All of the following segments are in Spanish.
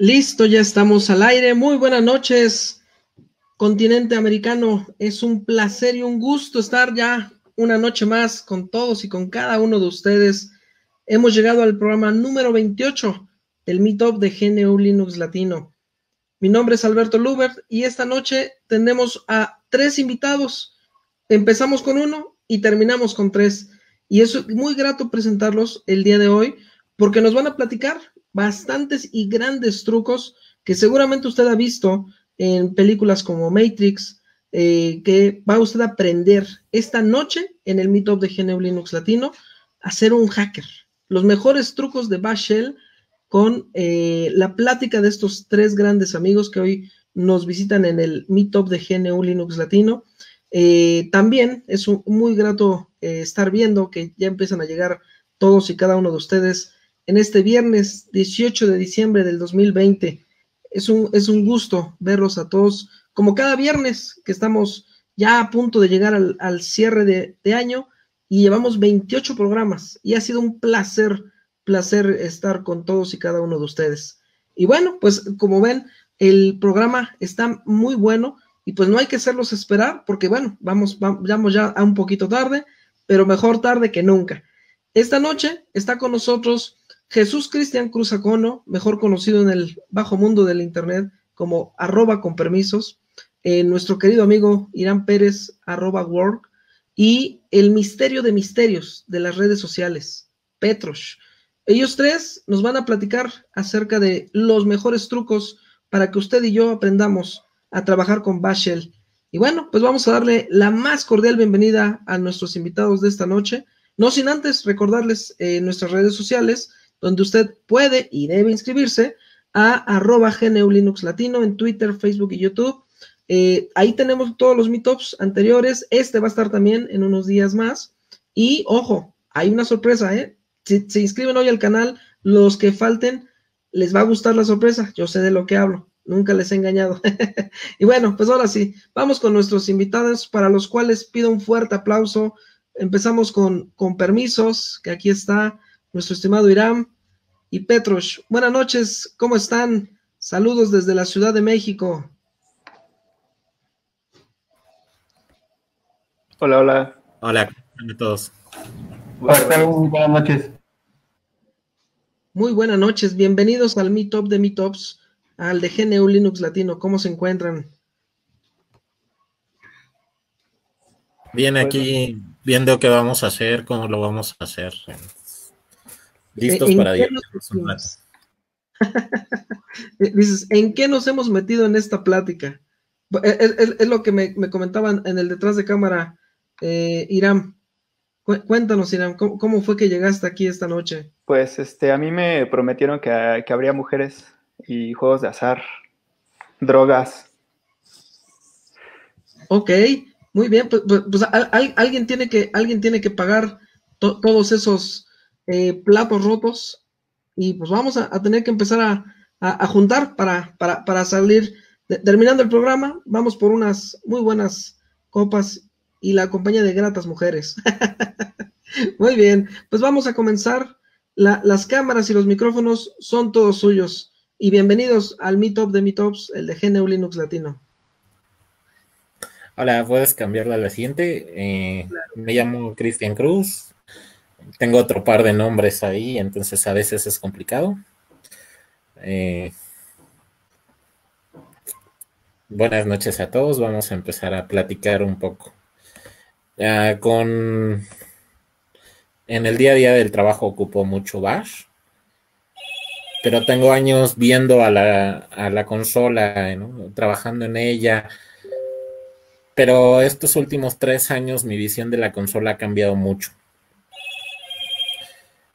Listo, ya estamos al aire. Muy buenas noches, continente americano. Es un placer y un gusto estar ya una noche más con todos y con cada uno de ustedes. Hemos llegado al programa número 28 del Meetup de GNU Linux Latino. Mi nombre es Alberto Lubert y esta noche tenemos a tres invitados. Empezamos con uno y terminamos con tres. Y es muy grato presentarlos el día de hoy porque nos van a platicar bastantes y grandes trucos que seguramente usted ha visto en películas como Matrix, eh, que va usted a aprender esta noche en el Meetup de GNU Linux Latino a ser un hacker. Los mejores trucos de Bash Shell con eh, la plática de estos tres grandes amigos que hoy nos visitan en el Meetup de GNU Linux Latino. Eh, también es muy grato estar viendo que ya empiezan a llegar todos y cada uno de ustedes en este viernes 18 de diciembre del 2020. Es un, es un gusto verlos a todos, como cada viernes que estamos ya a punto de llegar al, cierre de, año y llevamos 28 programas y ha sido un placer, placer estar con todos y cada uno de ustedes. Y bueno, pues como ven, el programa está muy bueno y pues no hay que hacerlos esperar porque bueno, vamos, vamos ya a un poquito tarde, pero mejor tarde que nunca. Esta noche está con nosotros Jesús Cristian Cruz Acono, mejor conocido en el bajo mundo del Internet como arroba con permisos, eh, nuestro querido amigo Irán Pérez, arroba work, y el misterio de misterios de las redes sociales, Petros. Ellos tres nos van a platicar acerca de los mejores trucos para que usted y yo aprendamos a trabajar con Bashel. Y bueno, pues vamos a darle la más cordial bienvenida a nuestros invitados de esta noche. No sin antes recordarles eh, nuestras redes sociales, donde usted puede y debe inscribirse a arroba GNU Linux Latino en Twitter, Facebook y YouTube. Eh, ahí tenemos todos los meetups anteriores. Este va a estar también en unos días más. Y ojo, hay una sorpresa, ¿eh? Si se inscriben hoy al canal, los que falten, les va a gustar la sorpresa. Yo sé de lo que hablo. Nunca les he engañado. y bueno, pues ahora sí, vamos con nuestros invitados, para los cuales pido un fuerte aplauso. Empezamos con, con permisos, que aquí está nuestro estimado Irán y Petros. Buenas noches, ¿cómo están? Saludos desde la Ciudad de México. Hola, hola. Hola, a todos. Buenas noches. Muy buenas noches, bienvenidos al Meetup de Meetups, al de GNU Linux Latino. ¿Cómo se encuentran? Bien, aquí viendo qué vamos a hacer, cómo lo vamos a hacer. Listos para Dices, ¿en qué nos hemos metido en esta plática? Es, lo que me, comentaban en el detrás de cámara, eh, Irán. Cuéntanos, Irán, ¿cómo, fue que llegaste aquí esta noche? Pues este, a mí me prometieron que, habría mujeres y juegos de azar, drogas. Ok, muy bien, pues, pues, pues alguien, tiene que, alguien tiene que pagar todos esos eh, platos rotos y pues vamos a, tener que empezar a, juntar para, para, salir. terminando el programa, vamos por unas muy buenas copas y la compañía de gratas mujeres. muy bien, pues vamos a comenzar. las cámaras y los micrófonos son todos suyos. Y bienvenidos al Meetup de Meetups, el de GNU Linux Latino. Hola, puedes cambiarla a la siguiente. Eh, me llamo Cristian Cruz, tengo otro par de nombres ahí, entonces a veces es complicado. Eh, buenas noches a todos, vamos a empezar a platicar un poco. con en el día a día del trabajo ocupo mucho Bash, pero tengo años viendo a la, consola, trabajando en ella. Pero estos últimos tres años mi visión de la consola ha cambiado mucho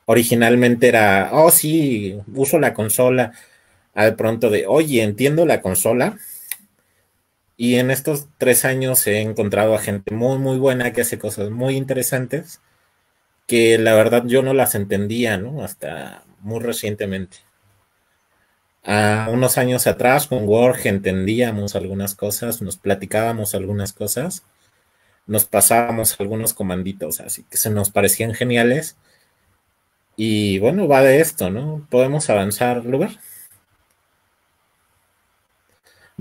originalmente era, oh sí, uso la consola, al pronto de, oye, entiendo la consola. Y en estos tres años he encontrado a gente muy, muy buena que hace cosas muy interesantes que la verdad yo no las entendía, ¿no? Hasta muy recientemente. A unos años atrás con Word entendíamos algunas cosas, nos platicábamos algunas cosas, nos pasábamos algunos comanditos, así que se nos parecían geniales y bueno, va de esto, ¿no? ¿Podemos avanzar, Lugar?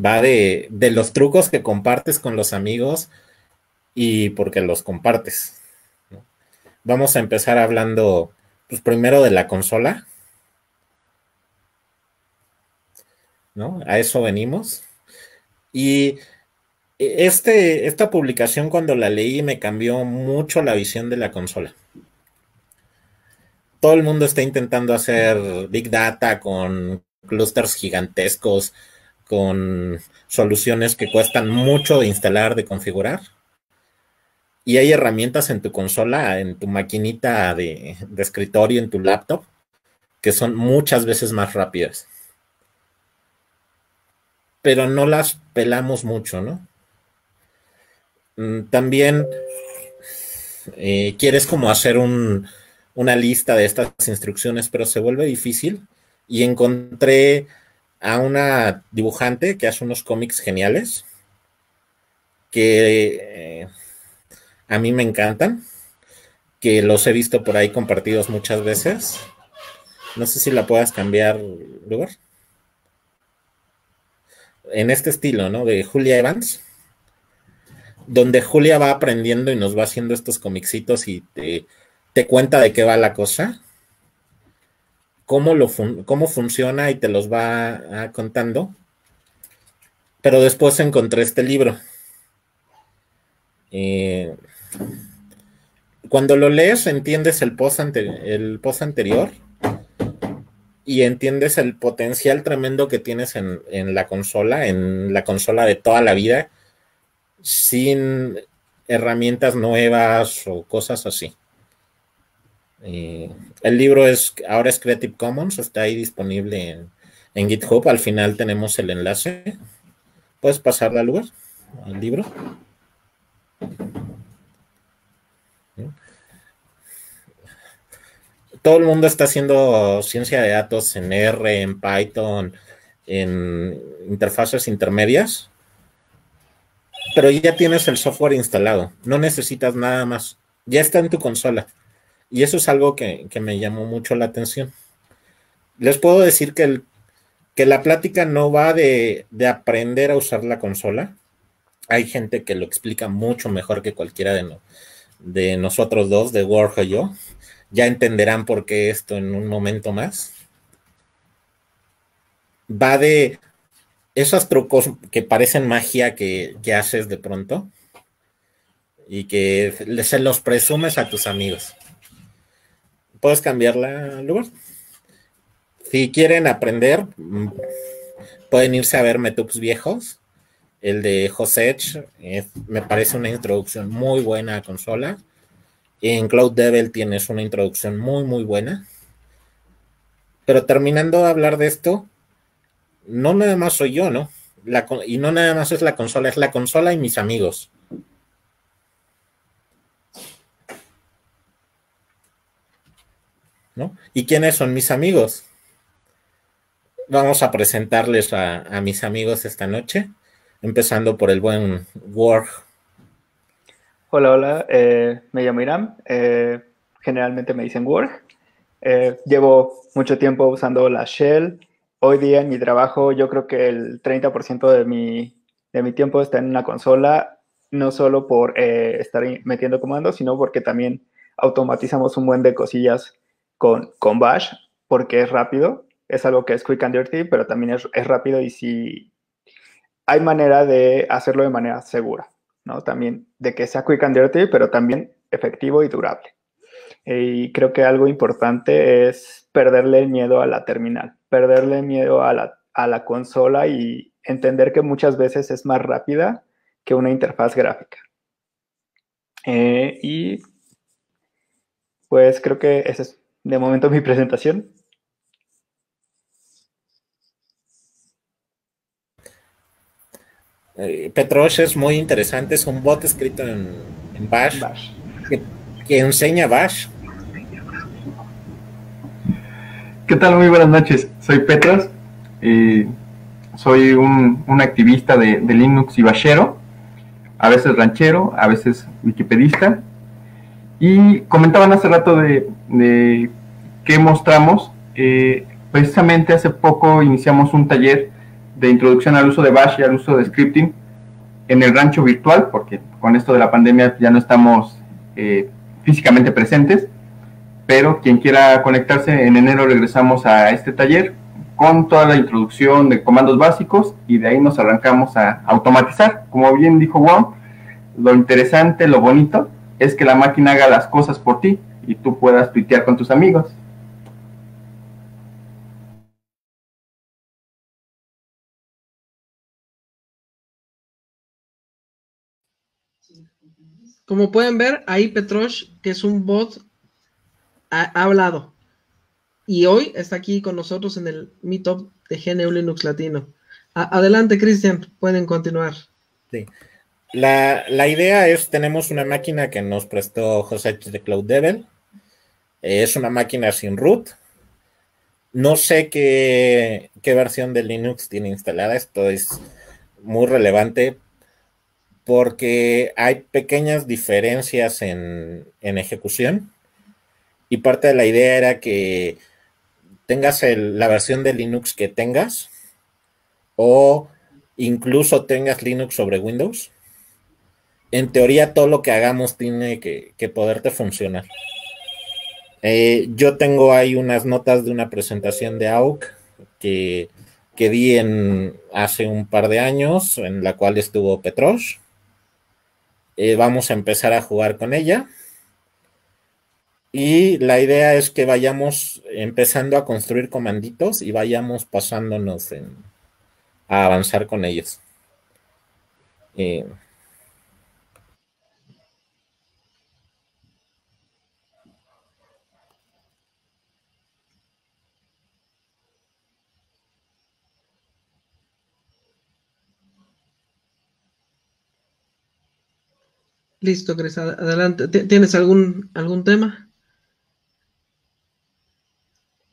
va de, de los trucos que compartes con los amigos y porque los compartes. Vamos a empezar hablando, pues primero de la consola. ¿No? A eso venimos. Y este, esta publicación cuando la leí me cambió mucho la visión de la consola. Todo el mundo está intentando hacer Big Data con clusters gigantescos, con soluciones que cuestan mucho de instalar, de configurar. Y hay herramientas en tu consola, en tu maquinita de, escritorio, en tu laptop, que son muchas veces más rápidas. Pero no las pelamos mucho, ¿no? Mm, también eh, quieres como hacer una lista de estas instrucciones, pero se vuelve difícil. Y encontré a una dibujante que hace unos cómics geniales, que eh, a mí me encantan, que los he visto por ahí compartidos muchas veces. No sé si la puedas cambiar lugar. En este estilo, ¿no? De Julia Evans donde Julia va aprendiendo y nos va haciendo estos comicitos y te, cuenta de qué va la cosa, cómo, cómo funciona y te los va ah, contando. Pero después encontré este libro. Eh, cuando lo lees, entiendes el post, el post anterior y entiendes el potencial tremendo que tienes en la consola, en la consola de toda la vida sin herramientas nuevas o cosas así. Eh, el libro es ahora es Creative Commons, está ahí disponible en, GitHub. Al final tenemos el enlace. ¿Puedes pasarle al lugar? Al libro. Todo el mundo está haciendo ciencia de datos en R, en Python, en interfaces intermedias pero ya tienes el software instalado, no necesitas nada más, ya está en tu consola. Y eso es algo que, me llamó mucho la atención. Les puedo decir que, el, que la plática no va de, aprender a usar la consola. Hay gente que lo explica mucho mejor que cualquiera de, de nosotros dos, de Warho y yo. Ya entenderán por qué esto en un momento más. Va de esos trucos que parecen magia que, haces de pronto y que se los presumes a tus amigos. ¿Puedes cambiarla, lugar? Si quieren aprender, mm, pueden irse a ver Metups viejos. El de Josech me parece una introducción muy buena a consola. En Cloud Devil tienes una introducción muy, muy buena. Pero terminando de hablar de esto, no nada más soy yo, ¿no? y no nada más es la consola, es la consola y mis amigos. ¿No? ¿Y quiénes son mis amigos? Vamos a presentarles a, mis amigos esta noche, empezando por el buen Word. Hola, hola, eh, me llamo Iram, eh, generalmente me dicen Word. Eh, llevo mucho tiempo usando la Shell, hoy día en mi trabajo yo creo que el 30% de mi, de mi tiempo está en una consola, no solo por estar metiendo comandos, sino porque también automatizamos un buen de cosillas con, con Bash, porque es rápido, es algo que es quick and dirty, pero también es, es rápido y si hay manera de hacerlo de manera segura, ¿no? También de que sea quick and dirty, pero también efectivo y durable. Y creo que algo importante es perderle el miedo a la terminal perderle miedo a la, consola y entender que muchas veces es más rápida que una interfaz gráfica. Eh, y pues creo que esa es de momento mi presentación. Eh, Petrosh es muy interesante, es un bot escrito en, Bash, Que, que, enseña Bash ¿Qué tal? Muy buenas noches. Soy Petras. y soy un, activista de, Linux y bashero. A veces ranchero, a veces wikipedista. Y comentaban hace rato de, de qué mostramos. Eh, precisamente hace poco iniciamos un taller de introducción al uso de Bash y al uso de scripting en el rancho virtual, porque con esto de la pandemia ya no estamos eh, físicamente presentes, pero quien quiera conectarse, en enero regresamos a este taller con toda la introducción de comandos básicos y de ahí nos arrancamos a automatizar. Como bien dijo Juan, lo interesante, lo bonito es que la máquina haga las cosas por ti y tú puedas tuitear con tus amigos. Como pueden ver, ahí Petrosh, que es un bot, ha, hablado. Y hoy está aquí con nosotros en el Meetup de GNU Linux Latino. adelante, Cristian, pueden continuar. Sí. La, idea es, tenemos una máquina que nos prestó José de Cloud Devil. es una máquina sin root. No sé qué, versión de Linux tiene instalada. Esto es muy relevante porque hay pequeñas diferencias en, ejecución y parte de la idea era que tengas la versión de Linux que tengas o incluso tengas Linux sobre Windows. En teoría todo lo que hagamos tiene que, poderte funcionar. Eh, yo tengo ahí unas notas de una presentación de AUK que, que di hace un par de años, en la cual estuvo Petrosh eh, vamos a empezar a jugar con ella. Y la idea es que vayamos empezando a construir comanditos y vayamos pasándonos a avanzar con ellos. Eh, Listo, Cris, adelante. ¿Tienes algún, algún tema?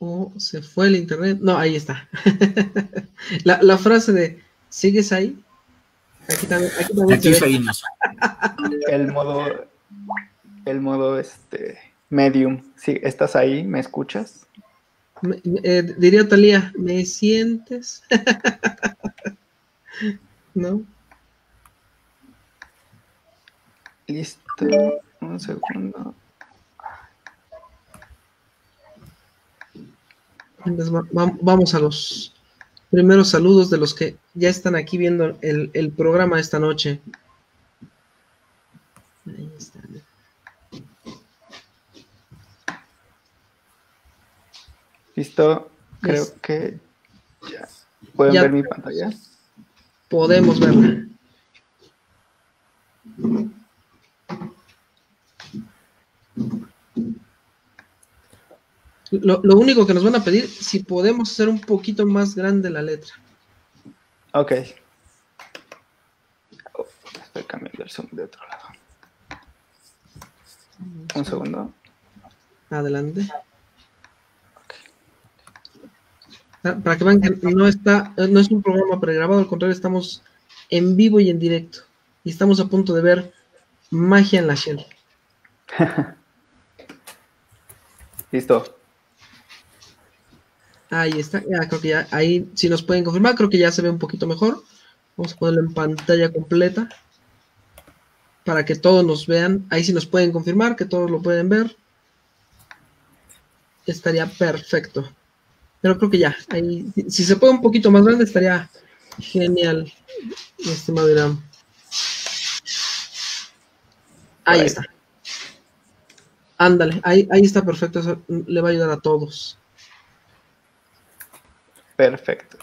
¿O se fue el internet? No, ahí está. la, frase de ¿sigues ahí? Aquí también, aquí seguimos. el modo, el modo este medium. Sí, ¿estás ahí? ¿Me escuchas? Eh, diría Talía, ¿me sientes? ¿No? Listo, un segundo. Vamos a los primeros saludos de los que ya están aquí viendo el, programa esta noche. Ahí están. Listo, creo que ya. ¿Pueden ver mi pantalla? Podemos verla. Lo, único que nos van a pedir, si podemos hacer un poquito más grande la letra. Ok. Oh, estoy cambiando el zoom de otro lado. Un segundo. Adelante. Ah, para que vean que no está, no es un programa pregrabado, al contrario, estamos en vivo y en directo. Y estamos a punto de ver magia en la shell. Listo. Ahí está, ya creo que ya, ahí si nos pueden confirmar, creo que ya se ve un poquito mejor. Vamos a ponerlo en pantalla completa para que todos nos vean. Ahí sí nos pueden confirmar, que todos lo pueden ver. Estaría perfecto. Pero creo que ya, ahí, si se puede un poquito más grande, estaría genial, estimado Irán. Ahí está. Ándale, ahí, ahí está perfecto, eso le va a ayudar a todos. Perfecto.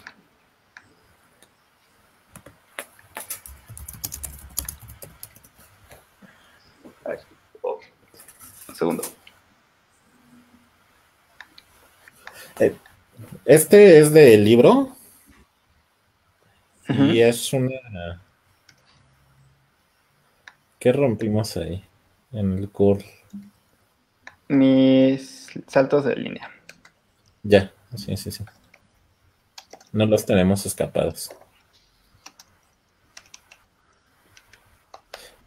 Oh, un segundo. Eh, este es del libro. Y es una. ¿Qué rompimos ahí? En el curl. Mis saltos de línea. Ya, sí, sí, sí. No los tenemos escapados.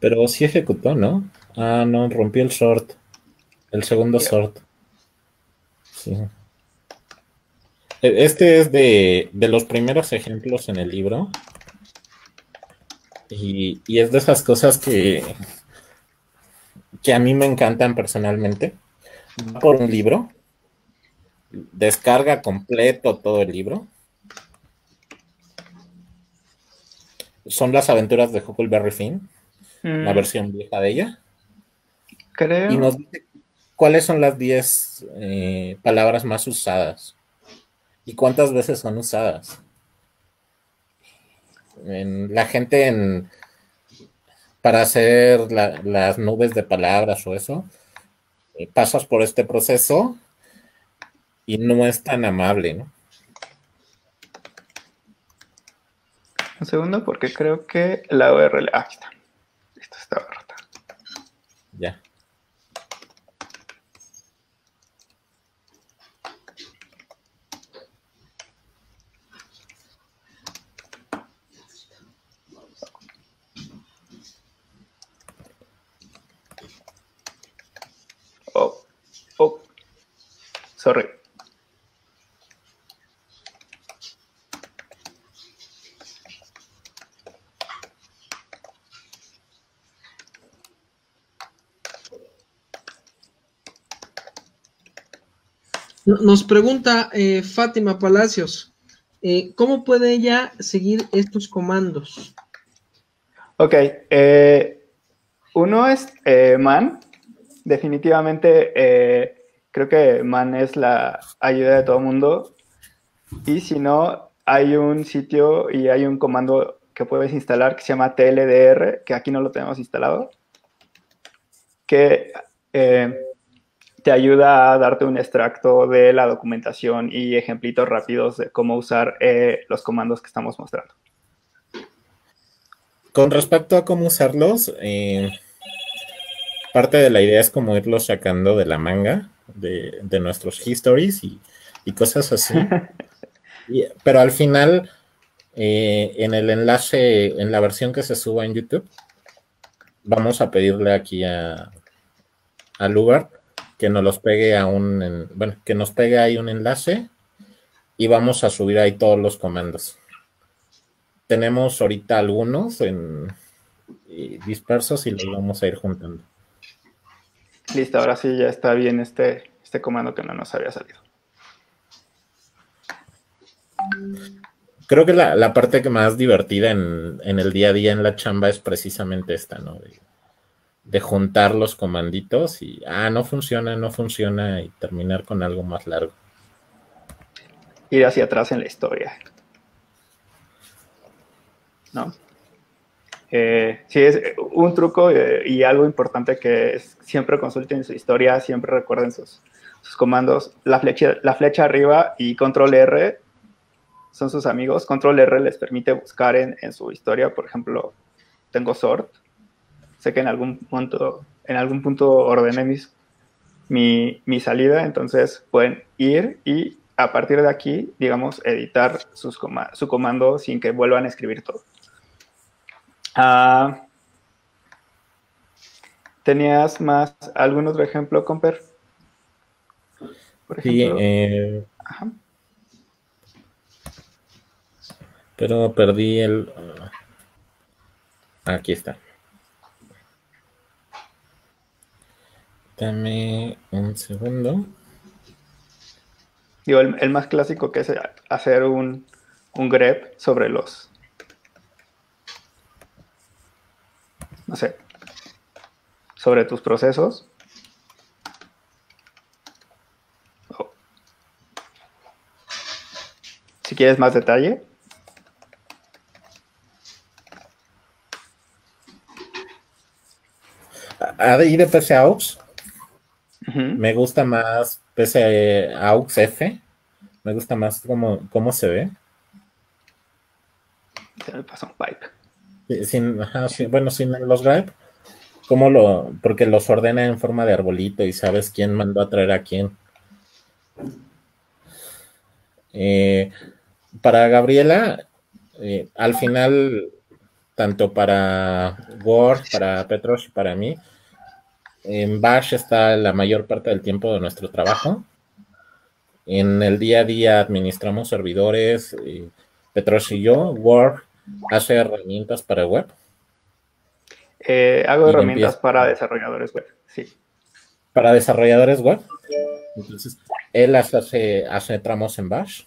Pero sí ejecutó, ¿no? Ah, no, rompió el short. El segundo short. Sí. E, este es de, los primeros ejemplos en el libro. Y, es de esas cosas que, que a mí me encantan personalmente. Por un libro. Descarga completo todo el libro. Son las aventuras de Huckleberry Finn, la mm. versión vieja de ella. Creo. Y nos dice cuáles son las 10 eh, palabras más usadas y cuántas veces son usadas. la gente en, para hacer las nubes de palabras o eso, eh, pasas por este proceso y no es tan amable, ¿no? Un segundo, porque creo que la URL. Ah, aquí está. Esto estaba rota. Ya. Sorry. Nos pregunta eh, Fátima Palacios, eh, ¿cómo puede ella seguir estos comandos? Ok, eh, uno es man, definitivamente creo que man es la ayuda de todo el mundo. Y si no, hay un sitio y hay un comando que puedes instalar que se llama TLDR, que aquí no lo tenemos instalado, que eh, te ayuda a darte un extracto de la documentación y ejemplitos rápidos de cómo usar eh, los comandos que estamos mostrando. Con respecto a cómo usarlos, eh, parte de la idea es como irlos sacando de la manga de, nuestros histories y, cosas así. pero al final, eh, en el enlace, en la versión que se suba en YouTube, vamos a pedirle aquí a, al lugar que nos los pegue a un, bueno, que nos pegue ahí un enlace y vamos a subir ahí todos los comandos. Tenemos ahorita algunos en, eh, dispersos y los vamos a ir juntando. Listo, ahora sí ya está bien este, este comando que no nos había salido. Creo que la, parte que más divertida en, el día a día en la chamba es precisamente esta, ¿no? De, juntar los comanditos y, ah, no funciona, no funciona y terminar con algo más largo. Ir hacia atrás en la historia. ¿No? Eh, sí, es un truco eh, y algo importante que es, siempre consulten su historia, siempre recuerden sus, comandos. La flecha, arriba y control R son sus amigos. Control R les permite buscar en, su historia, por ejemplo, tengo sort. Sé que en algún punto, en algún punto ordené mi, salida, entonces pueden ir y a partir de aquí, digamos, editar su comando sin que vuelvan a escribir todo. Ah, ¿Tenías más algún otro ejemplo, Comper? Por sí, eh, pero perdí el... Aquí está. Dame un segundo. Digo, el, más clásico que es hacer un, un grep sobre los no sé, sobre tus procesos. Oh. Si quieres más detalle. Ahí de PC AUX. Me gusta más PC AUX F. Me gusta más cómo, cómo se ve. Se me pasó un pipe. Sin, bueno, sin los grab, ¿cómo lo? Porque los ordena en forma de arbolito y sabes quién mandó a traer a quién. Eh, para Gabriela, eh, al final, tanto para Word, para Petros y para mí, en Bash está la mayor parte del tiempo de nuestro trabajo. En el día a día administramos servidores. Petros y yo, Word hace herramientas para web. Eh, hago herramientas para desarrolladores web, sí. Para desarrolladores web. Entonces, él hace, hace tramos en Bash.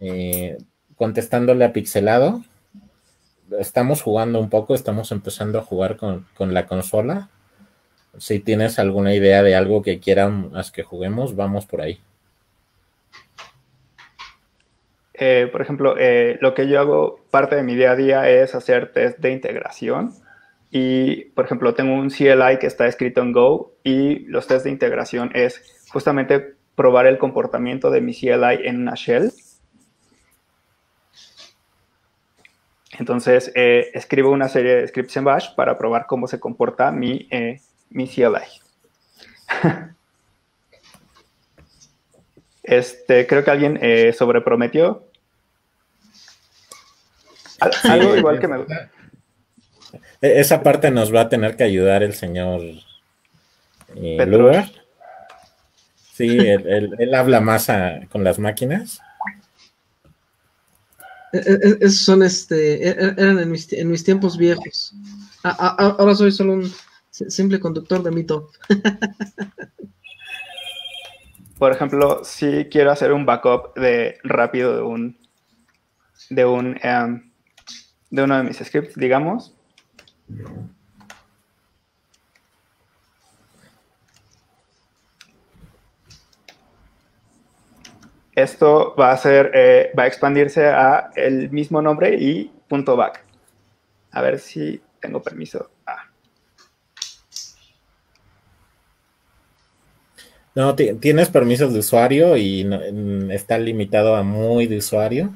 Eh, contestándole a Pixelado. Estamos jugando un poco, estamos empezando a jugar con, la consola. Si tienes alguna idea de algo que quieran que juguemos, vamos por ahí. Eh, por ejemplo, eh, lo que yo hago, parte de mi día a día es hacer test de integración. Y, por ejemplo, tengo un CLI que está escrito en Go y los test de integración es justamente probar el comportamiento de mi CLI en una shell. Entonces, eh, escribo una serie de scripts en Bash para probar cómo se comporta mi, mi CLI. Este, creo que alguien eh, sobreprometió. Algo igual que me gusta. E-, esa parte nos va a tener que ayudar el señor eh, Sí, él, habla más con las máquinas. E-, e-, esos son este, eran en mis, tiempos viejos. ahora soy solo un simple conductor de mito. por ejemplo, si quiero hacer un backup de rápido de un de un em, de uno de mis scripts, digamos. Esto va a ser, eh, va a expandirse a el mismo nombre y punto .back. A ver si tengo permiso. Ah. No, tienes permisos de usuario y está limitado a muy de usuario.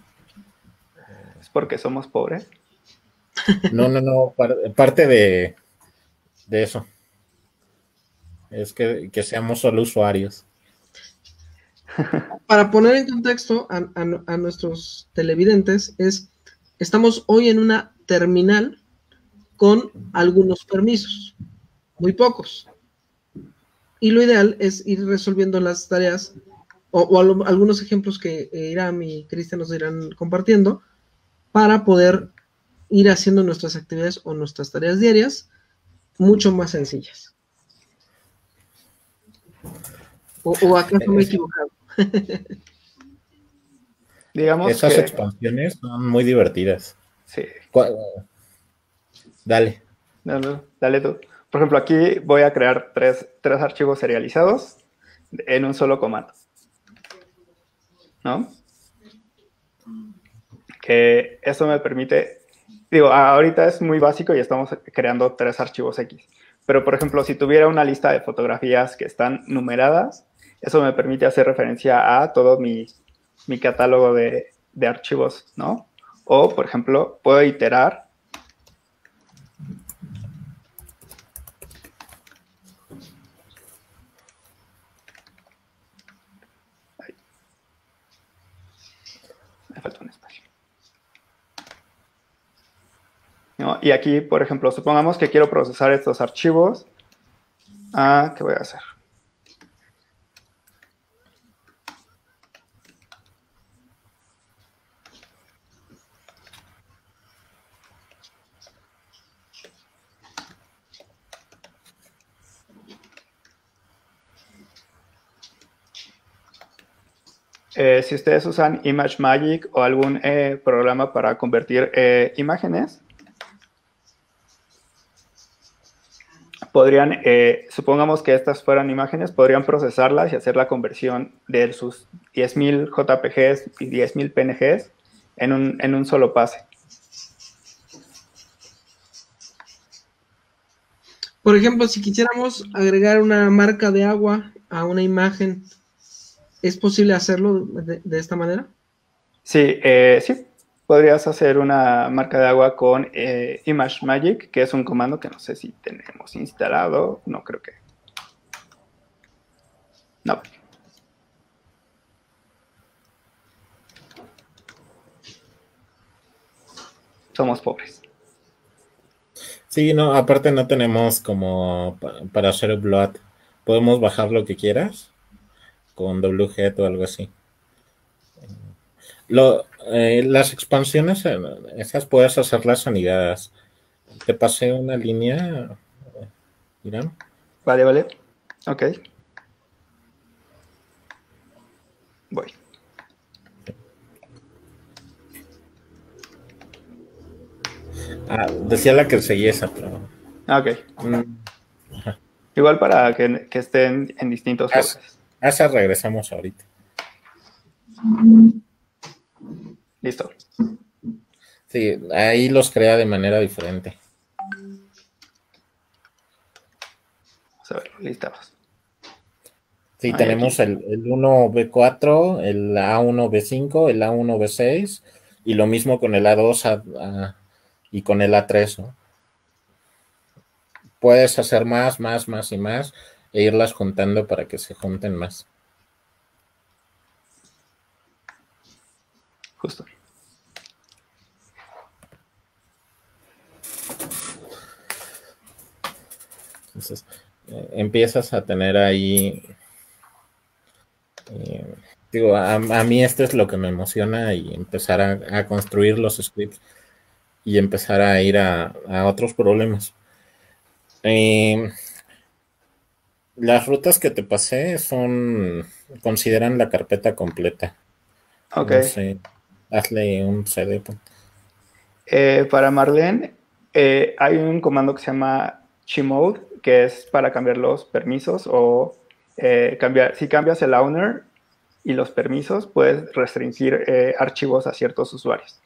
¿Es porque somos pobres? No, no, no, parte de, eso. Es que, seamos solo usuarios. Para poner en contexto a, a, nuestros televidentes, es estamos hoy en una terminal con algunos permisos, muy pocos. Y lo ideal es ir resolviendo las tareas o, algunos ejemplos que eh, Irán y Cristian nos irán compartiendo para poder ir haciendo nuestras actividades o nuestras tareas diarias mucho más sencillas. ¿O, acaso me he equivocado? Digamos Esas expansiones son muy divertidas. Sí. Dale. Dale, dale tú. Por ejemplo, aquí voy a crear tres, archivos serializados en un solo comando. ¿No? Que eso me permite, digo, ahorita es muy básico y estamos creando tres archivos X. Pero, por ejemplo, si tuviera una lista de fotografías que están numeradas, eso me permite hacer referencia a todo mi, catálogo de, de archivos, ¿no? O, por ejemplo, puedo iterar un espacio. Y aquí, por ejemplo, supongamos que quiero procesar estos archivos. Ah, ¿Qué voy a hacer? Eh, si ustedes usan Image Magic o algún eh, programa para convertir eh, imágenes, podrían, supongamos que estas fueran imágenes, podrían procesarlas y hacer la conversión de sus 10.000 JPGs y 10.000 PNGs en un, en un solo pase. Por ejemplo, si quisiéramos agregar una marca de agua a una imagen, ¿Es posible hacerlo de, esta manera? Sí, eh, sí. Podrías hacer una marca de agua con eh, Image Magic, que es un comando que no sé si tenemos instalado. No creo que. No. Somos pobres. Sí, no, aparte no tenemos como para hacer blood. Podemos bajar lo que quieras con WGET o algo así. Lo, eh, las expansiones, eh, esas puedes hacerlas anidadas. Te pasé una línea, Irán. Vale, vale. Ok. Voy. Ah, decía la que seguía esa, pero. Ah, ok. Mm. Igual para que, estén en distintos a esa regresamos ahorita. Listo. Sí, ahí los crea de manera diferente. Vamos a ver, listos. Sí, tenemos el, 1B4, el A1B5, el A1B6 y lo mismo con el A2 y con el A3, ¿no? Puedes hacer más, más, más y más e irlas juntando para que se junten más. Justo. Entonces, eh, empiezas a tener ahí, eh, digo, a, mí esto es lo que me emociona y empezar a, construir los scripts y empezar a ir a, otros problemas. Eh, las rutas que te pasé son, consideran la carpeta completa. Ok. Hazle un CD. Eh, para Marlene, eh, hay un comando que se llama chmode, que es para cambiar los permisos o eh, cambiar, si cambias el owner y los permisos, puedes restringir archivos a ciertos usuarios.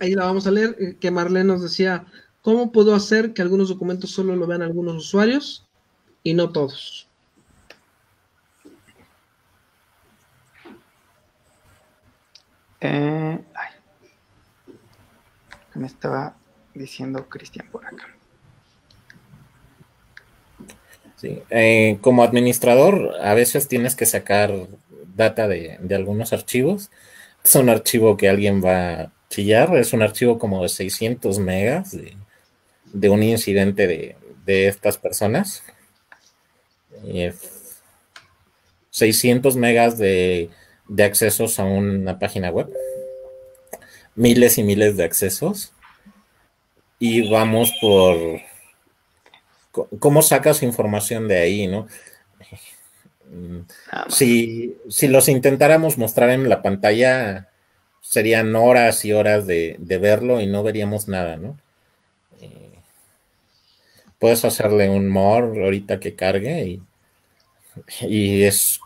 ahí, la vamos a leer, que Marlene nos decía, ¿cómo puedo hacer que algunos documentos solo lo vean algunos usuarios y no todos? Eh, me estaba diciendo Cristian por acá? Sí, eh, como administrador, a veces tienes que sacar data de, de, algunos archivos. Es un archivo que alguien va chillar. Es un archivo como de 600 megas de, un incidente de, estas personas. 600 megas de, de accesos a una página web. Miles y miles de accesos. Y vamos por cómo sacas información de ahí, ¿no? Si, si, los intentáramos mostrar en la pantalla, serían horas y horas de, verlo y no veríamos nada, ¿no? Eh, puedes hacerle un more ahorita que cargue y, y es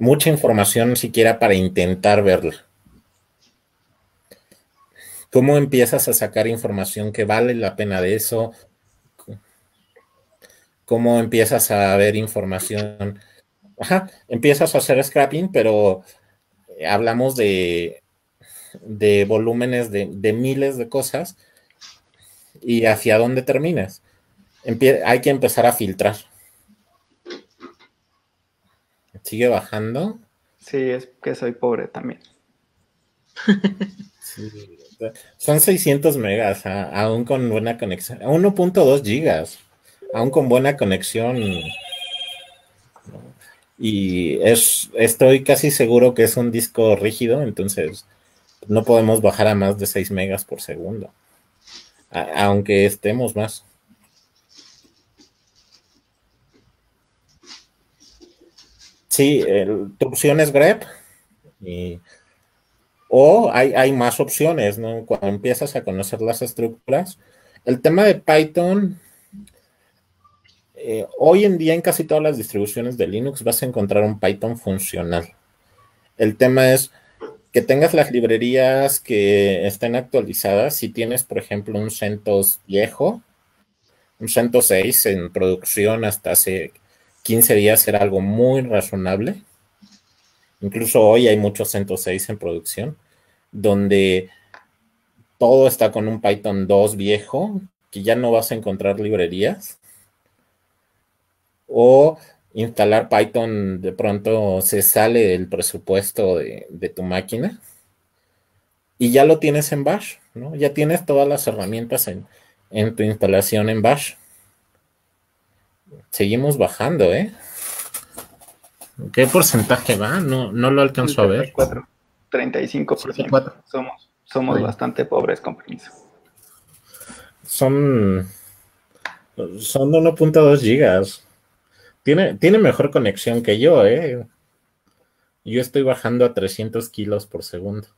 mucha información siquiera para intentar verla. ¿Cómo empiezas a sacar información que vale la pena de eso? ¿Cómo empiezas a ver información? Ajá, empiezas a hacer scrapping, pero hablamos de, de volúmenes de, miles de cosas y hacia dónde terminas. hay que empezar a filtrar. Sigue bajando. Sí, es que soy pobre también. son 600 megas, aún con buena conexión. 1.2 gigas, aún con buena conexión y es, estoy casi seguro que es un disco rígido, entonces no podemos bajar a más de 6 megas por segundo, aunque estemos más. Sí, tu opción es grep o hay, hay, más opciones, ¿no? Cuando empiezas a conocer las estructuras. El tema de Python eh, hoy en día en casi todas las distribuciones de Linux vas a encontrar un Python funcional. El tema es que tengas las librerías que estén actualizadas. Si tienes, por ejemplo, un CentOS viejo, un CentOS 6 en producción hasta hace 15 días era algo muy razonable. Incluso hoy hay muchos CentOS 6 en producción, donde todo está con un Python 2 viejo, que ya no vas a encontrar librerías o instalar Python de pronto se sale del presupuesto de, tu máquina y ya lo tienes en Bash, ¿no? Ya tienes todas las herramientas en, en tu instalación en Bash. Seguimos bajando, ¿eh? ¿Qué porcentaje va? No, no lo alcanzo a ver. 35%. Somos, somos bastante pobres con permiso. Son, son 1.2 gigas. Tiene, tiene mejor conexión que yo, ¿eh? Yo estoy bajando a 300 kilos por segundo.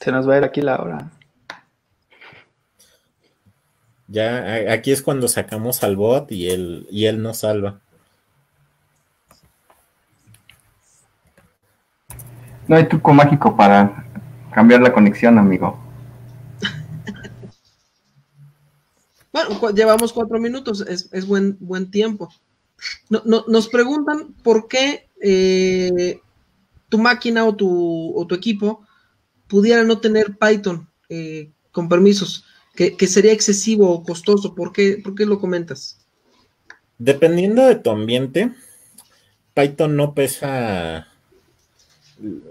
Se nos va a ir aquí la hora. Ya, aquí es cuando sacamos al bot y él, y él nos salva. No hay truco mágico para cambiar la conexión, amigo. bueno, llevamos cuatro minutos, es, buen, buen tiempo. No, nos preguntan por qué eh, tu máquina o tu, o tu, equipo pudiera no tener Python eh, con permisos, que, sería excesivo o costoso. ¿Por qué, ¿Por qué lo comentas? Dependiendo de tu ambiente, Python no pesa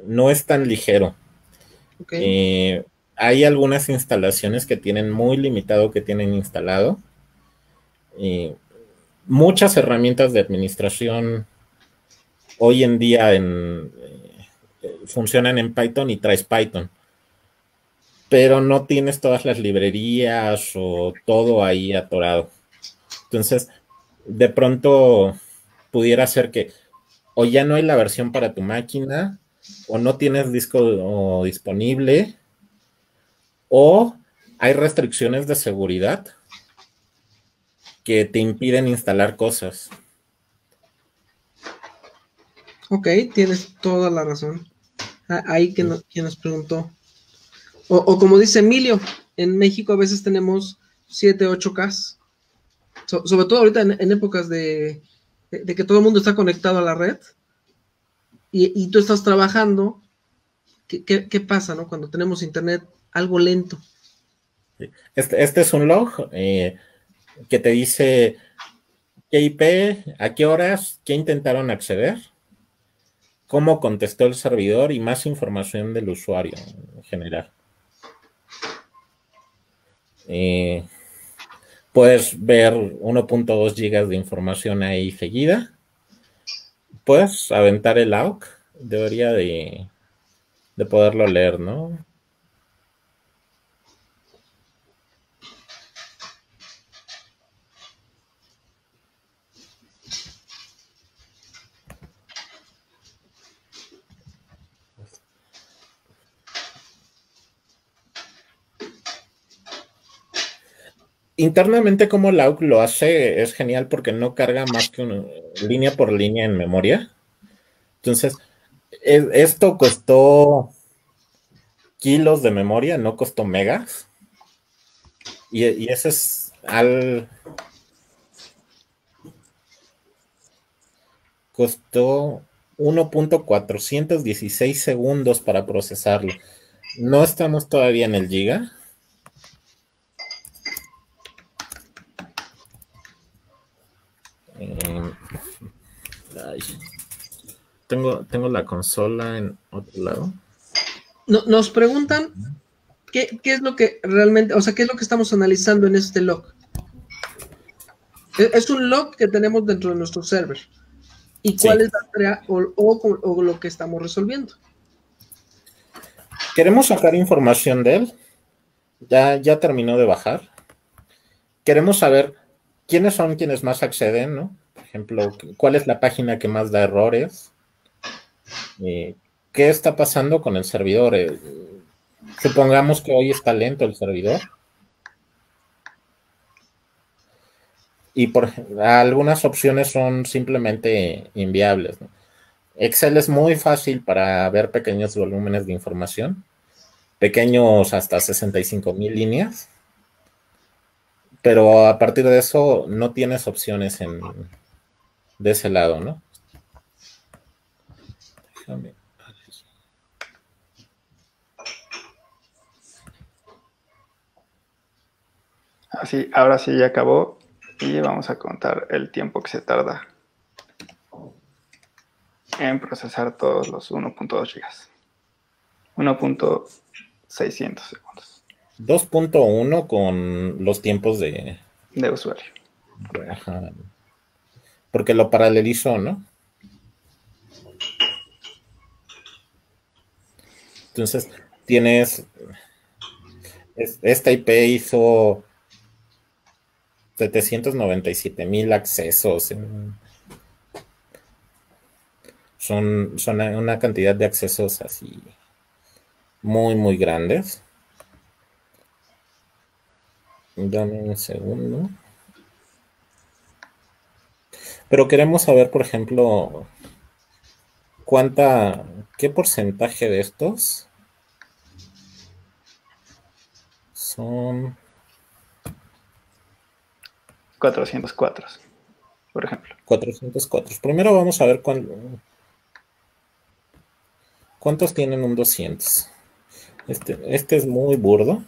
no es tan ligero. Eh, hay algunas instalaciones que tienen muy limitado que tienen instalado. Eh, muchas herramientas de administración hoy en día en, eh, funcionan en Python y traes Python. Pero no tienes todas las librerías o todo ahí atorado. Entonces, de pronto pudiera ser que o ya no hay la versión para tu máquina o no tienes disco disponible, o hay restricciones de seguridad que te impiden instalar cosas. Ok, tienes toda la razón. Ah, ahí que quien nos preguntó. O, como dice Emilio, en México a veces tenemos 7, 8K. sobre todo ahorita en, épocas de, que todo el mundo está conectado a la red y, tú estás trabajando, ¿qué, pasa, no? Cuando tenemos internet algo lento. Este, este es un log eh, que te dice qué IP, a qué horas, qué intentaron acceder, cómo contestó el servidor y más información del usuario en general. Eh, puedes ver 1.2 gigas de información ahí seguida puedes aventar el AUC, debería de, de poderlo leer, ¿no? Internamente como Lauk lo hace es genial porque no carga más que una línea por línea en memoria. Entonces, esto costó kilos de memoria, no costó megas. Y, y ese es al... Costó 1.416 segundos para procesarlo. No estamos todavía en el giga. Eh, tengo, tengo la consola en otro lado. nos preguntan qué, es lo que realmente, o sea, qué es lo que estamos analizando en este log. Es un log que tenemos dentro de nuestro server. ¿Y cuál es la tarea o, lo que estamos resolviendo? Queremos sacar información de él. Ya, ya terminó de bajar. Queremos saber quiénes son quienes más acceden, ¿no? Por ejemplo, cuál es la página que más da errores. Eh, ¿Qué está pasando con el servidor? Eh, supongamos que hoy está lento el servidor. Y por algunas opciones son simplemente inviables. Excel es muy fácil para ver pequeños volúmenes de información, pequeños hasta 65 mil líneas pero a partir de eso no tienes opciones en, de ese lado, ¿no? Así, ahora sí ya acabó y vamos a contar el tiempo que se tarda en procesar todos los 1.2 gigas. 1.600 segundos. 2.1 con los tiempos de, de usuario. Ajá. Porque lo paralelizó, ¿no? Entonces, tienes. Esta IP hizo 797 mil accesos. son, son una cantidad de accesos así muy, muy grandes. Dame un segundo. Pero queremos saber, por ejemplo, cuánta, qué porcentaje de estos son 404, por ejemplo. 404. Primero vamos a ver cuántos tienen un 200. Este, este es muy burdo.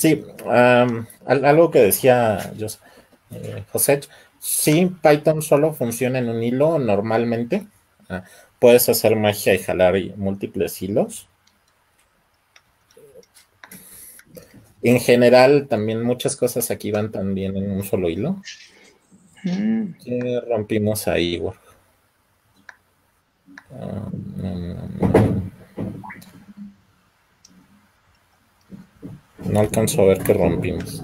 Sí, algo que decía eh, José, sí, Python solo funciona en un hilo normalmente. Ah, puedes hacer magia y jalar múltiples hilos. En general, también muchas cosas aquí van también en un solo hilo. Mm. ¿Qué rompimos ahí, ah, no, alcanzo a ver qué rompimos.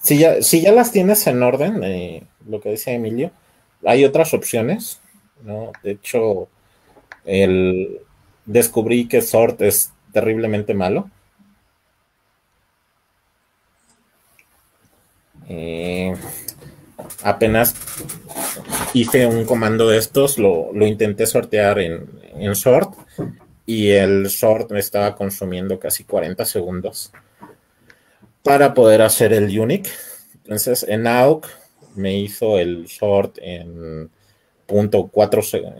Si ya, si ya las tienes en orden, eh, lo que dice Emilio, hay otras opciones. ¿no? De hecho, el, descubrí que sort es terriblemente malo. Eh, apenas hice un comando de estos, lo, intenté sortear en, en, sort y el sort me estaba consumiendo casi 40 segundos para poder hacer el unique. Entonces en AUC me hizo el sort en punto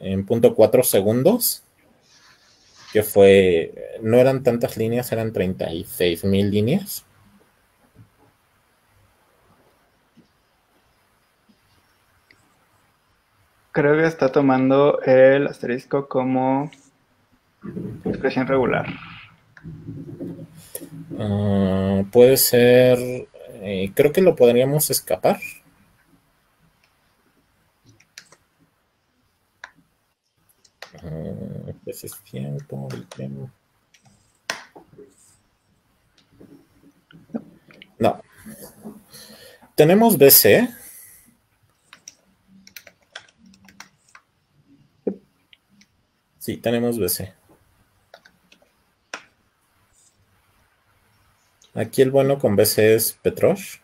en punto 4 segundos, que fue, no eran tantas líneas, eran 36 mil líneas. Creo que está tomando el asterisco como expresión regular. Ah, puede ser. Eh, creo que lo podríamos escapar. Uh, es tiempo, tiempo. No. Tenemos BC. Sí, tenemos BC. Aquí el bueno con BC es Petrosh.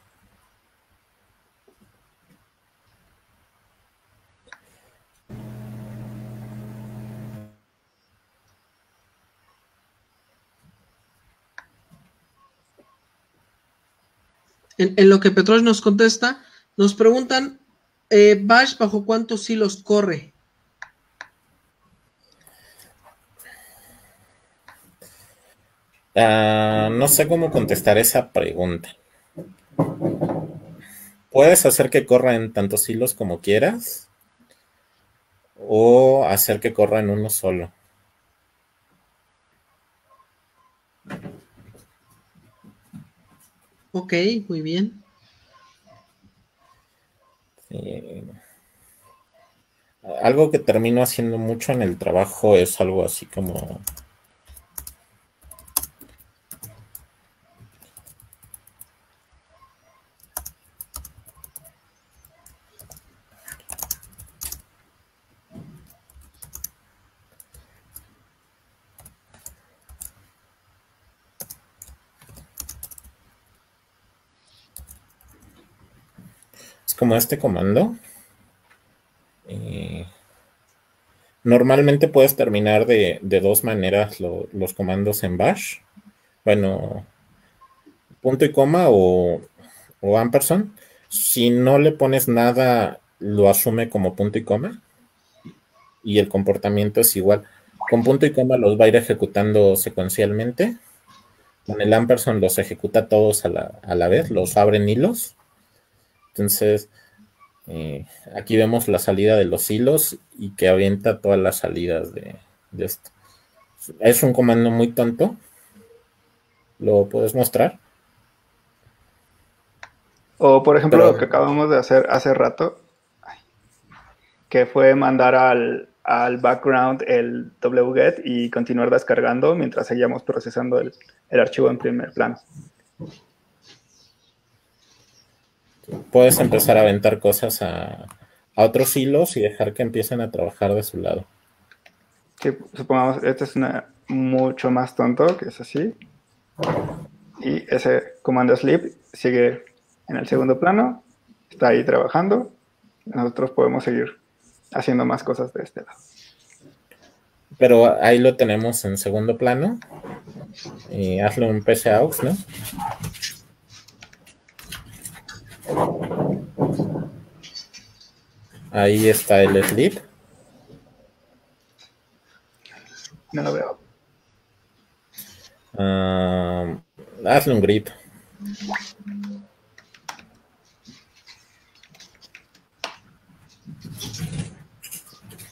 En, lo que Petrosh nos contesta, nos preguntan, eh, Bash, ¿bajo cuántos hilos corre? Ah, no sé cómo contestar esa pregunta. Puedes hacer que corra en tantos hilos como quieras o hacer que corra en uno solo. Ok, muy bien. Algo que termino haciendo mucho en el trabajo es algo así como como este comando. Eh, normalmente puedes terminar de, dos maneras los comandos en bash. Bueno, punto y coma o, o ampersand. Si no le pones nada, lo asume como punto y coma. Y el comportamiento es igual. Con punto y coma los va a ir ejecutando secuencialmente. Con el ampersand los ejecuta todos a la, vez, los abren hilos. Entonces, eh, aquí vemos la salida de los hilos y que avienta todas las salidas de, esto. Es un comando muy tonto. ¿Lo puedes mostrar? O por ejemplo lo que acabamos de hacer hace rato, que fue mandar al, al background el wget y continuar descargando mientras seguíamos procesando el, archivo en primer plano. Puedes empezar a aventar cosas a, otros hilos y dejar que empiecen a trabajar de su lado. Sí, supongamos, este es una, mucho más tonto, que es así. Y ese comando sleep sigue en el segundo plano, está ahí trabajando. Nosotros podemos seguir haciendo más cosas de este lado. Pero ahí lo tenemos en segundo plano. Y hazle un PC aux, ¿no? Ahí está el sleep. No lo veo. Uh, hazle un grip.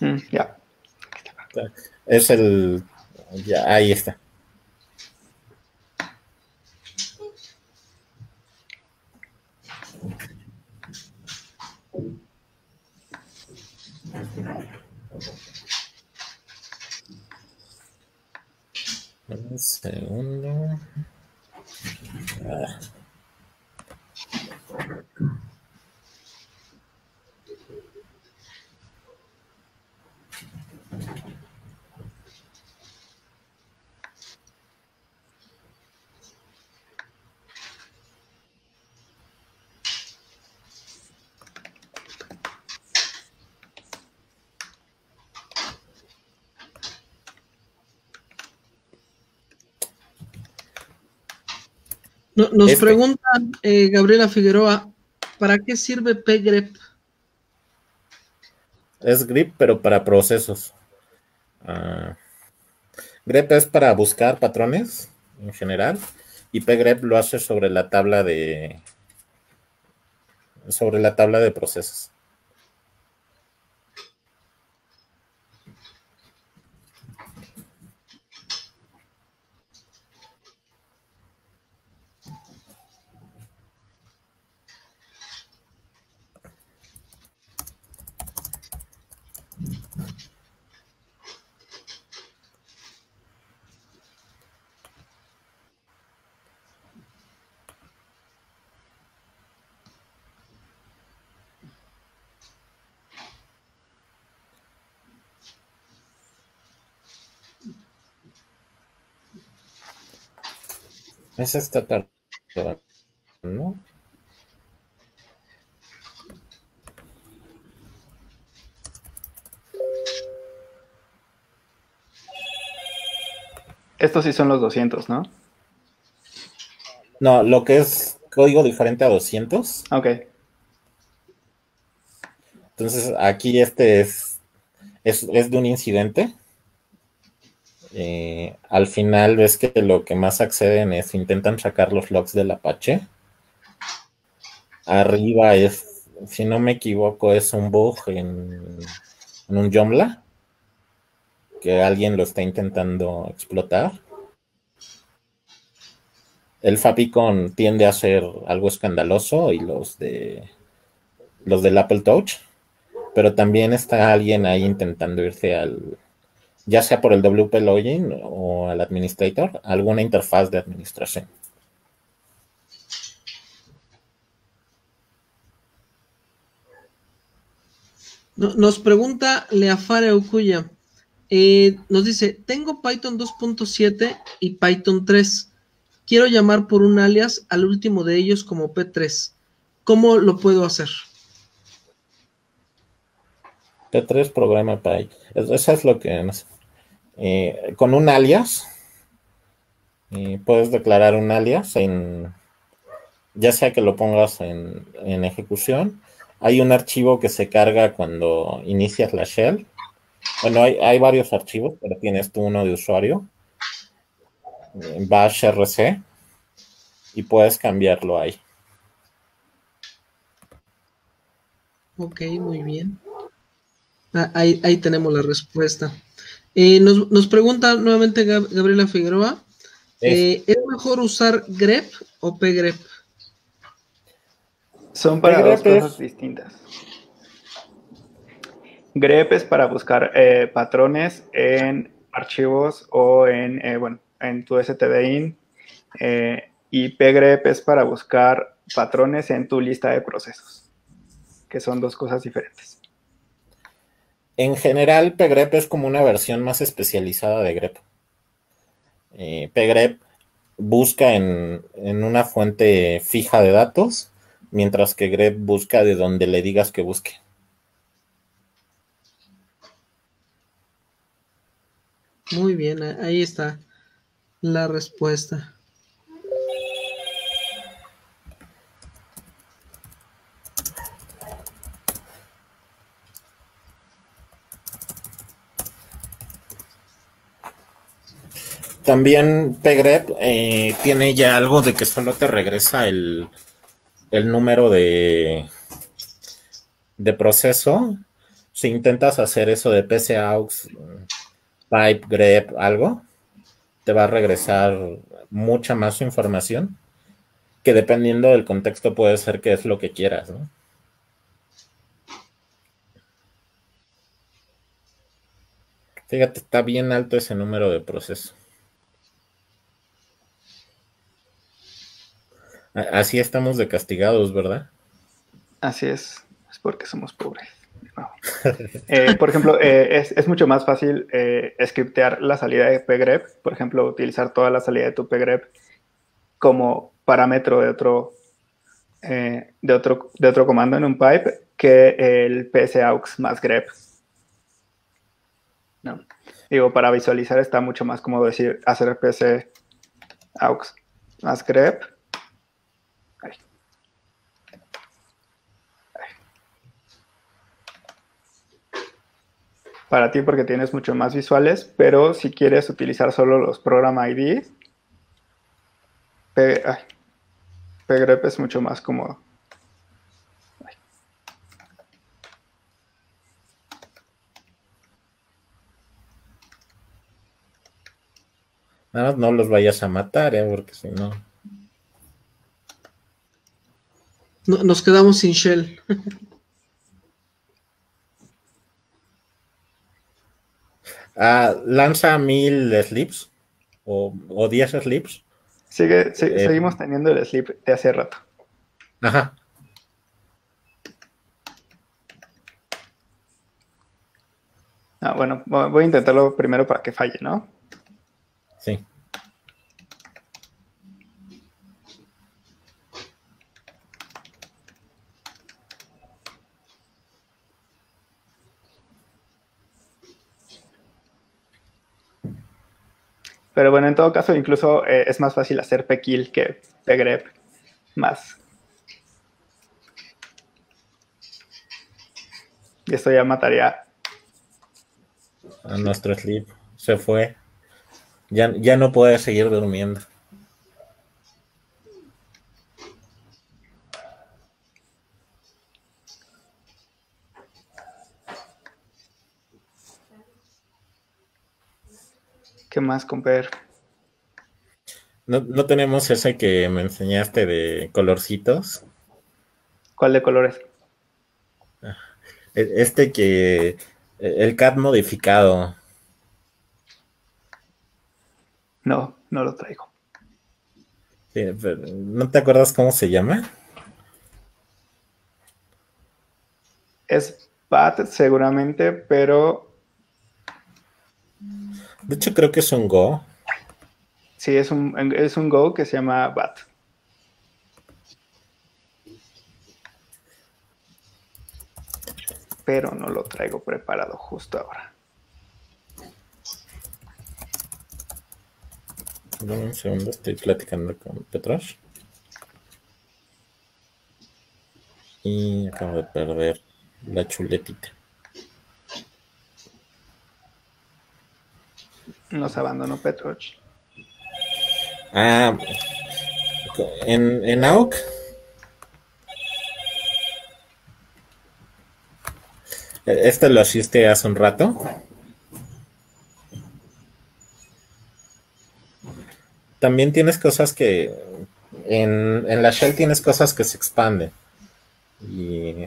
Mm, ya. Es el. Ya, ahí está. Un segundo. Ah. Nos este. pregunta eh, Gabriela Figueroa, ¿para qué sirve pgrep? Es grip, pero para procesos. Uh, grep es para buscar patrones en general y pgrep lo hace sobre la tabla de sobre la tabla de procesos. Es esta tarde, ¿no? Estos sí son los 200, ¿no? No, lo que es código diferente a 200. Ok. Entonces, aquí este es, es, es de un incidente. Eh, al final ves que lo que más acceden es intentan sacar los logs del Apache. Arriba es, si no me equivoco, es un bug en, un Joomla que alguien lo está intentando explotar. El Fapicon tiende a ser algo escandaloso y los de los del Apple Touch, pero también está alguien ahí intentando irse al, ya sea por el WP Login o al administrator, alguna interfaz de administración. Nos pregunta Leafare Okuya. Eh, nos dice, tengo Python 2.7 y Python 3. Quiero llamar por un alias al último de ellos como P3. ¿Cómo lo puedo hacer? P3 programa PI. Eso es lo que no sé. Eh, con un alias, eh, puedes declarar un alias en, ya sea que lo pongas en, en, ejecución. Hay un archivo que se carga cuando inicias la shell. Bueno, hay, hay varios archivos, pero tienes tú uno de usuario. Bash RC. Y puedes cambiarlo ahí. Ok, muy bien. Ah, ahí, ahí, tenemos la respuesta. Eh, nos, nos, pregunta nuevamente Gab Gabriela Figueroa. Eh, ¿Es mejor usar grep o pgrep? Son para dos cosas distintas. grep es para buscar eh, patrones en archivos o en, eh, bueno, en tu stdin eh, y pgrep es para buscar patrones en tu lista de procesos, que son dos cosas diferentes. En general, pgrep es como una versión más especializada de grep. Eh, pgrep busca en, en, una fuente fija de datos, mientras que grep busca de donde le digas que busque. Muy bien, ahí está la respuesta. También pgrep eh, tiene ya algo de que solo te regresa el, el número de, de proceso. Si intentas hacer eso de PCAUX, pipe, grep, algo, te va a regresar mucha más información que dependiendo del contexto puede ser que es lo que quieras. Fíjate, está bien alto ese número de proceso. Así estamos de castigados, ¿verdad? Así es, es porque somos pobres. Eh, por ejemplo, eh, es, mucho más fácil eh, scriptear la salida de pgrep, por ejemplo, utilizar toda la salida de tu pgrep como parámetro de otro, de otro, de otro comando en un pipe que el psaux más grep. No. Digo, para visualizar está mucho más cómodo decir hacer psaux más grep para ti porque tienes mucho más visuales, pero si quieres utilizar solo los program ID, pgrep es mucho más cómodo. Nada más no los vayas a matar, ¿eh? porque si no... no... Nos quedamos sin shell. Ah, lanza mil slips o, o diez slips. Sigue, eh, seguimos teniendo el slip de hace rato. Ajá. Ah, bueno, voy a intentarlo primero para que falle, ¿no? Sí. Pero bueno, en todo caso, incluso eh, es más fácil hacer pkill que pgrep más. Y esto ya mataría. A nuestro sleep. Se fue. Ya, ya no puede seguir durmiendo. ¿Qué más, comper? ¿No, ¿No tenemos ese que me enseñaste de colorcitos? ¿Cuál de colores? Este que... El CAD modificado. No, no lo traigo. Sí, ¿No te acuerdas cómo se llama? Es BAT seguramente, pero de hecho, creo que es un Go. Sí, es un, es un Go que se llama BAT. pero no lo traigo preparado justo ahora. un segundo, estoy platicando con Petros. Y acabo de perder la chuletita. Nos abandonó Petroch. Ah, en, en AUK. Esto lo asiste hace un rato. También tienes cosas que. En, en la shell tienes cosas que se expanden. Y.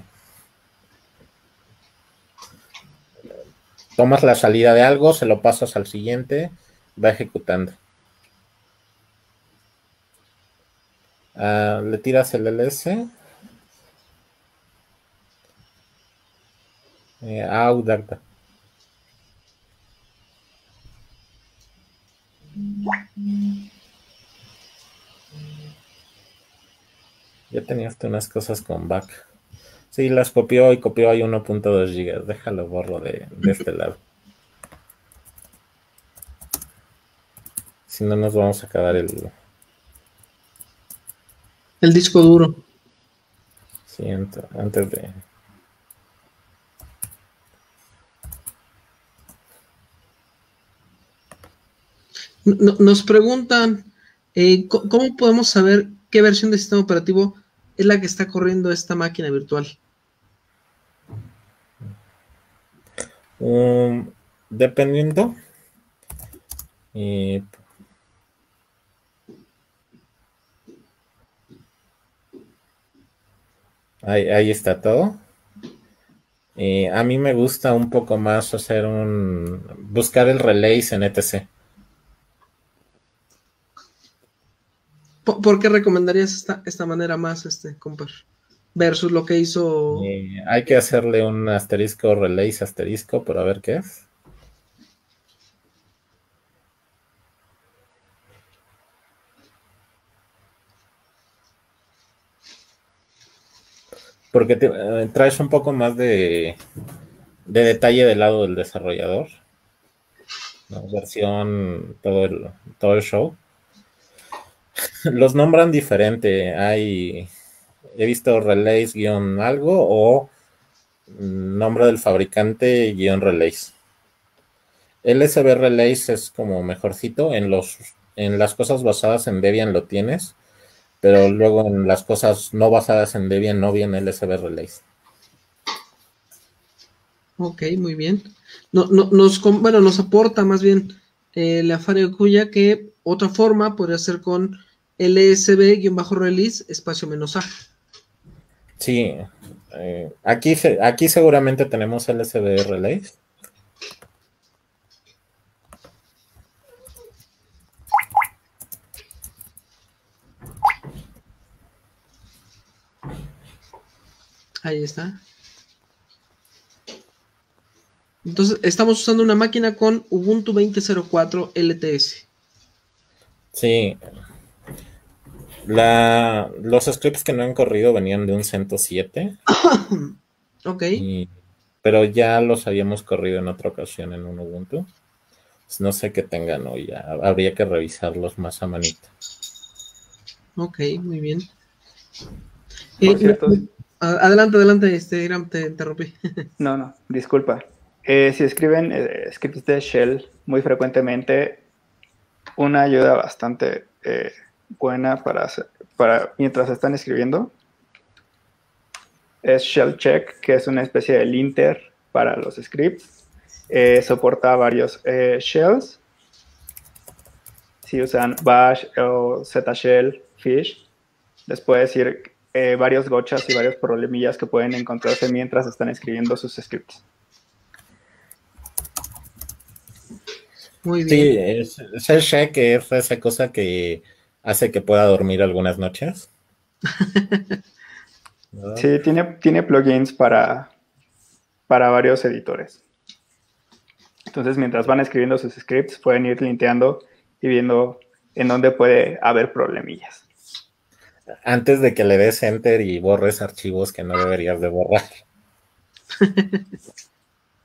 Tomas la salida de algo, se lo pasas al siguiente, va ejecutando. Ah, le tiras el LS. Eh, Ya tenías unas cosas con back. Sí, las copió y copió ahí 1.2 gigas. Déjalo borro de, de este lado. Si no nos vamos a acabar el, el disco duro. Sí, antes de... Nos preguntan, eh, ¿cómo podemos saber qué versión de sistema operativo es la que está corriendo esta máquina virtual? Um, dependiendo. Eh, Ahí, está todo. a mí me gusta un poco más hacer un. buscar el relays en ETC. ¿Por, qué recomendarías esta, esta manera más, este, compar? Versus lo que hizo. hay que hacerle un asterisco relays asterisco para ver qué es. porque eh, traes un poco más de, detalle del lado del desarrollador. Versión, todo el, todo el show. Los nombran diferente. Hay, he visto relays guion algo o nombre del fabricante guion relays. LSB relays es como mejorcito. En, los, en las cosas basadas en Debian lo tienes pero luego en las cosas no basadas en Debian no viene LSB Relays. Ok, muy bien. No, nos, bueno, nos aporta más bien eh, la Cuya que otra forma podría ser con LSB-release espacio menos A. Sí, eh, aquí, aquí seguramente tenemos LSB Relays. Ahí está. Entonces, estamos usando una máquina con Ubuntu 20.04 LTS. Sí. La, los scripts que no han corrido venían de un 107. ok. pero ya los habíamos corrido en otra ocasión en un Ubuntu. Pues no sé qué tengan hoy, ya habría que revisarlos más a manita. Ok, muy bien. Por cierto, Adelante, adelante, este, te interrumpí. No, no, disculpa. Eh, si escriben eh, scripts de shell muy frecuentemente, una ayuda bastante eh, buena para, para mientras están escribiendo es shell check, que es una especie de linter para los scripts. soporta varios shells. Si usan bash o zshell, fish, les puede decir eh, varios gochas y varios problemillas que pueden encontrarse mientras están escribiendo sus scripts. Muy bien. Sí, es, que es esa cosa que hace que pueda dormir algunas noches. sí, tiene, tiene plugins para, para varios editores. Entonces, mientras van escribiendo sus scripts, pueden ir linteando y viendo en dónde puede haber problemillas antes de que le des enter y borres archivos que no deberías de borrar.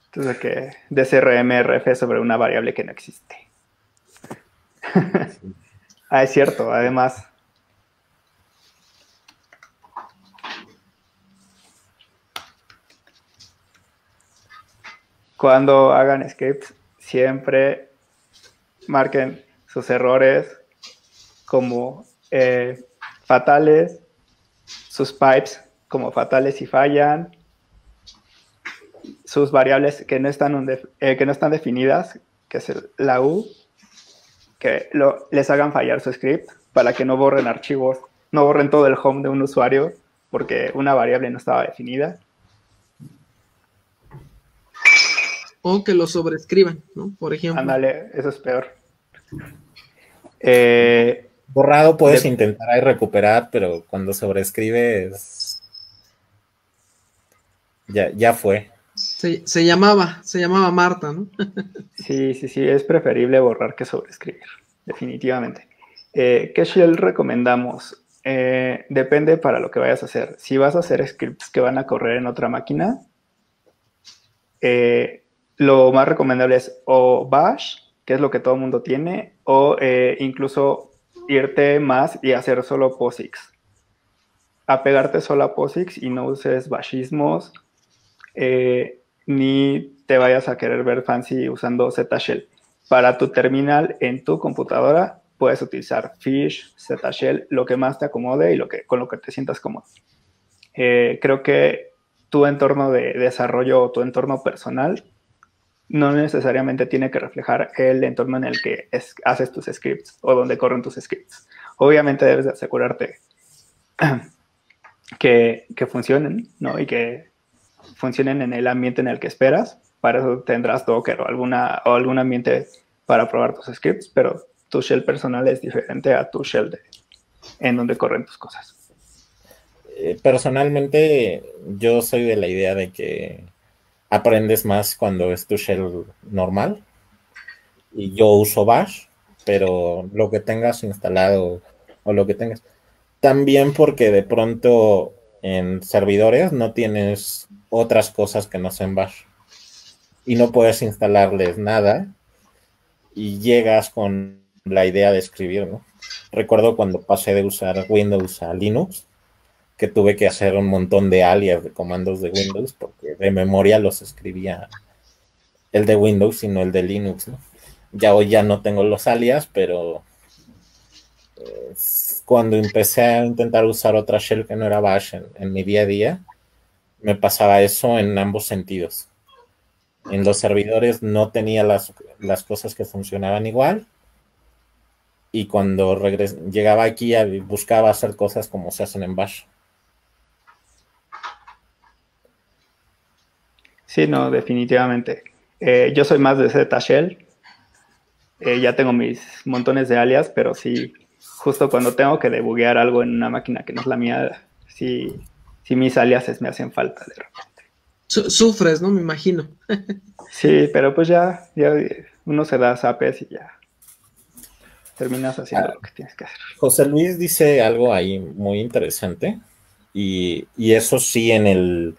Entonces, que DCRMRF sobre una variable que no existe. Ah, es cierto, además. Cuando hagan scripts, siempre marquen sus errores como eh, fatales, sus pipes como fatales y fallan, sus variables que no están, eh, que no están definidas, que es la U, que les hagan fallar su script para que no borren archivos, no borren todo el home de un usuario porque una variable no estaba definida. O que lo sobrescriban, ¿no? Por ejemplo. Ándale, eso es peor. Eh, Borrado puedes intentar recuperar, pero cuando sobrescribes ya, ya fue. Se, llamaba, se llamaba Marta, ¿no? sí, sí, sí, es preferible borrar que sobreescribir, definitivamente. Eh, ¿Qué shell recomendamos? Eh, depende para lo que vayas a hacer. Si vas a hacer scripts que van a correr en otra máquina, eh, lo más recomendable es o Bash, que es lo que todo el mundo tiene, o incluso irte más y hacer solo POSIX. Apegarte solo a POSIX y no uses bashismos eh, ni te vayas a querer ver fancy usando ZShell. Para tu terminal en tu computadora puedes utilizar Fish, ZShell, lo que más te acomode y lo que, con lo que te sientas cómodo. Eh, creo que tu entorno de desarrollo o tu entorno personal no necesariamente tiene que reflejar el entorno en el que haces tus scripts o donde corren tus scripts. Obviamente debes asegurarte que, que funcionen, ¿no? Y que funcionen en el ambiente en el que esperas. Para eso tendrás Docker o, alguna, o algún ambiente para probar tus scripts, pero tu shell personal es diferente a tu shell de, en donde corren tus cosas. Eh, personalmente, yo soy de la idea de que aprendes más cuando es tu shell normal. Y yo uso Bash, pero lo que tengas instalado o lo que tengas. También porque de pronto en servidores no tienes otras cosas que no sean Bash. Y no puedes instalarles nada y llegas con la idea de escribir, ¿no? Recuerdo cuando pasé de usar Windows a Linux, que tuve que hacer un montón de alias de comandos de Windows, porque de memoria los escribía el de Windows y no el de Linux, ¿no? Ya hoy ya no tengo los alias, pero cuando empecé a intentar usar otra shell que no era Bash en mi día a día, me pasaba eso en ambos sentidos. En los servidores no tenía las, cosas que funcionaban igual. Y cuando llegaba aquí buscaba hacer cosas como se hacen en Bash. Sí, no, definitivamente. Eh, yo soy más de ZShell. Eh, ya tengo mis montones de alias, pero sí, justo cuando tengo que debuguear algo en una máquina que no es la mía, sí, si mis aliases me hacen falta de repente. sufres, ¿no? Me imagino. sí, pero pues ya, ya uno se da zapes y ya terminas haciendo ah. lo que tienes que hacer. José Luis dice algo ahí muy interesante y, eso sí en el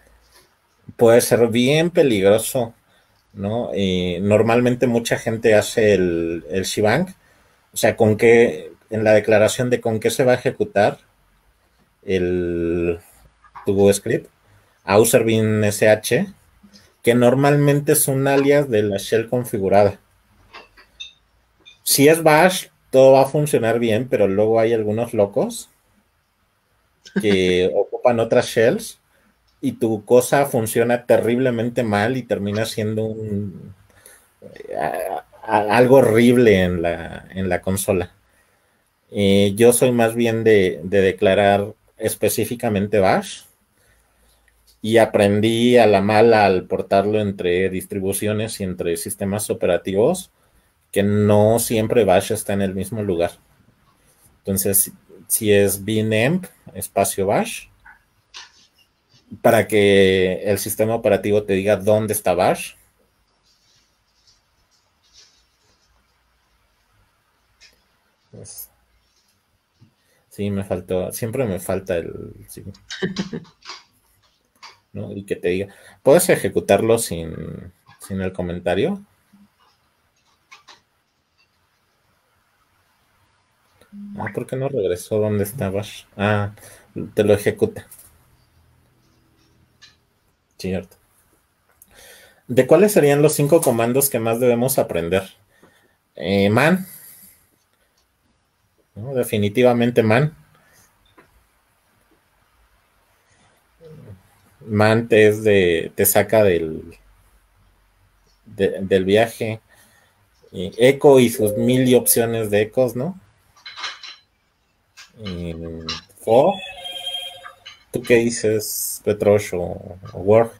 puede ser bien peligroso, ¿no? Y normalmente mucha gente hace el, el Shibang, o sea, con qué, en la declaración de con qué se va a ejecutar el, tu script, Auserbin SH, que normalmente es un alias de la shell configurada. Si es bash, todo va a funcionar bien, pero luego hay algunos locos que ocupan otras shells y tu cosa funciona terriblemente mal y termina siendo un, algo horrible en la, en la consola. Eh, yo soy más bien de, de declarar específicamente bash y aprendí a la mala al portarlo entre distribuciones y entre sistemas operativos que no siempre Bash está en el mismo lugar. Entonces, si es bnemp espacio Bash, para que el sistema operativo te diga dónde está Bash. Pues, sí, me faltó, siempre me falta el... ¿no? Y que te diga, ¿puedes ejecutarlo sin, sin el comentario? Ah, ¿por qué no regresó? ¿Dónde estabas? Ah, te lo ejecuta. Cierto. ¿De cuáles serían los cinco comandos que más debemos aprender? Eh, man. Definitivamente man. Man te, es de, te saca del, del viaje. eco y sus mil y opciones de ecos, ¿no? ¿O? ¿Tú qué dices, Petrosh o, Word?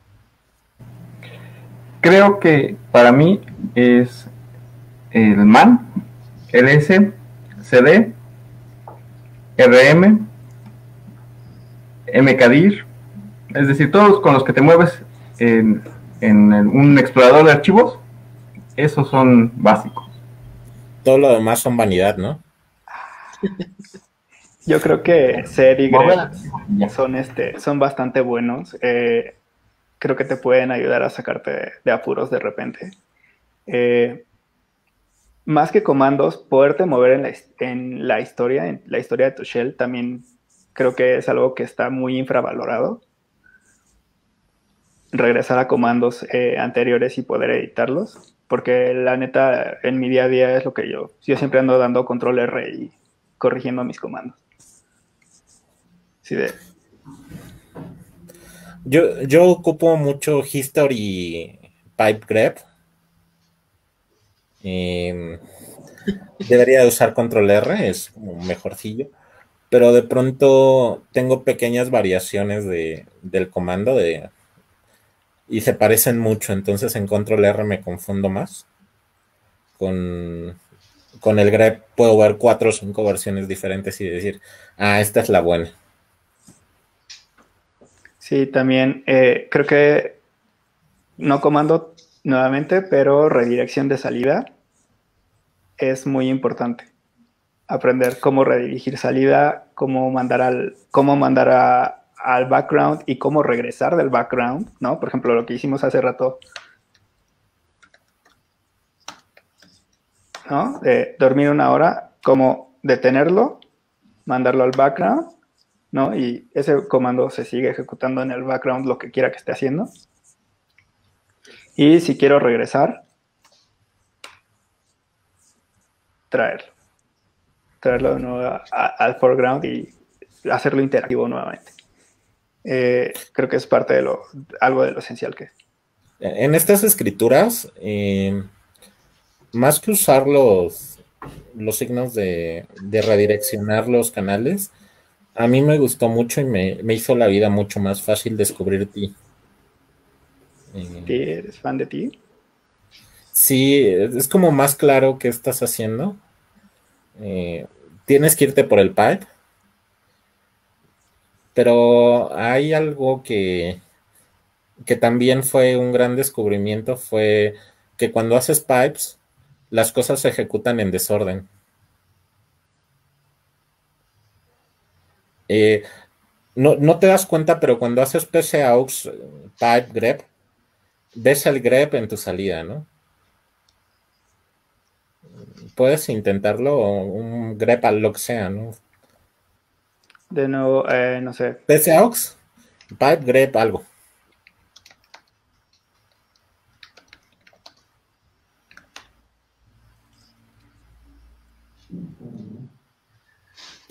Creo que para mí es el MAN, LS, CD, RM, MKDIR, es decir, todos con los que te mueves en, en un explorador de archivos, esos son básicos. Todo lo demás son vanidad, ¿no? Yo creo que ser y son, este, son bastante buenos. Eh, creo que te pueden ayudar a sacarte de, apuros de repente. Eh, más que comandos, poderte mover en la, historia, en la historia de tu shell, también creo que es algo que está muy infravalorado. Regresar a comandos eh, anteriores y poder editarlos, porque la neta, en mi día a día es lo que yo, yo siempre ando dando control R y corrigiendo mis comandos. Yo, yo ocupo mucho History Pipe Grep. Em, debería usar Control R, es como mejorcillo. Pero de pronto tengo pequeñas variaciones de, del comando de, y se parecen mucho. Entonces en Control R me confundo más. Con, con el grep puedo ver cuatro o cinco versiones diferentes y decir, ah, esta es la buena. Sí, también eh, creo que no comando nuevamente, pero redirección de salida es muy importante. Aprender cómo redirigir salida, cómo mandar al, cómo mandar al background y cómo regresar del background, ¿no? Por ejemplo, lo que hicimos hace rato, ¿no? De dormir una hora, cómo detenerlo, mandarlo al background ¿no? Y ese comando se sigue ejecutando en el background lo que quiera que esté haciendo. Y si quiero regresar, traerlo. Traerlo de nuevo al foreground y hacerlo interactivo nuevamente. Eh, creo que es parte de lo, algo de lo esencial que En estas escrituras, eh, más que usar los, los signos de, de redireccionar los canales, a mí me gustó mucho y me, hizo la vida mucho más fácil descubrir ti. Eh, ¿Eres fan de ti? Sí, es como más claro qué estás haciendo. Eh, tienes que irte por el pipe. Pero hay algo que, que también fue un gran descubrimiento, fue que cuando haces pipes, las cosas se ejecutan en desorden. Eh, no, te das cuenta, pero cuando haces PC aux type grep, ves el grep en tu salida, ¿no? Puedes intentarlo, un grep al lo que sea, ¿no? De nuevo, eh, no sé. PC aux, pipe grep algo.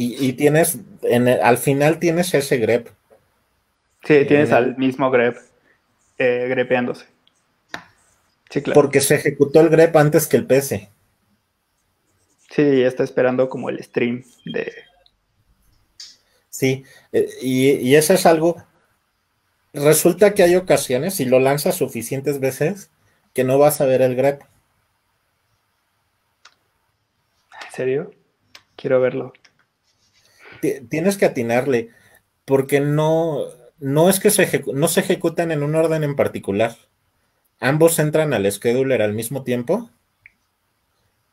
Y, tienes, en al final tienes ese grep. Sí, tienes al mismo grep eh, grepeándose. Sí, claro. Porque se ejecutó el grep antes que el PC. Sí, está esperando como el stream de. Sí, eh, y, y, eso es algo. Resulta que hay ocasiones, si lo lanzas suficientes veces, que no vas a ver el grep. ¿En serio? Quiero verlo tienes que atinarle, porque no, no es que se, no se ejecutan en un orden en particular. Ambos entran al scheduler al mismo tiempo.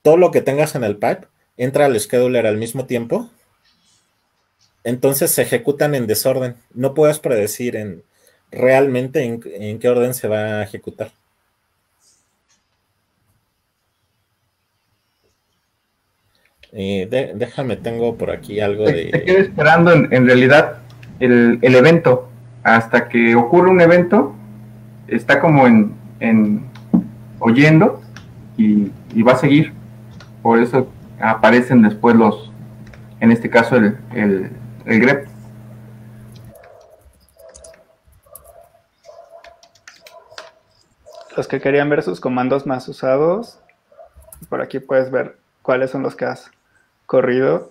Todo lo que tengas en el pipe entra al scheduler al mismo tiempo. Entonces se ejecutan en desorden. No puedes predecir en realmente en, qué orden se va a ejecutar. Eh, déjame, tengo por aquí algo de... Te quedo esperando en, realidad el, evento. Hasta que ocurre un evento, está como en, oyendo y, va a seguir. Por eso aparecen después los, en este caso el, el, el grep. los que querían ver sus comandos más usados, por aquí puedes ver cuáles son los que has corrido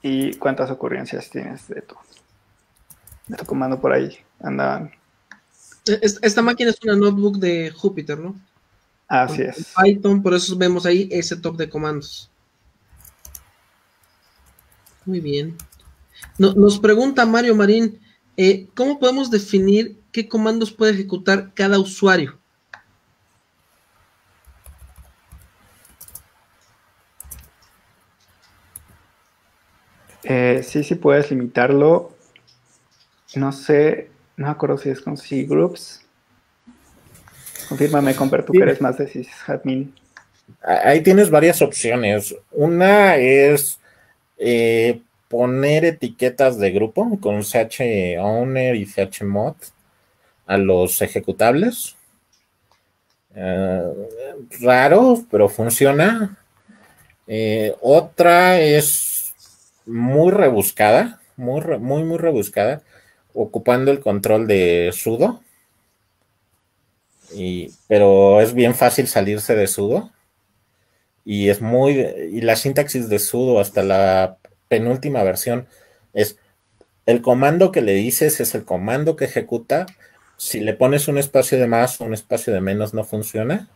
y cuántas ocurrencias tienes de tu, de tu comando por ahí. Andaban. Esta máquina es una notebook de Jupyter, ¿no? Así es. Python, por eso vemos ahí ese top de comandos. Muy bien. nos pregunta Mario Marín, eh, ¿cómo podemos definir qué comandos puede ejecutar cada usuario. Eh, sí, sí puedes limitarlo. No sé, no me acuerdo si es con C groups. Confírmame, Comper, tú que eres más de sysadmin. Ahí tienes varias opciones. Una es eh, poner etiquetas de grupo con chowner y chmod a los ejecutables. Eh, raro, pero funciona. Eh, otra es muy rebuscada, muy, muy, muy rebuscada, ocupando el control de sudo. Y, pero es bien fácil salirse de sudo. Y es muy. Y la sintaxis de sudo hasta la penúltima versión es el comando que le dices es el comando que ejecuta si le pones un espacio de más o un espacio de menos no funciona.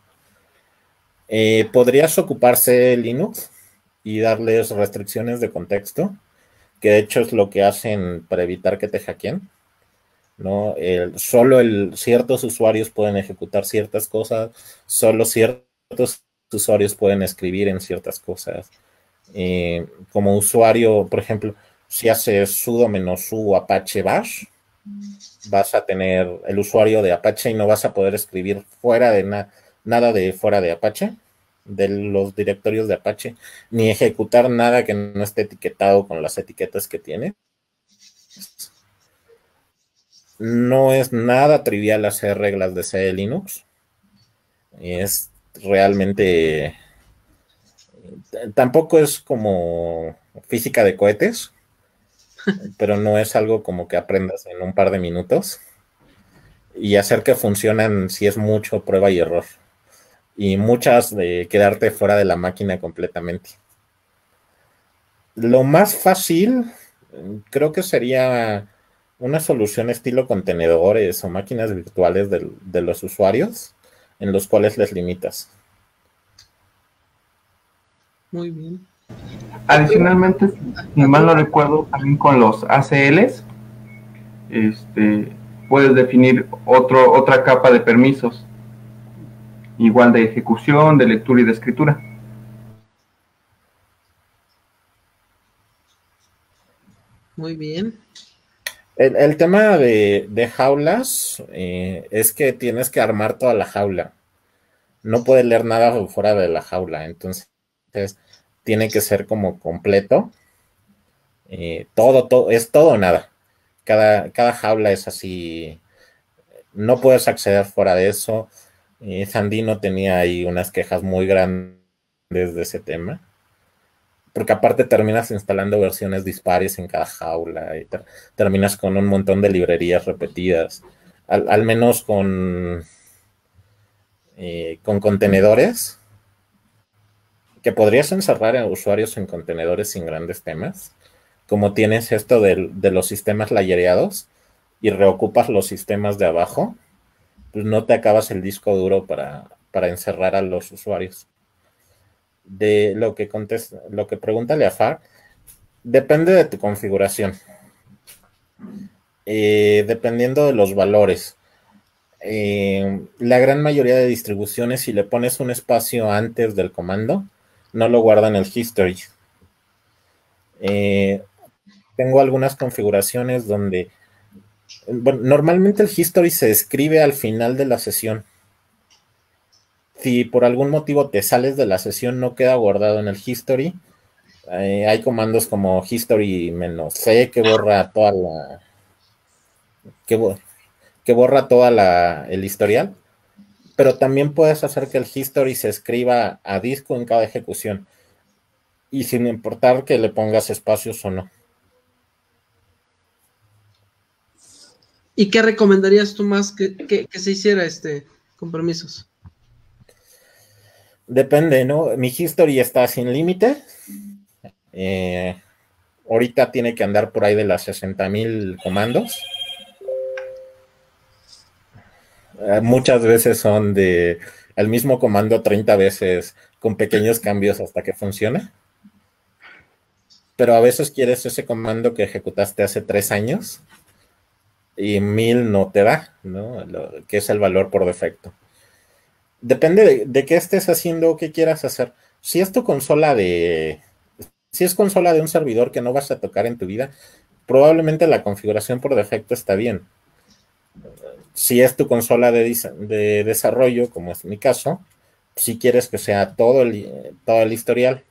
Eh, podrías ocuparse Linux y darles restricciones de contexto, que de hecho es lo que hacen para evitar que te hackeen. ¿No? solo el, ciertos usuarios pueden ejecutar ciertas cosas, solo ciertos usuarios pueden escribir en ciertas cosas. Eh, como usuario, por ejemplo, si haces sudo menos su apache bash, vas a tener el usuario de Apache y no vas a poder escribir fuera de nada de fuera de Apache, de los directorios de Apache, ni ejecutar nada que no esté etiquetado con las etiquetas que tiene. No es nada trivial hacer reglas de C de Linux. Es realmente. Tampoco es como física de cohetes pero no es algo como que aprendas en un par de minutos. Y hacer que funcionen si es mucho prueba y error. Y muchas de quedarte fuera de la máquina completamente. Lo más fácil creo que sería una solución estilo contenedores o máquinas virtuales de, de los usuarios en los cuales les limitas. Muy bien. Adicionalmente, si mal no recuerdo, también con los ACLs, este, puedes definir otro, otra capa de permisos, igual de ejecución, de lectura y de escritura. Muy bien. El, tema de, jaulas eh, es que tienes que armar toda la jaula. No puedes leer nada fuera de la jaula. Entonces, tiene que ser como completo. Eh, todo, todo, es todo o nada. Cada, jaula es así. No puedes acceder fuera de eso. Eh, Sandino tenía ahí unas quejas muy grandes de ese tema. Porque aparte terminas instalando versiones dispares en cada jaula y terminas con un montón de librerías repetidas. Al, menos con, eh, con contenedores que podrías encerrar a usuarios en contenedores sin grandes temas, como tienes esto de, los sistemas layereados y reocupas los sistemas de abajo, pues no te acabas el disco duro para, encerrar a los usuarios. De lo que contesta, lo que pregunta Leafar, depende de tu configuración. Eh, dependiendo de los valores. Eh, la gran mayoría de distribuciones, si le pones un espacio antes del comando, no lo guarda en el history. Eh, tengo algunas configuraciones donde normalmente el history se escribe al final de la sesión. Si por algún motivo te sales de la sesión, no queda guardado en el history. Eh, hay comandos como history c que borra toda la que, que borra toda la el historial. Pero también puedes hacer que el history se escriba a disco en cada ejecución. Y sin importar que le pongas espacios o no. ¿Y qué recomendarías tú más que, se hiciera este con permisos? Depende, ¿no? Mi history está sin límite. Eh, ahorita tiene que andar por ahí de las 60 mil comandos. Eh, muchas veces son de el mismo comando 30 veces con pequeños cambios hasta que funcione. Pero a veces quieres ese comando que ejecutaste hace tres años y mil no te da, ¿no? que es el valor por defecto. Depende de, qué estés haciendo qué quieras hacer. Si es tu consola de. Si es consola de un servidor que no vas a tocar en tu vida, probablemente la configuración por defecto está bien. Si es tu consola de, de desarrollo, como es mi caso, si quieres que sea todo el, todo el historial,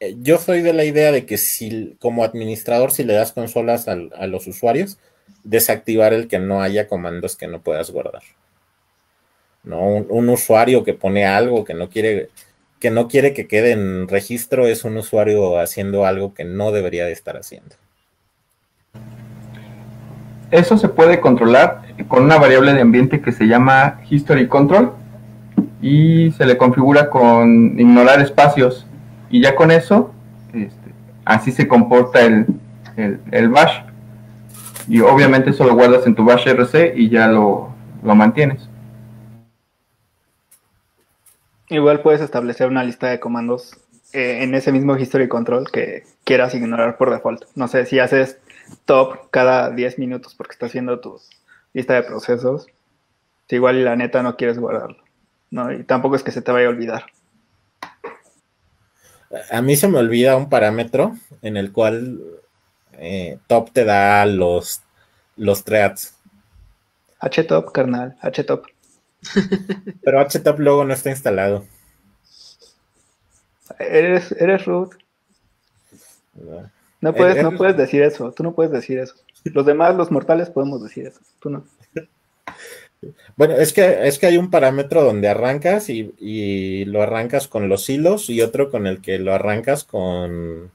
eh, yo soy de la idea de que si como administrador, si le das consolas a, los usuarios, desactivar el que no haya comandos que no puedas guardar. Un, usuario que pone algo que no quiere que no quiere que quede en registro es un usuario haciendo algo que no debería de estar haciendo. Eso se puede controlar con una variable de ambiente que se llama history control y se le configura con ignorar espacios y ya con eso, este, así se comporta el, el, bash. Y obviamente eso lo guardas en tu bash RC y ya lo, mantienes. Igual puedes establecer una lista de comandos eh, en ese mismo history control que quieras ignorar por default. No sé, si haces top cada 10 minutos porque estás haciendo tu lista de procesos, igual la neta no quieres guardarlo. ¿no? Y tampoco es que se te vaya a olvidar a mí se me olvida un parámetro en el cual eh, top te da los, los threads. htop, carnal, htop. Pero htop luego no está instalado. Eres, eres root. No. puedes, no puedes decir eso. Tú no puedes decir eso. Los demás, los mortales, podemos decir eso. Tú no. Bueno, es que, es que hay un parámetro donde arrancas y, lo arrancas con los hilos y otro con el que lo arrancas con,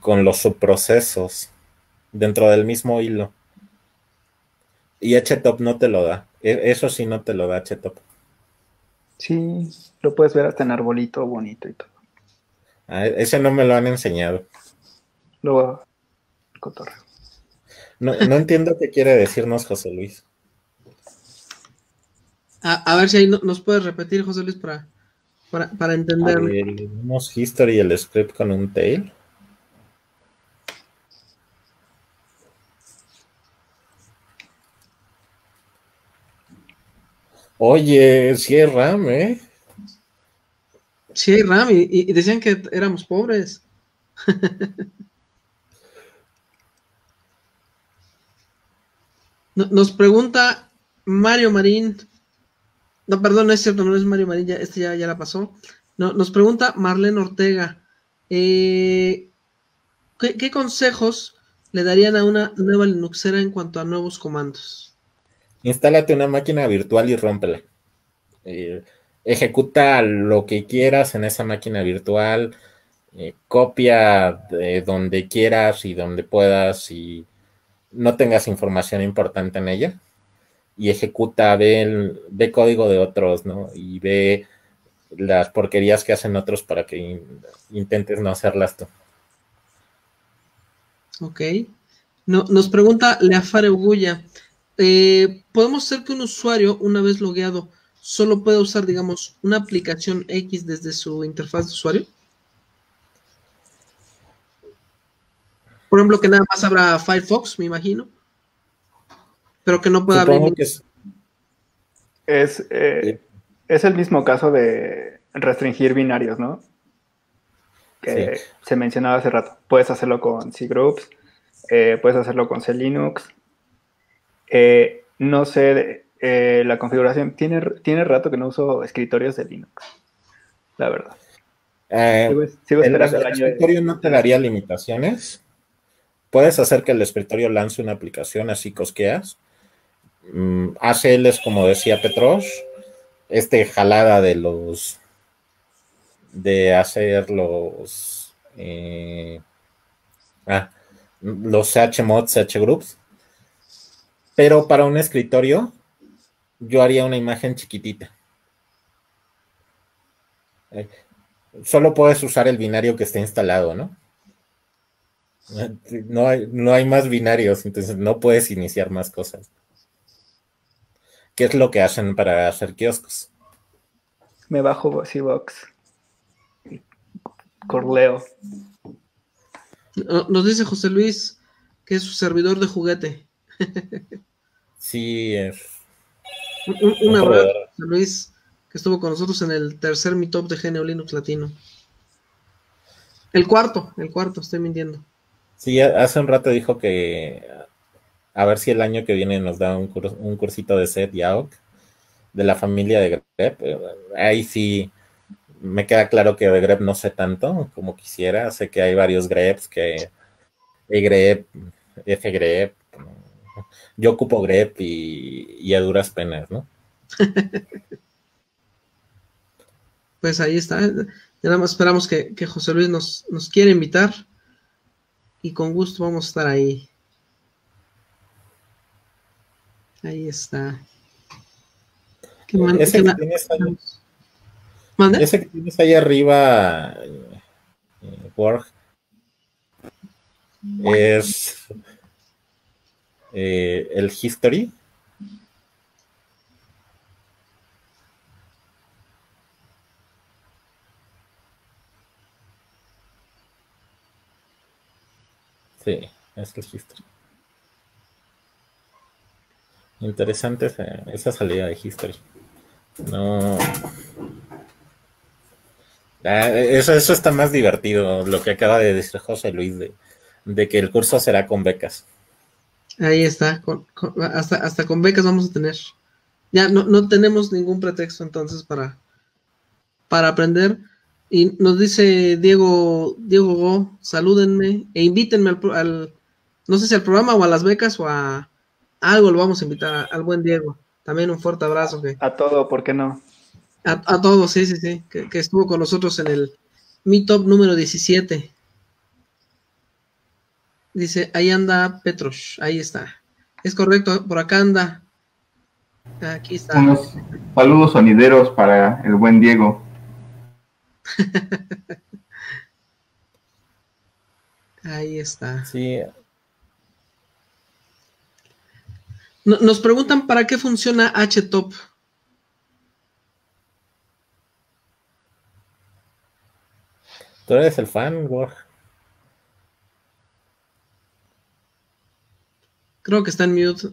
con los subprocesos dentro del mismo hilo. Y HTOP no te lo da. E, eso sí no te lo da HTOP. Sí, lo puedes ver hasta en arbolito bonito y todo. Ah, ese no me lo han enseñado. Luego, cotorreo. No, no entiendo qué quiere decirnos José Luis. A, ver si ahí nos puedes repetir, José Luis, para, para, entender. Tenemos history y el script con un tail. Oye, sí hay RAM, ¿eh? Sí hay RAM y, decían que éramos pobres. Nos pregunta Mario Marín, no, perdón, es cierto, no es Mario Marilla, este ya, ya la pasó. No, nos pregunta Marlene Ortega, eh, ¿qué, consejos le darían a una nueva Linuxera en cuanto a nuevos comandos? Instálate una máquina virtual y rómpela. Eh, ejecuta lo que quieras en esa máquina virtual, eh, copia de donde quieras y donde puedas y no tengas información importante en ella y ejecuta, ve, ve código de otros, ¿no? Y ve las porquerías que hacen otros para que intentes no hacerlas tú. Ok. No, nos pregunta Leafare Uguya, eh, ¿podemos hacer que un usuario, una vez logueado, solo pueda usar, digamos, una aplicación X desde su interfaz de usuario? Por ejemplo, que nada más abra Firefox, me imagino pero que no pueda abrir. es, eh, es el mismo caso de restringir binarios, ¿no? que se mencionaba hace rato. Puedes hacerlo con cgroups, eh, puedes hacerlo con C-Linux. Eh, no sé, eh, la configuración, tiene, tiene rato que no uso escritorios de Linux, la verdad. el, escritorio no te daría limitaciones. Puedes hacer que el escritorio lance una aplicación así cosqueas. Mm, ACL es como decía Petros, este jalada de los de hacer los eh, ah, los hmods, hgroups. Pero para un escritorio, yo haría una imagen chiquitita. Eh, solo puedes usar el binario que está instalado, ¿no? No hay, no hay más binarios, entonces no puedes iniciar más cosas. ¿Qué es lo que hacen para hacer kioscos? Me bajo Box. Corleo. Nos dice José Luis que es su servidor de juguete. Sí, es. Un, abrazo, Luis, que estuvo con nosotros en el tercer Meetup de GNU Linux Latino. El cuarto, el cuarto, estoy mintiendo. Sí, hace un rato dijo que a ver si el año que viene nos da un, un cursito de set y AUC de la familia de grep. Ahí sí me queda claro que de grep no sé tanto como quisiera. Sé que hay varios greps que grep, grep. Yo ocupo grep y, a duras penas, ¿no? pues ahí está. nada más esperamos que, José Luis nos, nos quiera invitar y con gusto vamos a estar ahí. Ahí está. ese, que tienes ahí, ese, que tienes ahí, arriba, eh, es eh, el History. Sí, es el History. Interesante esa, salida de History. No. Ah, eso, eso está más divertido, lo que acaba de decir José Luis, de, que el curso será con becas. Ahí está, hasta, hasta con becas vamos a tener. Ya no, no tenemos ningún pretexto entonces para, para aprender. Y nos dice Diego, Diego Go, salúdenme e invítenme al, al, no sé si al programa o a las becas o a, algo lo vamos a invitar al buen Diego. También un fuerte abrazo. Que, a todo, ¿por qué no? A, a todos, sí, sí, sí. Que, estuvo con nosotros en el Meetup número 17. Dice, ahí anda Petros, ahí está. Es correcto, por acá anda. Aquí está. Unos saludos sonideros para el buen Diego. ahí está. Sí, Nos preguntan para qué funciona HTOP. ¿Tú eres el fan, Creo que está en mute.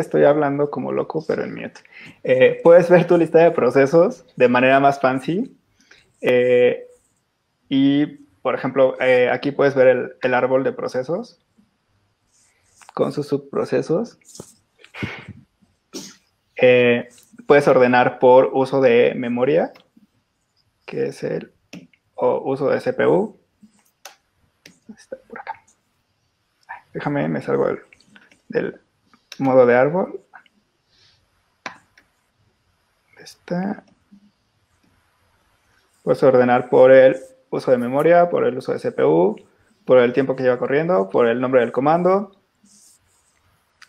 estoy hablando como loco, pero en mute. Eh, puedes ver tu lista de procesos de manera más fancy. Eh, y, por ejemplo, eh, aquí puedes ver el árbol de procesos con sus subprocesos. Puedes ordenar por uso de memoria, que es el o uso de CPU. Está por acá. Déjame, me salgo del, modo de árbol. Está. Puedes ordenar por el uso de memoria, por el uso de CPU, por el tiempo que lleva corriendo, por el nombre del comando,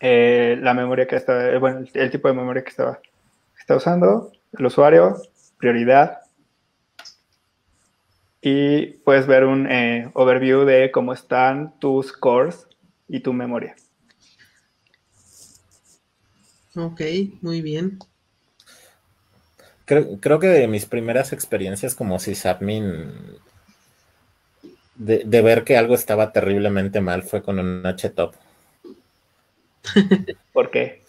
eh, la memoria que está, eh, bueno, el, tipo de memoria que estaba, está usando, el usuario, prioridad. Y puedes ver un eh, overview de cómo están tus cores y tu memoria. Ok, muy bien. Creo, creo que de mis primeras experiencias como sysadmin, de, de ver que algo estaba terriblemente mal fue con un HTOP. ¿Por qué?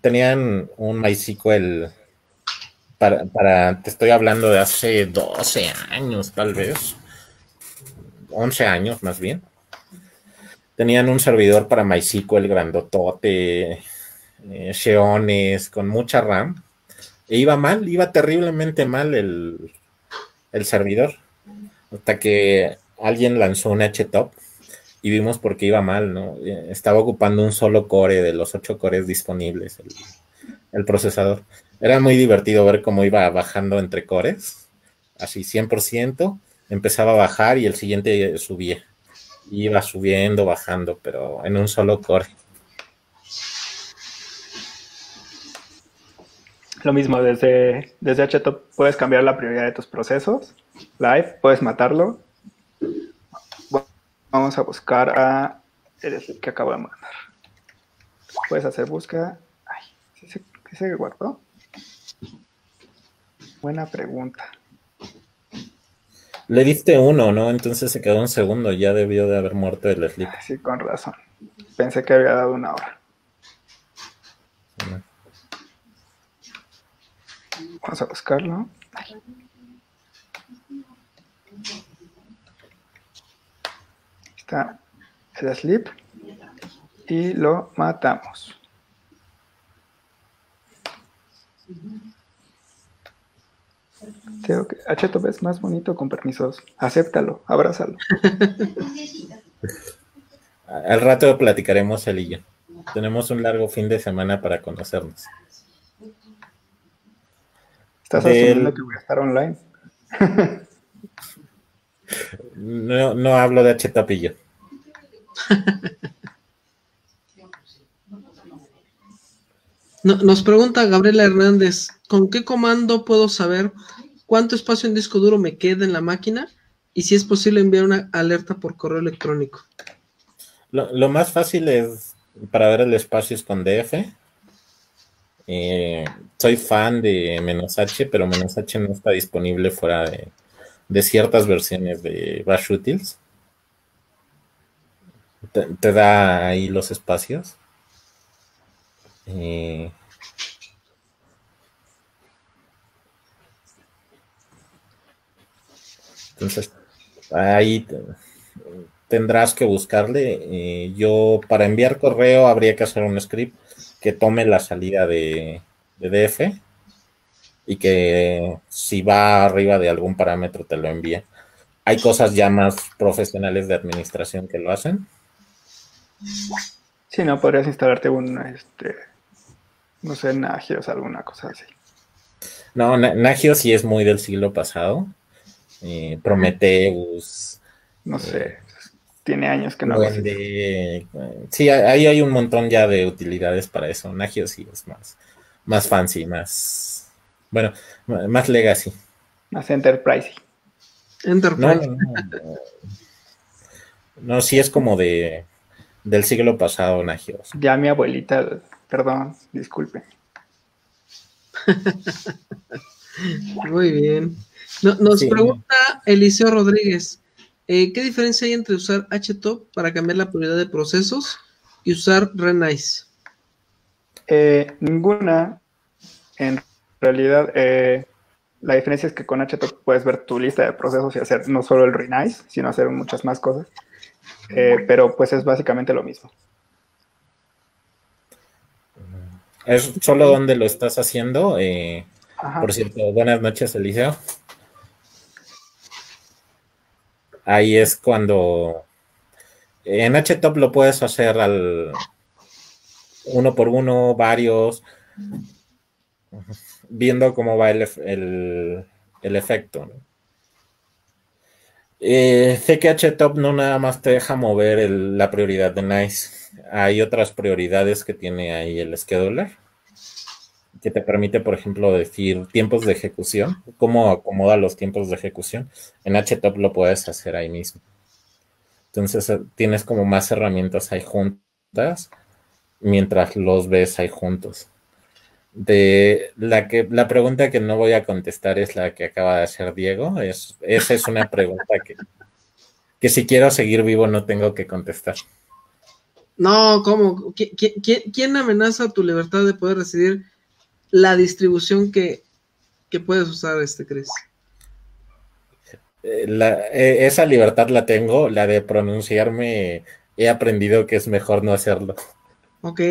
Tenían un MySQL para, para, te estoy hablando de hace 12 años, tal vez. 11 años más bien. Tenían un servidor para MySQL grandotote, eh, Xeones, con mucha RAM. E iba mal, iba terriblemente mal el, servidor. Hasta que alguien lanzó un HTOP y vimos por qué iba mal, ¿no? Estaba ocupando un solo core de los ocho cores disponibles, el, el procesador. Era muy divertido ver cómo iba bajando entre cores, así 100%, empezaba a bajar y el siguiente subía. Iba subiendo, bajando, pero en un solo core. Lo mismo, desde, desde HTOP puedes cambiar la prioridad de tus procesos. Live, puedes matarlo. Vamos a buscar a el que acabo de mandar. Puedes hacer búsqueda. Ay, ¿sí se, ¿sí se guardó? Buena pregunta. Le diste uno, ¿no? Entonces se quedó un segundo. Ya debió de haber muerto el sleep. Sí, con razón. Pensé que había dado una hora. Vamos a buscarlo. Está el sleep. Y lo matamos. Creo que HTOP es más bonito con permisos. Acéptalo, abrázalo. Al rato platicaremos él y yo. Tenemos un largo fin de semana para conocernos. ¿Estás asumiendo que voy a estar online? no, no hablo de HTOP y Nos pregunta Gabriela Hernández, ¿con qué comando puedo saber cuánto espacio en disco duro me queda en la máquina y si es posible enviar una alerta por correo electrónico? Lo, más fácil es para ver el espacio es con DF. Eh, soy fan de "-h", pero "-h" no está disponible fuera de, ciertas versiones de Bash Utils. Te da ahí los espacios. Entonces, ahí tendrás que buscarle. Eh, yo, para enviar correo, habría que hacer un script que tome la salida de, de DF y que si va arriba de algún parámetro te lo envíe. Hay cosas ya más profesionales de administración que lo hacen. Si no, podrías instalarte un, este, no sé, Nagios, alguna cosa así. No, Nagios sí es muy del siglo pasado. Eh, Prometheus. No sé, eh, tiene años que no lo de, Sí, ahí hay un montón ya de utilidades para eso. Nagios sí es más, más fancy, más. Bueno, más legacy. Más enterprise. Enterprise. No, no, no, no, sí es como de del siglo pasado, Nagios. Ya mi abuelita, perdón, disculpe. Muy bien. nos sí. pregunta Eliseo Rodríguez, eh, ¿qué diferencia hay entre usar HTOP para cambiar la prioridad de procesos y usar Renice? Eh, ninguna. En realidad, eh, la diferencia es que con HTOP puedes ver tu lista de procesos y hacer no solo el Renice, sino hacer muchas más cosas. Eh, pero pues es básicamente lo mismo. ¿Es solo donde lo estás haciendo? Eh, por cierto, buenas noches, Eliseo. Ahí es cuando en HTOP lo puedes hacer al uno por uno, varios, viendo cómo va el, el, el efecto. ¿no? Eh, CKH no nada más te deja mover el, la prioridad de Nice. Hay otras prioridades que tiene ahí el scheduler, que te permite, por ejemplo, decir tiempos de ejecución, cómo acomoda los tiempos de ejecución. En HTOP lo puedes hacer ahí mismo. Entonces eh, tienes como más herramientas ahí juntas mientras los ves ahí juntos. De la que la pregunta que no voy a contestar es la que acaba de hacer Diego. Es, esa es una pregunta que, que si quiero seguir vivo no tengo que contestar. No, ¿cómo? ¿Quién, quién amenaza tu libertad de poder decidir la distribución que que puedes usar, este, Chris. Eh, eh, esa libertad la tengo, la de pronunciarme, he aprendido que es mejor no hacerlo. Ok.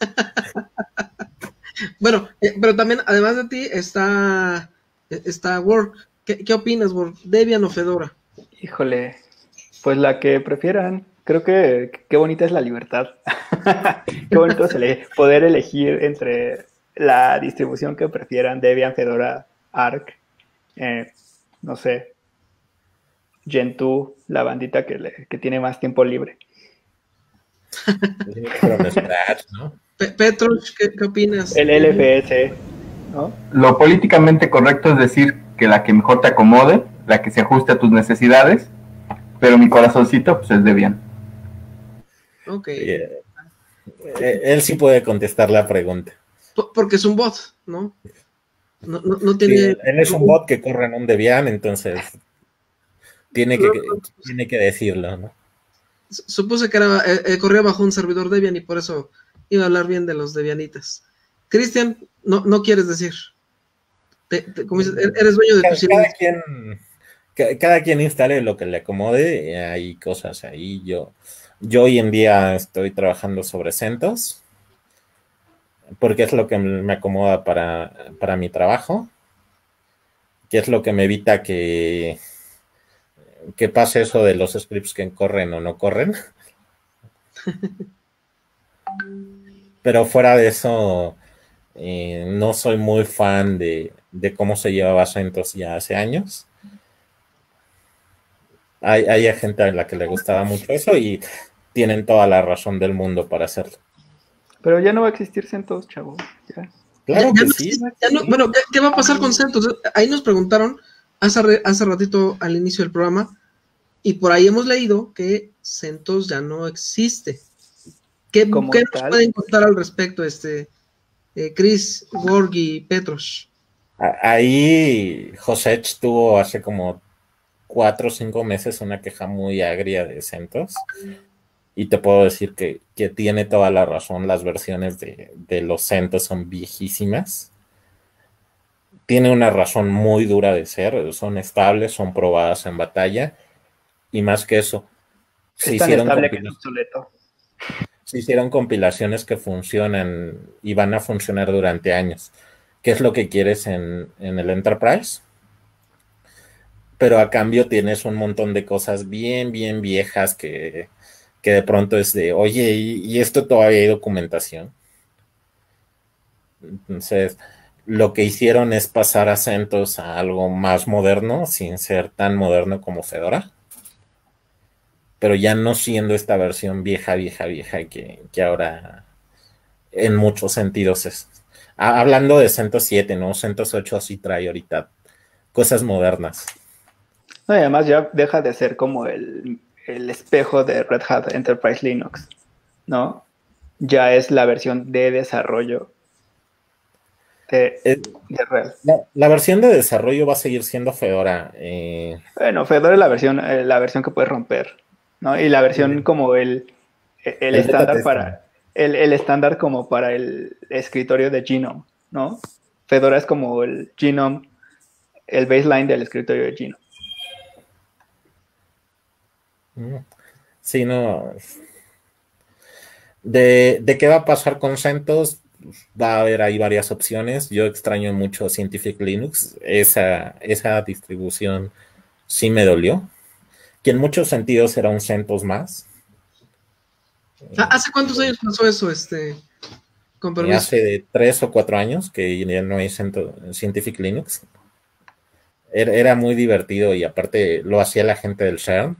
bueno, eh, pero también, además de ti, está, está Work. ¿Qué, opinas, Work? ¿Debian o Fedora? Híjole, pues la que prefieran. Creo que qué bonita es la libertad. qué bonito es poder elegir entre la distribución que prefieran, Debian, Fedora, Arc, no sé, Gentoo, la bandita que, tiene más tiempo libre. Petros, ¿qué, opinas? El LFS, ¿no? Lo políticamente correcto es decir que la que mejor te acomode, la que se ajuste a tus necesidades, pero mi corazoncito pues es Debian. Ok. Eh, él sí puede contestar la pregunta. Porque es un bot, ¿no? No, tiene... él es un bot que corre en un Debian, entonces tiene que, tiene que decirlo, ¿no? Supuse que era, eh, eh, corría bajo un servidor Debian y por eso iba a hablar bien de los Debianitas. Cristian, no, no quieres decir. como dices, e-, eres dueño de cada, tu cada quien, cada quien instale lo que le acomode. Hay cosas ahí. Yo, yo hoy en día estoy trabajando sobre CentOS porque es lo que me acomoda para, para mi trabajo, que es lo que me evita que que pase eso de los scripts que corren o no corren. Pero fuera de eso, eh, no soy muy fan de, cómo se llevaba CentOS ya hace años. Hay, hay, gente a la que le gustaba mucho eso y tienen toda la razón del mundo para hacerlo. Pero ya no va a existir CentOS, chavo. Claro que sí. bueno, ¿qué, va a pasar con CentOS? Ahí nos preguntaron hace, hace ratito al inicio del programa y por ahí hemos leído que CentOS ya no existe. ¿Qué, nos pueden contar al respecto, este, eh, Chris, Gorgi, Petros? Ahí José tuvo hace como cuatro o cinco meses una queja muy agria de CentOS. Y te puedo decir que, tiene toda la razón. Las versiones de, de los CentOS son viejísimas tiene una razón muy dura de ser, son estables, son probadas en batalla y más que eso, se hicieron, se hicieron compilaciones que funcionan y van a funcionar durante años. ¿Qué es lo que quieres en, el Enterprise? Pero a cambio tienes un montón de cosas bien, bien viejas que, de pronto es de, oye, ¿y, esto todavía hay documentación? Entonces, lo que hicieron es pasar acentos a algo más moderno, sin ser tan moderno como Fedora pero ya no siendo esta versión vieja, vieja, vieja que, ahora en muchos sentidos es. hablando de CentOS 7, ¿no? CentOS 8 sí trae ahorita cosas modernas. Además ya deja de ser como el, espejo de Red Hat Enterprise Linux, ¿no? Ya es la versión de desarrollo de, eh, La, versión de desarrollo va a seguir siendo Fedora. Eh. Bueno, Fedora es la versión, eh, la versión que puedes romper. ¿no? Y la versión como el, el, estándar para el, estándar como para el escritorio de Genome, ¿no? Fedora es como el Genome, el baseline del escritorio de Genome. Sí, no. De, de, qué va a pasar con CentOS? Va a haber ahí varias opciones. Yo extraño mucho Scientific Linux. Esa, esa distribución sí me dolió que en muchos sentidos era un CentOS más. Ah, ¿Hace cuántos años pasó eso, este? Hace tres o cuatro años que ya no hay Scientific Linux. Era, muy divertido y aparte lo hacía la gente del CERN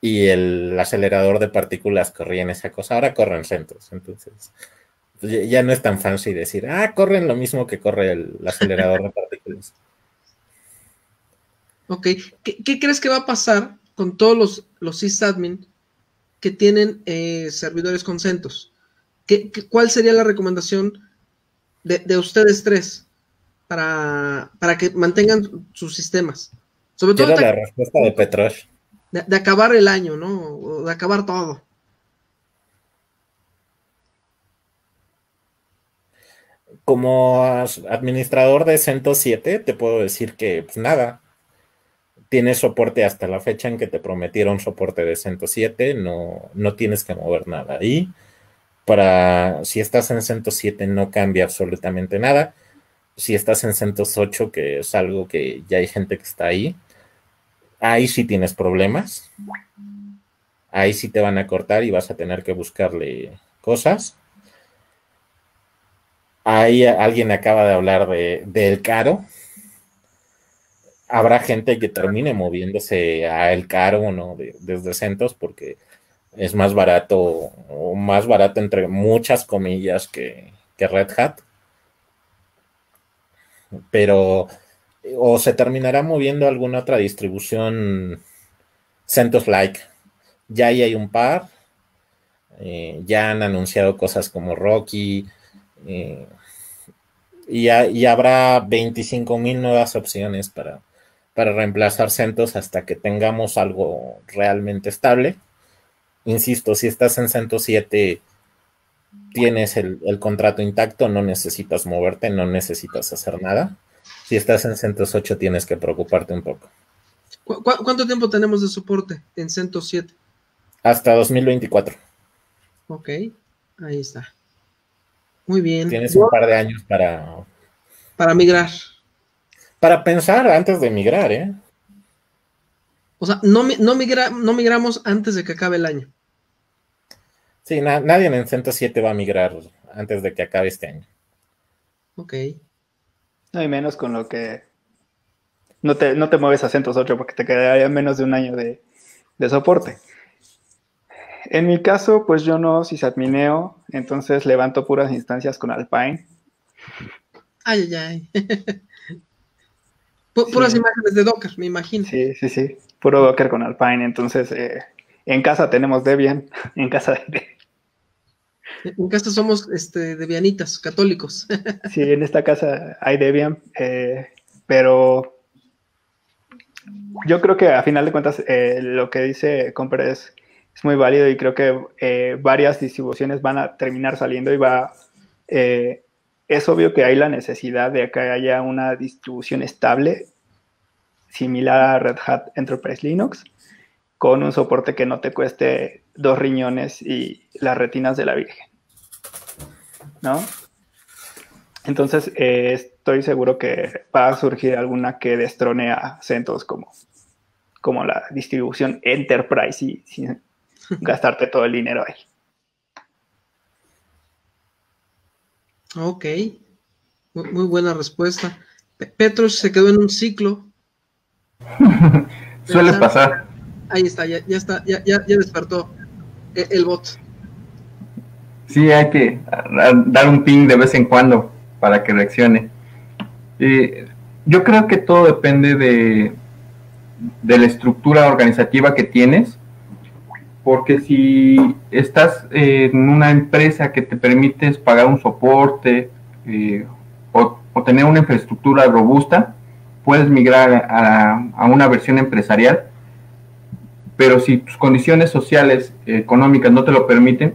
y el acelerador de partículas corría en esa cosa. Ahora corren CentOS, entonces ya no es tan fancy decir, ah, corren lo mismo que corre el acelerador de partículas. Ok, ¿Qué, crees que va a pasar con todos los, los sysadmin que tienen eh, servidores con CentOS? ¿Qué, cuál sería la recomendación de, ustedes tres para, que mantengan sus sistemas? Sobre todo la respuesta de Petrosh. De, acabar el año, ¿no? de acabar todo. como administrador de CentOS 7, te puedo decir que pues, nada, tienes soporte hasta la fecha en que te prometieron soporte de 107, no, no tienes que mover nada. Y para si estás en 107 no cambia absolutamente nada. Si estás en 108, que es algo que ya hay gente que está ahí, ahí sí tienes problemas. Ahí sí te van a cortar y vas a tener que buscarle cosas. Ahí alguien acaba de hablar de, del caro habrá gente que termine moviéndose a el caro, ¿no? desde centos porque es más barato, o más barato entre muchas comillas que, Red Hat. Pero, o se terminará moviendo alguna otra distribución CentOS like. Ya ahí hay un par. Eh, ya han anunciado cosas como Rocky. Eh, y, habrá 25 mil nuevas opciones para, para reemplazar CentOS hasta que tengamos algo realmente estable. Insisto, si estás en CentOS 7, tienes el, contrato intacto, no necesitas moverte, no necesitas hacer nada. Si estás en CentOS 8, tienes que preocuparte un poco. cuánto tiempo tenemos de soporte en CentOS 7? Hasta 2024. Ok, ahí está. Muy bien. Tienes un par de años para... Para migrar para pensar antes de migrar, ¿eh? O sea, no, no, no migramos antes de que acabe el año. Sí, nadie en Centro 7 va a migrar antes de que acabe este año. Ok. No hay menos con lo que no te, no te mueves a CentOS 8 porque te quedaría menos de un año de, de soporte. En mi caso, pues yo no sysadmineo, entonces levanto puras instancias con Alpine. Ay, ay, ay. Puras imágenes de Docker, me imagino. Sí, sí, sí. Puro Docker con Alpine. Entonces, eh, en casa tenemos Debian. En casa de... En casa somos este, debianitas, católicos. sí, en esta casa hay Debian, eh, pero yo creo que a final de cuentas eh, lo que dice Comper es, muy válido y creo que varias distribuciones van a terminar saliendo y va es obvio que hay la necesidad de que haya una distribución estable, similar a Red Hat Enterprise Linux, con un soporte que no te cueste dos riñones y las retinas de la Virgen. ¿No? Entonces, eh, estoy seguro que va a surgir alguna que destrone a CentOS como, como la distribución Enterprise y sin gastarte todo el dinero ahí. Ok, muy, buena respuesta. Petros se quedó en un ciclo. Suele pasar. Ahí está, ya, está, ya, ya, despertó e, el, bot. Sí, hay que dar un ping de vez en cuando para que reaccione. yo creo que todo depende de, la estructura organizativa que tienes porque si estás en una empresa que te permite pagar un soporte eh, o, tener una infraestructura robusta, puedes migrar a, una versión empresarial, pero si tus condiciones sociales, económicas no te lo permiten,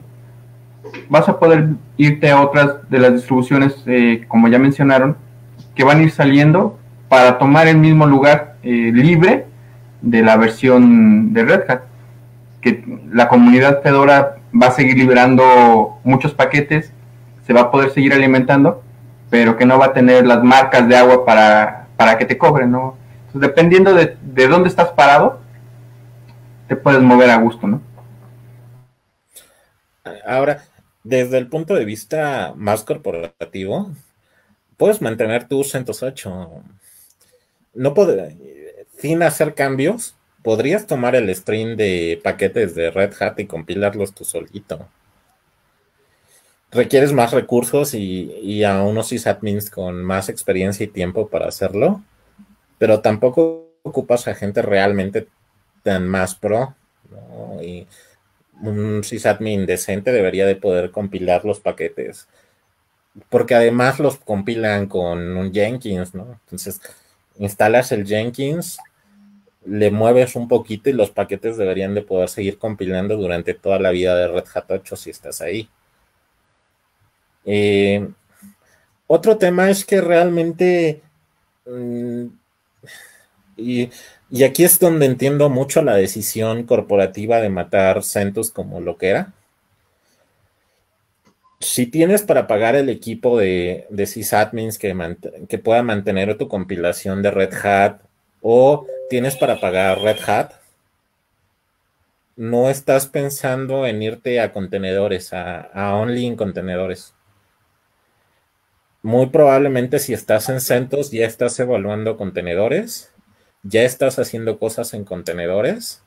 vas a poder irte a otras de las distribuciones, eh, como ya mencionaron, que van a ir saliendo para tomar el mismo lugar eh, libre de la versión de Red Hat que la comunidad Fedora va a seguir liberando muchos paquetes, se va a poder seguir alimentando, pero que no va a tener las marcas de agua para, para que te cobren, ¿no? Entonces, dependiendo de, de dónde estás parado, te puedes mover a gusto, ¿no? Ahora, desde el punto de vista más corporativo, puedes mantener tu CentOS 8. No sin hacer cambios, podrías tomar el stream de paquetes de Red Hat y compilarlos tú solito. Requieres más recursos y, a unos sysadmins con más experiencia y tiempo para hacerlo, pero tampoco ocupas a gente realmente tan más pro. Y un sysadmin decente debería de poder compilar los paquetes, porque además los compilan con un Jenkins, ¿no? Entonces, instalas el Jenkins, le mueves un poquito y los paquetes deberían de poder seguir compilando durante toda la vida de Red Hat 8 si estás ahí. Eh, otro tema es que realmente, mm, y, y, aquí es donde entiendo mucho la decisión corporativa de matar CentOS como lo que era. Si tienes para pagar el equipo de, sysadmins que, pueda mantener tu compilación de Red Hat o tienes para pagar Red Hat, no estás pensando en irte a contenedores, a, a only en contenedores muy probablemente si estás en CentOS ya estás evaluando contenedores, ya estás haciendo cosas en contenedores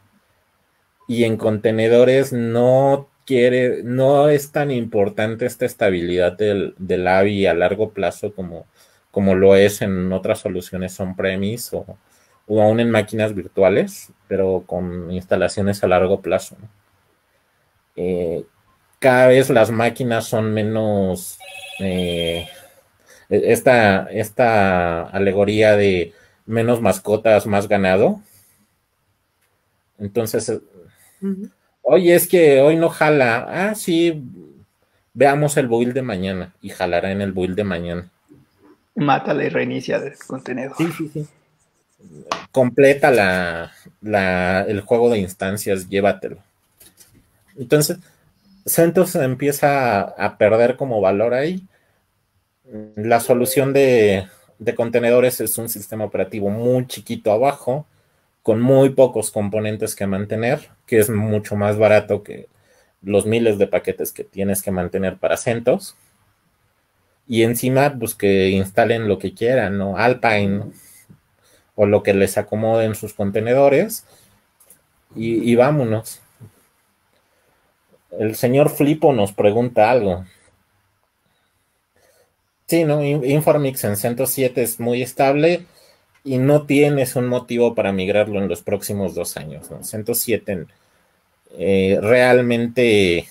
y en contenedores no quiere, no es tan importante esta estabilidad del, del AVI a largo plazo como, como lo es en otras soluciones on-premise o, o, aún en máquinas virtuales, pero con instalaciones a largo plazo. Eh, cada vez las máquinas son menos eh, e-, esta, esta alegoría de menos mascotas, más ganado. Entonces, uh oye, es que hoy no jala. Ah, sí, veamos el build de mañana y jalará en el build de mañana. Mátala y reinicia el contenedor. Sí, sí, sí. Completa la, la, el juego de instancias, llévatelo. Entonces, CentOS empieza a perder como valor ahí la solución de, contenedores es un sistema operativo muy chiquito abajo, con muy pocos componentes que mantener, que es mucho más barato que los miles de paquetes que tienes que mantener para CentOS. Y encima, pues que instalen lo que quieran, ¿no? Alpine o lo que les acomode en sus contenedores. Y, y vámonos. El señor Flipo nos pregunta algo. Sí, ¿no? Informix en 107 es muy estable y no tienes un motivo para migrarlo en los próximos dos años. ¿no? 107 eh, realmente eh,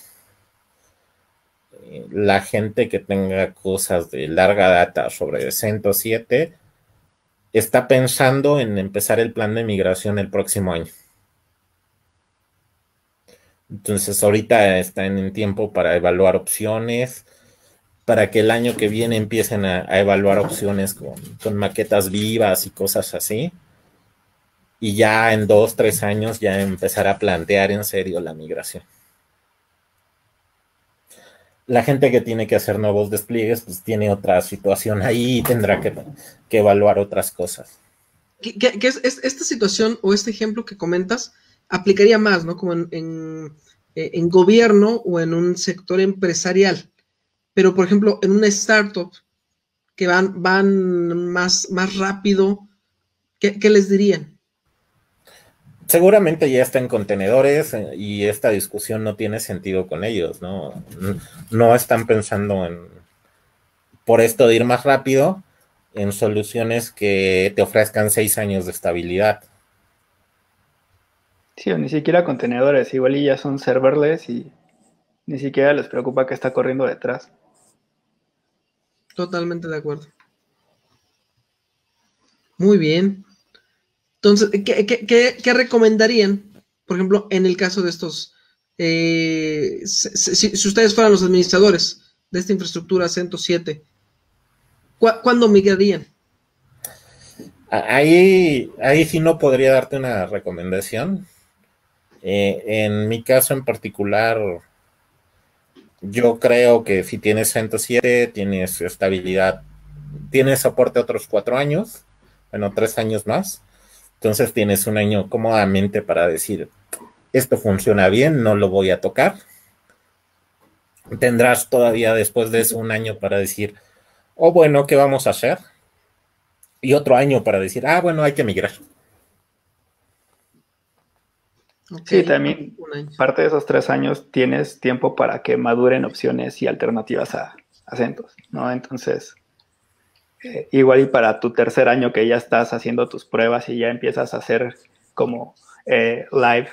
la gente que tenga cosas de larga data sobre 107 está pensando en empezar el plan de migración el próximo año. Entonces ahorita están en tiempo para evaluar opciones para que el año que viene empiecen a, evaluar opciones con, maquetas vivas y cosas así. Y ya en dos, tres años ya empezar a plantear en serio la migración. La gente que tiene que hacer nuevos despliegues, pues tiene otra situación ahí y tendrá que, evaluar otras cosas. ¿Qué, es, esta situación o este ejemplo que comentas aplicaría más, ¿no? Como en eh, gobierno o en un sector empresarial pero por ejemplo, en una startup que van, van más, más rápido, ¿qué, les dirían? Seguramente ya está en contenedores eh, y esta discusión no tiene sentido con ellos, ¿no? No están pensando en, por esto de ir más rápido, en soluciones que te ofrezcan seis años de estabilidad. Sí, o ni siquiera contenedores, igual ya son serverless y ni siquiera les preocupa que está corriendo detrás. Totalmente de acuerdo. Muy bien. Entonces, ¿qué, recomendarían, por ejemplo, en el caso de estos, eh, si, ustedes fueran los administradores de esta infraestructura 107, ¿cuándo migrarían? Ahí, ahí sí no podría darte una recomendación. Eh, en mi caso en particular, yo creo que si tienes 107, tienes estabilidad, tienes soporte otros cuatro años, bueno, tres años más. Entonces tienes un año cómodamente para decir, esto funciona bien, no lo voy a tocar. Tendrás todavía después de eso un año para decir, oh, bueno, ¿qué vamos a hacer? Y otro año para decir, ah, bueno, hay que migrar. Sí, también parte de esos tres años tienes tiempo para que maduren opciones y alternativas a acentos, ¿no? Entonces, eh, igual y para tu tercer año que ya estás haciendo tus pruebas y ya empiezas a hacer como eh, live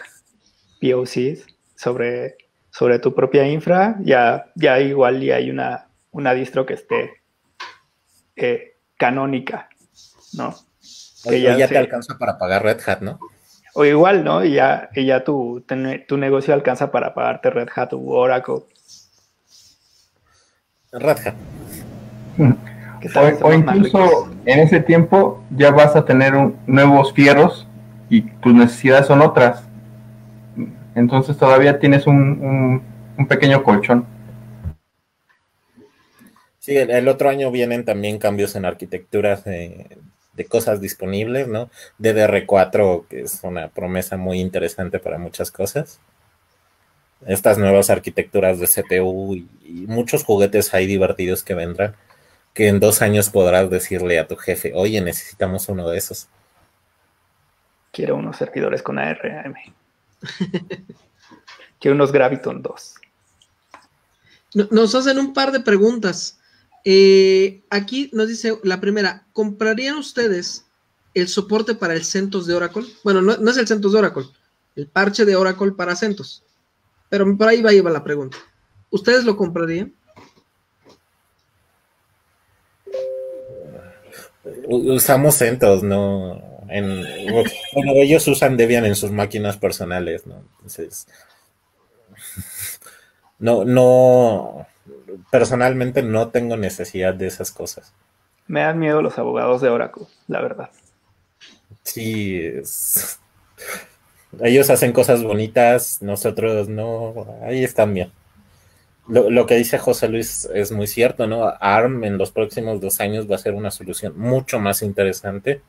POCs sobre, sobre tu propia infra, ya, ya igual y hay una, una distro que esté eh, canónica, ¿no? Que ya, te alcanza para pagar Red Hat, ¿no? O igual, ¿no? Y ya, ya tu, tu negocio alcanza para pagarte Red Hat o Oracle. Red Hat. o, incluso en ese tiempo ya vas a tener nuevos fierros y tus necesidades son otras. Entonces todavía tienes un, pequeño colchón. Sí, el, otro año vienen también cambios en arquitecturas de, de cosas disponibles, ¿no? DDR4, que es una promesa muy interesante para muchas cosas estas nuevas arquitecturas de CPU y, muchos juguetes ahí divertidos que vendrán, que en dos años podrás decirle a tu jefe, oye, necesitamos uno de esos. Quiero unos servidores con ARM. Quiero unos Graviton 2. Nos hacen un par de preguntas. Eh, aquí nos dice la primera, ¿comprarían ustedes el soporte para el CentOS de Oracle? Bueno, no, es el CentOS de Oracle, el parche de Oracle para CentOS. Pero por ahí va, va la pregunta. ¿Ustedes lo comprarían? Usamos CentOS, ¿no? En, bueno, ellos usan Debian en sus máquinas personales, ¿no? Entonces, no, no, personalmente no tengo necesidad de esas cosas. Me dan miedo los abogados de Oracle, la verdad. Sí, es, ellos hacen cosas bonitas, nosotros no, ahí están bien. Lo, que dice José Luis es muy cierto, ¿no? ARM en los próximos dos años va a ser una solución mucho más interesante.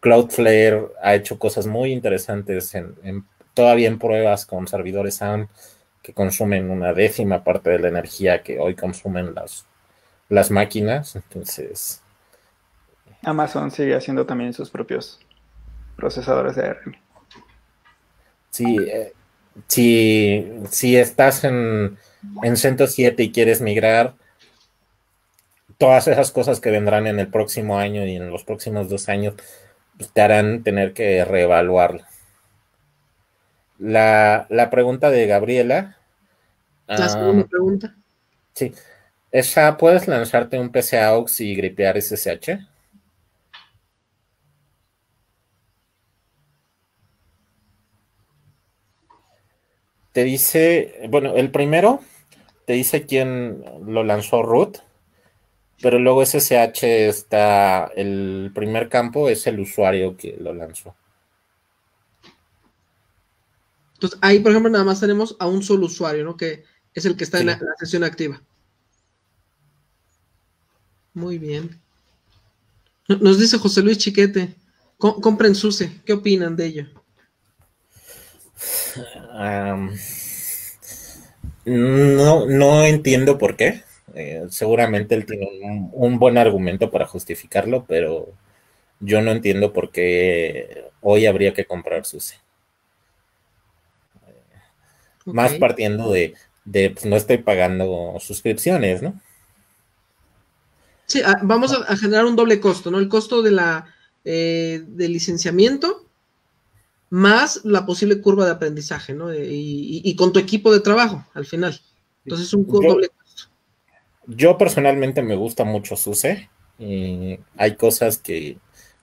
Cloudflare ha hecho cosas muy interesantes en, todavía en pruebas con servidores ARM que consumen una décima parte de la energía que hoy consumen las, las máquinas. Entonces. Amazon sigue haciendo también sus propios procesadores de ARM. Eh, si, si, estás en, en 107 y quieres migrar, todas esas cosas que vendrán en el próximo año y en los próximos dos años pues, te harán tener que reevaluarlo. La, pregunta de Gabriela. La ah, segunda pregunta. Sí. ¿Esa puedes lanzarte un PC AUX y gripear SSH? te dice, bueno, el primero te dice quién lo lanzó root, pero luego SSH está, el primer campo es el usuario que lo lanzó. Entonces, ahí, por ejemplo, nada más tenemos a un solo usuario, ¿no? Que es el que está en la, sesión activa. Muy bien. Nos dice José Luis Chiquete, compren SUSE, ¿qué opinan de ello? no, no entiendo por qué. Eh, seguramente él tiene un, buen argumento para justificarlo, pero yo no entiendo por qué hoy habría que comprar SUSE. Más partiendo de, pues, no estoy pagando suscripciones, ¿no? Sí, ah, vamos a, generar un doble costo, ¿no? El costo de la eh, de licenciamiento más la posible curva de aprendizaje, ¿no? Y, con tu equipo de trabajo al final. Entonces, un yo, doble Yo personalmente me gusta mucho SUSE. hay cosas que,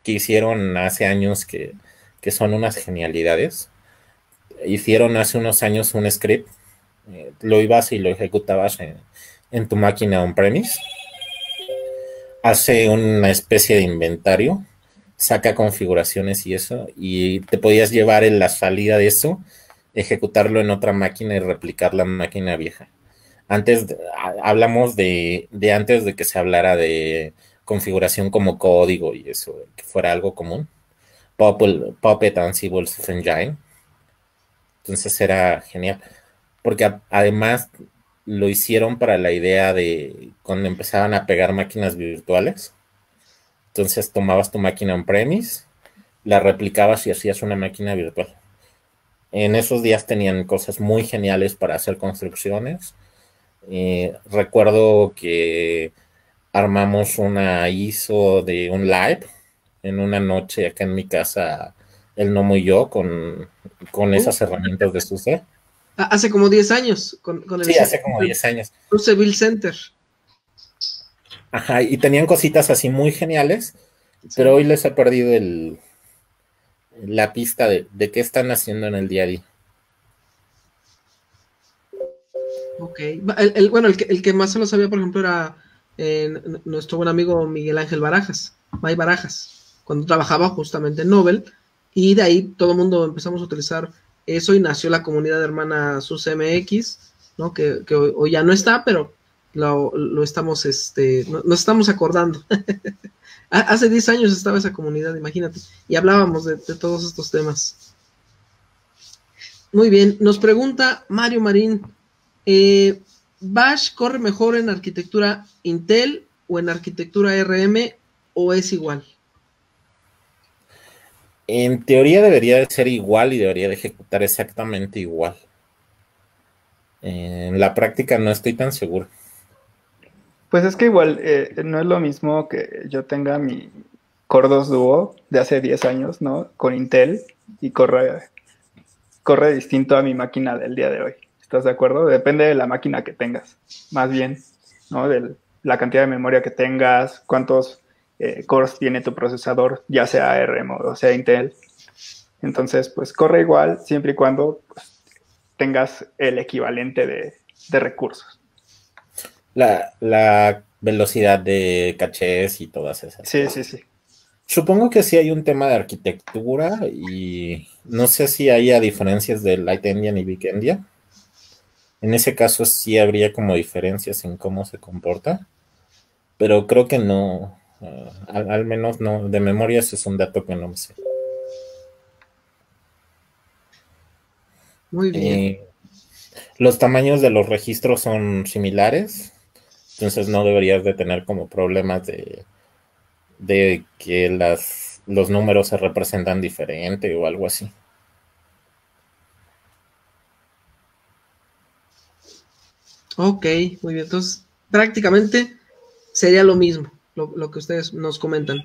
hicieron hace años que, son unas genialidades. Hicieron hace unos años un script. Eh, lo ibas y lo ejecutabas en, tu máquina on-premise. Hace una especie de inventario saca configuraciones y eso, y te podías llevar en la salida de eso, ejecutarlo en otra máquina y replicar la máquina vieja. Antes hablamos de, antes de que se hablara de configuración como código y eso, que fuera algo común. Puppet, Ansible Engine. Entonces era genial. Porque además lo hicieron para la idea de cuando empezaban a pegar máquinas virtuales entonces tomabas tu máquina on-premise, la replicabas y hacías una máquina virtual. En esos días tenían cosas muy geniales para hacer construcciones. Eh, recuerdo que armamos una ISO de un live en una noche acá en mi casa, el Nomo y yo, con, esas herramientas de SUSE. Hace como 10 años. Con, sí, hace como 10 años. SUSE Bill Center. Ajá, y tenían cositas así muy geniales, pero hoy les he perdido el, la pista de, qué están haciendo en el día a día. Ok, el, bueno, el que, el que, más se lo sabía, por ejemplo, era nuestro buen amigo Miguel Ángel Barajas, May Barajas, cuando trabajaba justamente en Nobel, y de ahí todo el mundo empezamos a utilizar eso y nació la comunidad hermana SUSMX, ¿no? Que, hoy, ya no está, pero lo, estamos, este, nos estamos acordando. Hace 10 años estaba esa comunidad, imagínate, y hablábamos de, todos estos temas. Muy bien, nos pregunta Mario Marín, eh, ¿Bash corre mejor en arquitectura Intel o en arquitectura RM o es igual? En teoría debería de ser igual y debería de ejecutar exactamente igual. En la práctica no estoy tan seguro. Pues es que igual eh, no es lo mismo que yo tenga mi Core 2 Duo de hace 10 años, ¿no? Con Intel y corre, corre distinto a mi máquina del día de hoy. ¿Estás de acuerdo? Depende de la máquina que tengas, más bien, ¿no? De la cantidad de memoria que tengas, cuántos eh, cores tiene tu procesador, ya sea ARM o sea Intel. Entonces, pues corre igual siempre y cuando pues, tengas el equivalente de, recursos. La, velocidad de cachés y todas esas. Sí, sí, sí. Supongo que sí hay un tema de arquitectura y no sé si haya diferencias de Light Endian y Big Endian. En ese caso sí habría como diferencias en cómo se comporta, pero creo que no, Ah, al, menos no, de memoria ese es un dato que no me sé. Muy bien. Eh, los tamaños de los registros son similares, entonces no deberías de tener como problemas de, de que las, los números se representan diferente o algo así. Ok, muy bien. Entonces, prácticamente sería lo mismo lo, que ustedes nos comentan.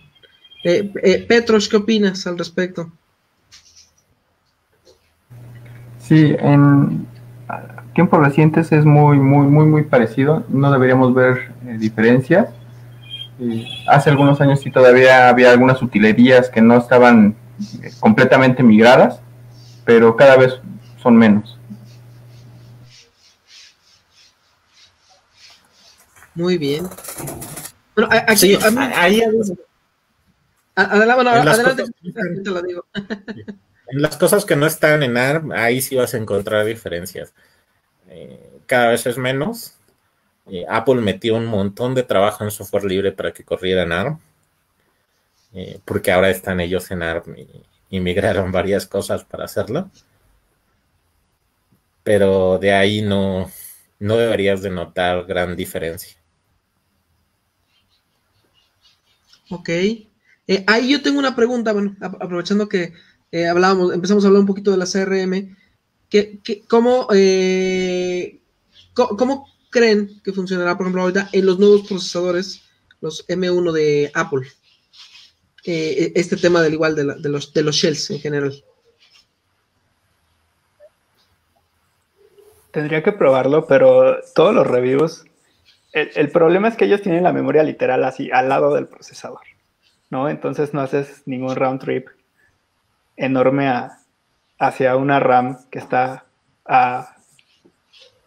Eh, eh, Petros, ¿qué opinas al respecto? Sí, en tiempos recientes es muy, muy, muy, muy parecido. No deberíamos ver eh, diferencias. hace algunos años sí todavía había algunas utilerías que no estaban completamente migradas, pero cada vez son menos. Muy bien aquí, ahí, adelante, En las cosas que no están en ARM, ahí sí vas a encontrar diferencias. Eh, cada vez es menos. Eh, Apple metió un montón de trabajo en software libre para que corriera en ARM. Eh, porque ahora están ellos en ARM y, migraron varias cosas para hacerlo. Pero de ahí no, no deberías de notar gran diferencia. Ok. Eh, ahí yo tengo una pregunta, bueno, aprovechando que eh, hablábamos, empezamos a hablar un poquito de la CRM, que, cómo, eh, cómo, creen que funcionará, por ejemplo, ahorita en los nuevos procesadores, los M1 de Apple? E, este tema del igual de, los, de los shells en general. Tendría que probarlo, pero todos los reviews el, problema es que ellos tienen la memoria literal así al lado del procesador, ¿no? Entonces no haces ningún round trip enorme hacia una RAM que está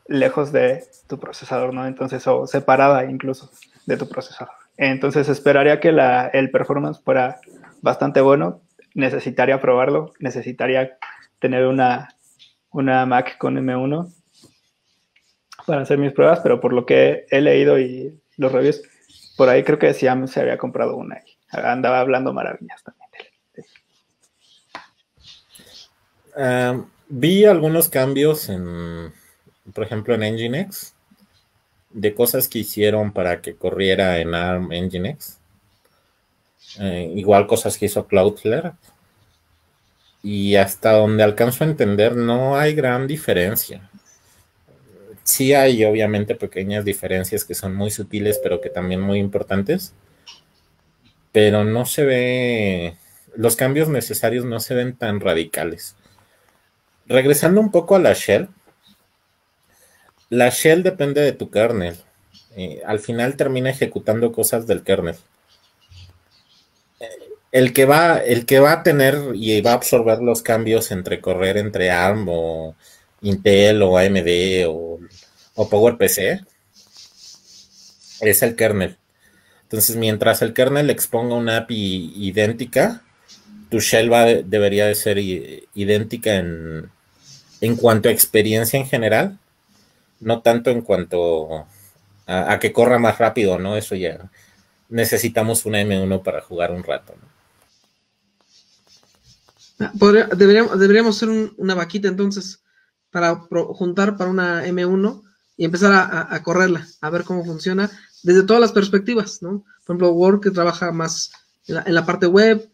lejos de tu procesador, ¿no? Entonces, o separada incluso de tu procesador. Entonces esperaría que el performance fuera bastante bueno. Necesitaría probarlo, necesitaría tener una, una Mac con M1 para hacer mis pruebas, pero por lo que he leído y los reviews, por ahí creo que Siam se había comprado una y andaba hablando maravillas también. vi algunos cambios en, por ejemplo, en Nginx, de cosas que hicieron para que corriera en ARM Nginx. Eh, igual cosas que hizo Cloudflare. Y hasta donde alcanzo a entender, no hay gran diferencia sí hay obviamente pequeñas diferencias que son muy sutiles, pero que también muy importantes. Pero no se ve, los cambios necesarios no se ven tan radicales. Regresando un poco a la shell, la shell depende de tu kernel. Eh, al final termina ejecutando cosas del kernel. El que, va, el que va a tener y va a absorber los cambios entre correr entre ARM o Intel o AMD o, PowerPC es el kernel. Entonces, mientras el kernel exponga una API idéntica, tu shell va, debería de ser idéntica en, en cuanto a experiencia en general, no tanto en cuanto a, que corra más rápido, ¿no? Eso ya necesitamos una M1 para jugar un rato, ah, deberíamos, deberíamos hacer una vaquita entonces para juntar para una M1 y empezar a, correrla, a ver cómo funciona desde todas las perspectivas, ¿no? Por ejemplo, Word que trabaja más en la, parte web,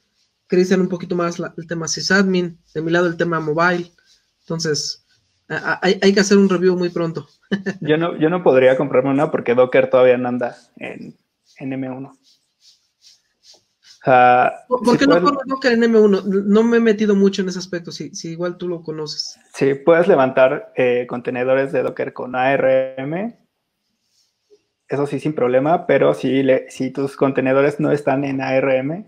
Cristian un poquito más el tema sysadmin, de mi lado el tema mobile. Entonces, hay, hay, que hacer un review muy pronto. yo, no, yo no podría comprarme una porque Docker todavía no anda en, en M1. ¿Por qué no corre Docker en M1? No me he metido mucho en ese aspecto, si, si igual tú lo conoces. Sí, puedes levantar eh, contenedores de Docker con ARM, eso sí sin problema, pero si, si tus contenedores no están en ARM,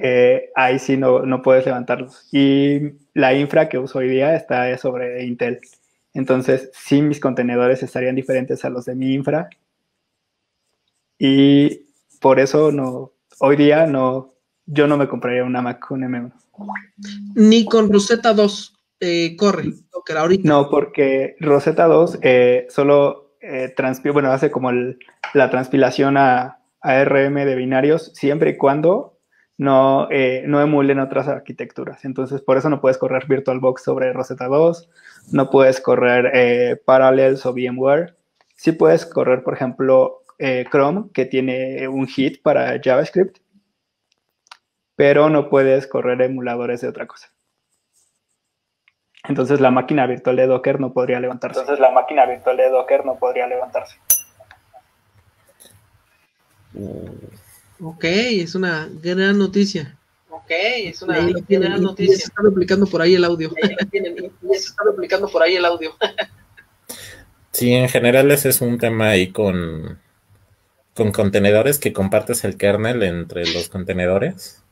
eh, ahí sí no, no puedes levantarlos. Y la infra que uso hoy día está sobre Intel. Entonces, sí, mis contenedores estarían diferentes a los de mi infra. Y por eso no, hoy día no, yo no me compraría una Mac con M1. Ni con Rosetta 2 eh, corre, Docker ahorita. No, porque Rosetta 2 eh, solo eh, bueno, hace como la transpilación a, ARM de binarios siempre y cuando no, eh, no emulen otras arquitecturas. Entonces, por eso no puedes correr VirtualBox sobre Rosetta 2, no puedes correr Parallels o VMware. Sí puedes correr, por ejemplo, Chrome, que tiene un hit para JavaScript, pero no puedes correr emuladores de otra cosa. Entonces la máquina virtual de Docker no podría levantarse. Entonces la máquina virtual de Docker no podría levantarse. Ok, es una gran noticia. Ok, es una gran noticia. se está replicando por ahí el audio. se está replicando por ahí el audio. sí, en general ese es un tema ahí con, con contenedores que compartes el kernel entre los contenedores.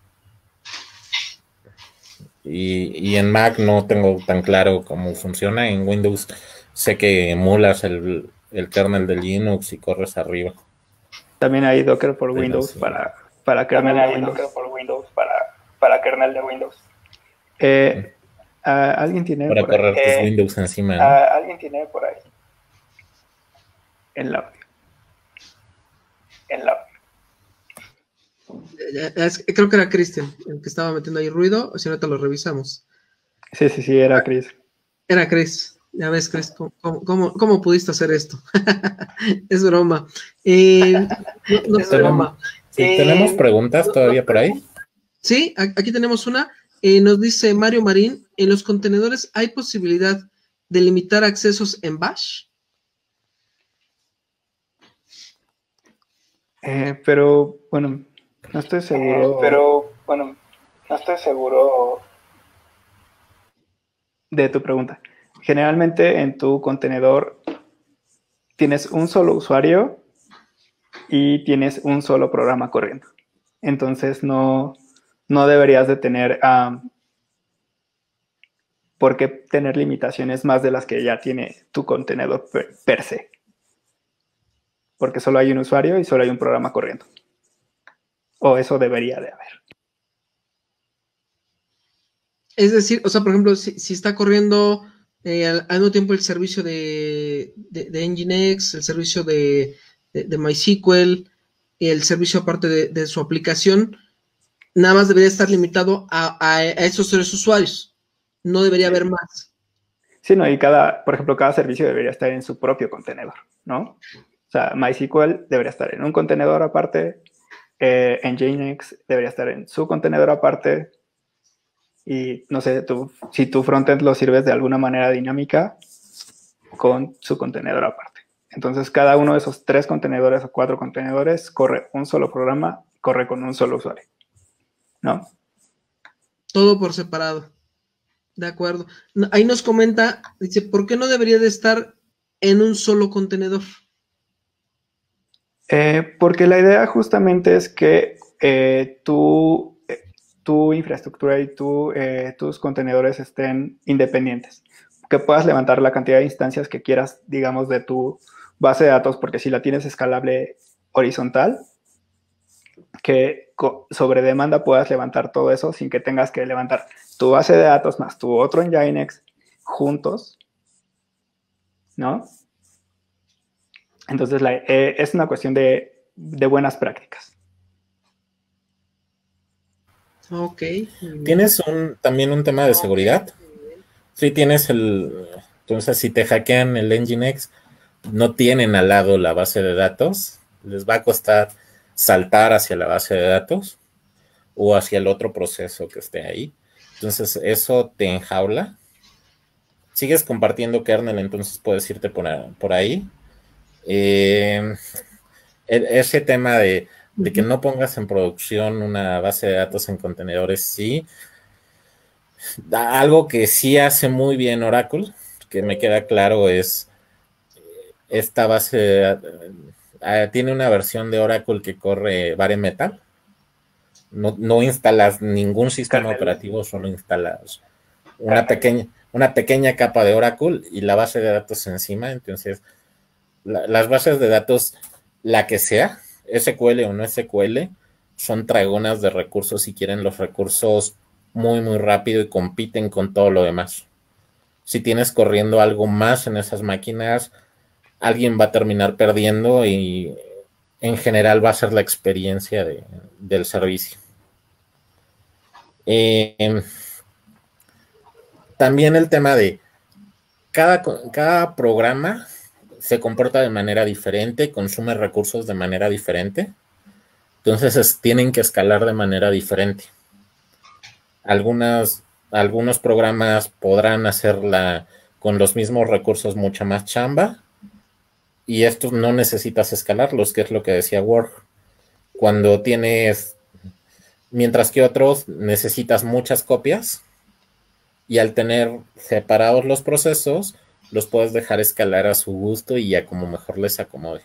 Y, en Mac no tengo tan claro cómo funciona. En Windows sé que emulas el, kernel de Linux y corres arriba. También hay Docker por Windows para, para kernel de Windows. por Windows para, para kernel de Windows. Eh, ¿Alguien tiene para correr tus eh, Windows encima? ¿Alguien tiene por ahí? El audio. Audio creo que era Cristian el que estaba metiendo ahí ruido, si ahorita lo revisamos. Sí, sí, sí, era Chris. Era Chris. Ya ves, Chris, ¿cómo, pudiste hacer esto? es broma. Eh, no, es broma. ¿Tenemos preguntas todavía por ahí? Sí, aquí tenemos una. Eh, nos dice Mario Marín, ¿en los contenedores hay posibilidad de limitar accesos en Bash? Eh, pero, bueno, no estoy seguro. pero, bueno, no estoy seguro de tu pregunta. Generalmente en tu contenedor tienes un solo usuario y tienes un solo programa corriendo. Entonces no, no deberías de tener por qué tener limitaciones más de las que ya tiene tu contenedor per se. Porque solo hay un usuario y solo hay un programa corriendo. O eso debería de haber. Es decir, o sea, por ejemplo, si, está corriendo eh, al, mismo tiempo el servicio de, de, Nginx, el servicio de, MySQL, y el servicio aparte de, su aplicación, nada más debería estar limitado a, esos tres usuarios. No debería haber más. Sí, no, y cada, por ejemplo, cada servicio debería estar en su propio contenedor, ¿no? O sea, MySQL debería estar en un contenedor aparte, eh, Nginx debería estar en su contenedor aparte. Y no sé, tú, si tu frontend lo sirves de alguna manera dinámica con su contenedor aparte. Entonces, cada uno de esos tres contenedores o cuatro contenedores corre un solo programa, corre con un solo usuario. ¿No? Todo por separado. De acuerdo. Ahí nos comenta, dice, ¿por qué no debería de estar en un solo contenedor? Eh, porque la idea justamente es que eh, tu, tu, infraestructura y tu, eh, tus contenedores estén independientes, que puedas levantar la cantidad de instancias que quieras, digamos, de tu base de datos, porque si la tienes escalable horizontal que sobre demanda puedas levantar todo eso sin que tengas que levantar tu base de datos más tu otro Nginx juntos, ¿no? Entonces eh, es una cuestión de, de buenas prácticas. Ok. ¿Tienes un, también un tema de seguridad? Sí, tienes el... Entonces, si te hackean el Nginx, no tienen al lado la base de datos, les va a costar saltar hacia la base de datos o hacia el otro proceso que esté ahí. Entonces, eso te enjaula. Sigues compartiendo kernel, entonces puedes irte por, ahí. Eh, e, ese tema de, que no pongas en producción una base de datos en contenedores, sí. Algo que sí hace muy bien Oracle, que me queda claro, es esta base Ah, tiene una versión de Oracle que corre bare metal. No, instalas ningún sistema operativo, solo instalas una pequeña, una pequeña capa de Oracle y la base de datos encima. Entonces, las bases de datos, la que sea, SQL o no SQL, son dragonas de recursos y quieren los recursos muy, muy rápido y compiten con todo lo demás. Si tienes corriendo algo más en esas máquinas, alguien va a terminar perdiendo y en general va a ser la experiencia del servicio. Em, también el tema de cada, cada programa se comporta de manera diferente, consume recursos de manera diferente, entonces tienen que escalar de manera diferente. Algunas, algunos programas podrán hacerla con los mismos recursos mucha más chamba, y estos no necesitas escalarlos, que es lo que decía Word. Cuando tienes, mientras que otros necesitas muchas copias y al tener separados los procesos, los puedes dejar escalar a su gusto y a como mejor les acomode.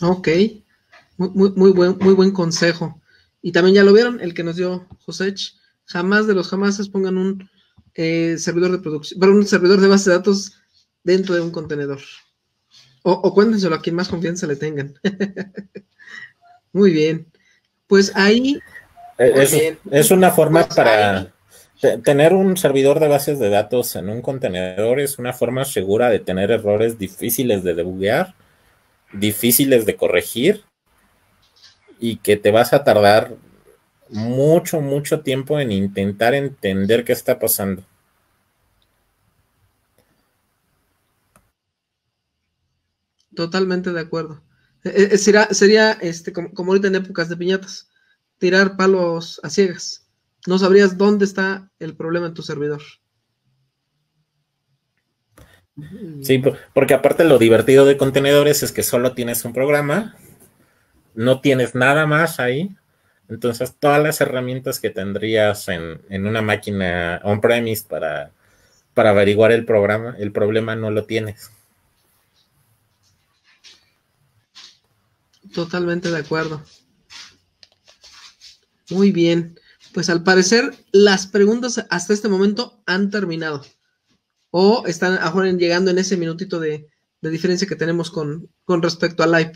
Ok, muy, muy, buen, muy buen consejo. Y también ya lo vieron, el que nos dio Josech, jamás de los jamases pongan un eh, servidor de producción, para un servidor de base de datos dentro de un contenedor. O, cuéntenselo a quien más confianza le tengan. Muy bien. Pues ahí. Eh, es, una forma pues para tener un servidor de bases de datos en un contenedor, es una forma segura de tener errores difíciles de debuguear, difíciles de corregir y que te vas a tardar mucho, mucho tiempo en intentar entender qué está pasando. Totalmente de acuerdo. Eh, eh, sería, sería este, como, ahorita en épocas de piñatas, tirar palos a ciegas. No sabrías dónde está el problema en tu servidor. Sí, porque aparte lo divertido de contenedores es que solo tienes un programa, no tienes nada más ahí, entonces, todas las herramientas que tendrías en, una máquina on-premise para, para averiguar el programa, el problema no lo tienes. Totalmente de acuerdo. Muy bien. Pues al parecer las preguntas hasta este momento han terminado. O están ahora llegando en ese minutito de, diferencia que tenemos con, con respecto a live.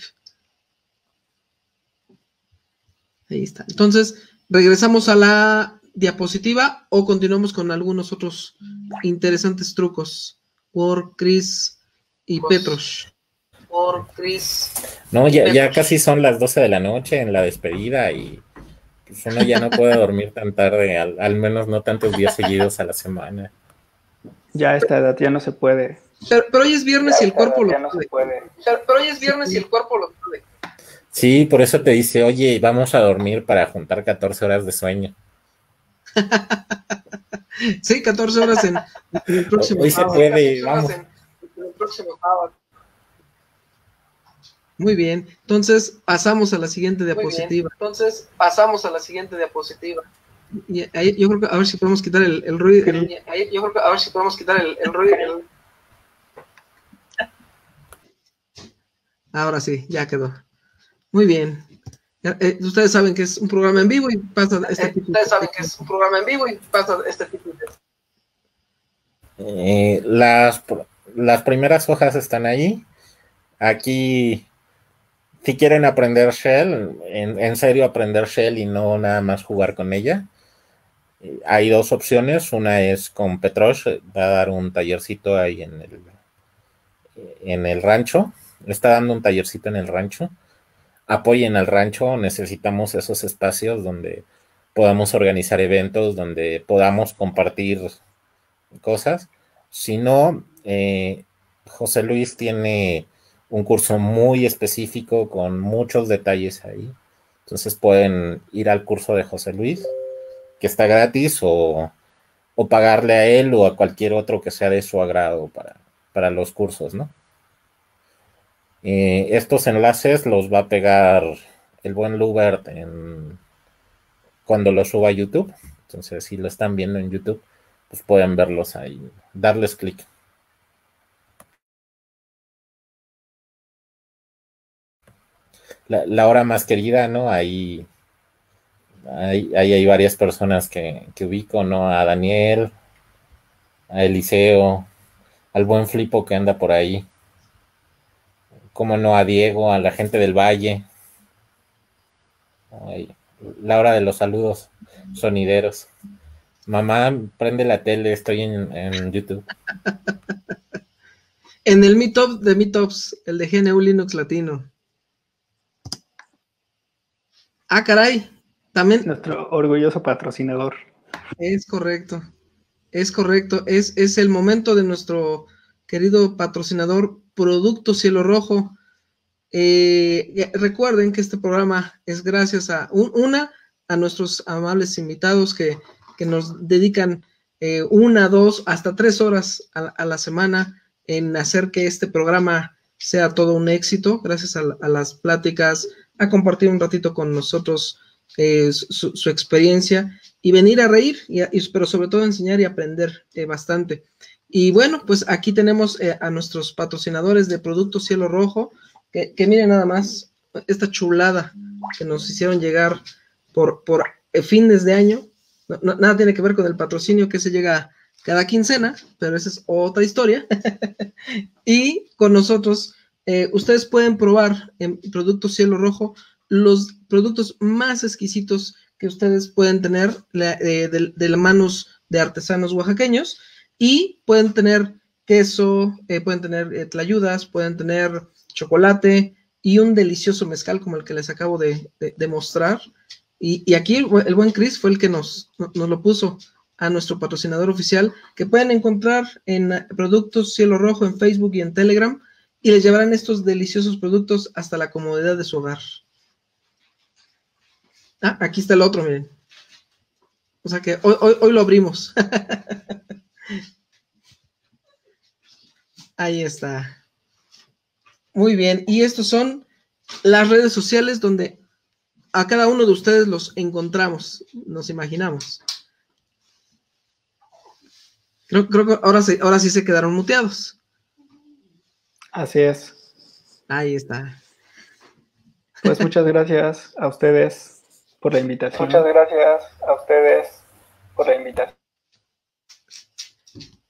Ahí está. Entonces, regresamos a la diapositiva o continuamos con algunos otros interesantes trucos por Chris y Petros. Por Chris. No, ya, ya casi son las 12 de la noche en la despedida y pues uno ya no puede dormir tan tarde, al, menos no tantos días seguidos a la semana. Ya a esta edad ya no se puede. Pero, hoy es viernes y el cuerpo lo no puede. Pero hoy es viernes y el cuerpo lo puede. Sí, por eso te dice, oye, vamos a dormir para juntar 14 horas de sueño. sí, 14 horas en, el próximo Hoy se puede, vamos. Muy bien, entonces pasamos a la siguiente diapositiva. Entonces pasamos a la siguiente diapositiva. Y ahí, yo creo que a ver si podemos quitar el, el ruido. yo creo que a ver si podemos quitar el, el ruido. Ahora sí, ya quedó. Muy bien. Eh, ustedes saben que es un programa en vivo y pasa este eh, tipo Ustedes saben que es un programa en vivo y pasa este tipo de... Eh, las, las primeras hojas están ahí. Aquí, si quieren aprender Shell, en, serio aprender Shell y no nada más jugar con ella, hay dos opciones. Una es con Petrosh, va a dar un tallercito ahí en el, en el rancho. Está dando un tallercito en el rancho. Apoyen al rancho, necesitamos esos espacios donde podamos organizar eventos, donde podamos compartir cosas. Si no, eh, José Luis tiene un curso muy específico con muchos detalles ahí. Entonces pueden ir al curso de José Luis que está gratis o, pagarle a él o a cualquier otro que sea de su agrado para, para los cursos, ¿no? Eh, estos enlaces los va a pegar el buen Lubert cuando lo suba a YouTube. Entonces, si lo están viendo en YouTube, pues pueden verlos ahí, darles clic. La, hora más querida, ¿no? Ahí Ahí, hay varias personas que, ubico, ¿no? A Daniel, a Eliseo, al buen Flipo que anda por ahí. Como no, a Diego, a la gente del Valle. la hora de los saludos sonideros. Mamá, prende la tele, estoy en, en YouTube. en el Meetup de Meetups, el de GNU Linux Latino. Ah, caray. Nuestro orgulloso patrocinador. Es correcto. Es correcto. Es, es el momento de nuestro querido patrocinador Producto Cielo Rojo. Eh, recuerden que este programa es gracias a una, a nuestros amables invitados que, nos dedican eh, una, dos, hasta tres horas a, la semana en hacer que este programa sea todo un éxito, gracias a, a las pláticas, a compartir un ratito con nosotros eh, su, experiencia y venir a reír, y, pero sobre todo enseñar y aprender eh, bastante. Y bueno, pues aquí tenemos eh, a nuestros patrocinadores de Producto Cielo Rojo, que, miren nada más esta chulada que nos hicieron llegar por, por fines de año. nada tiene que ver con el patrocinio que se llega cada quincena, pero esa es otra historia. y con nosotros, ustedes pueden probar en Producto Cielo Rojo los productos más exquisitos que ustedes pueden tener eh, de, las manos de artesanos oaxaqueños y pueden tener queso, eh, pueden tener eh, tlayudas, pueden tener chocolate y un delicioso mezcal como el que les acabo de, mostrar. Y, aquí el, buen Chris fue el que nos, nos lo puso a nuestro patrocinador oficial, que pueden encontrar en Productos Cielo Rojo en Facebook y en Telegram, y les llevarán estos deliciosos productos hasta la comodidad de su hogar. Ah, aquí está el otro, miren. O sea que hoy, lo abrimos. Ahí está. Muy bien. Y estos son las redes sociales donde a cada uno de ustedes los encontramos, nos imaginamos. Creo, que ahora sí se quedaron muteados. Así es. Ahí está. Pues muchas gracias a ustedes por la invitación. Muchas gracias a ustedes por la invitación.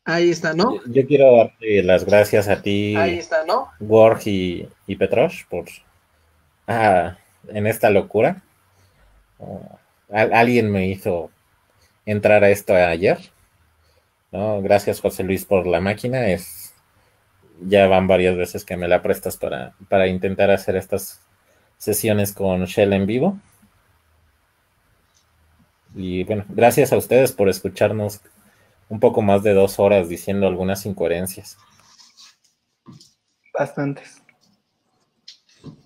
Ahí está, ¿no? Yo, quiero darte las gracias a ti, Ahí está, ¿no? Gorg y, y Petrosh, por ah, en esta locura. alguien me hizo entrar a esto ayer. ¿no? Gracias, José Luis, por la máquina. Es ya van varias veces que me la prestas para, para intentar hacer estas sesiones con Shell en vivo. Y bueno, gracias a ustedes por escucharnos un poco más de dos horas diciendo algunas incoherencias. Bastantes.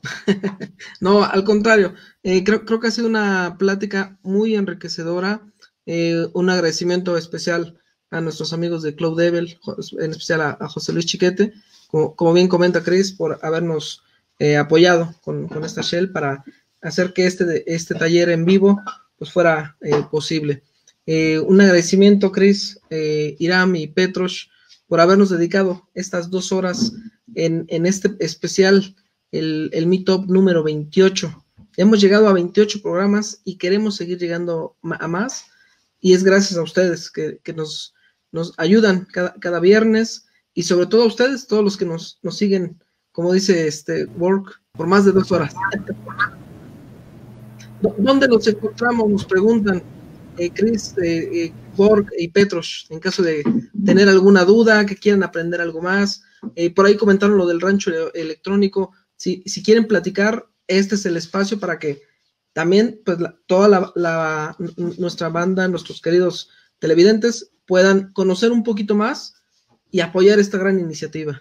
no, al contrario, eh, creo, creo, que ha sido una plática muy enriquecedora. Eh, un agradecimiento especial a nuestros amigos de Club Devil, en especial a, José Luis Chiquete, como, bien comenta Chris, por habernos eh, apoyado con, con, esta Shell para hacer que este, este taller en vivo pues fuera eh, posible. Eh, un agradecimiento, Chris, eh, Iram y Petros, por habernos dedicado estas dos horas en, este especial, el, el Meetup número 28. Hemos llegado a 28 programas y queremos seguir llegando a más. Y es gracias a ustedes que, nos, nos ayudan cada, cada, viernes y sobre todo a ustedes, todos los que nos, nos siguen, como dice este Work, por más de dos horas. ¿Dónde nos encontramos? Nos preguntan eh, Chris, eh, eh, Borg y Petros, en caso de tener alguna duda, que quieran aprender algo más. Eh, por ahí comentaron lo del rancho electrónico. Si, si, quieren platicar, este es el espacio para que también pues, toda la, la, nuestra banda, nuestros queridos televidentes, puedan conocer un poquito más y apoyar esta gran iniciativa.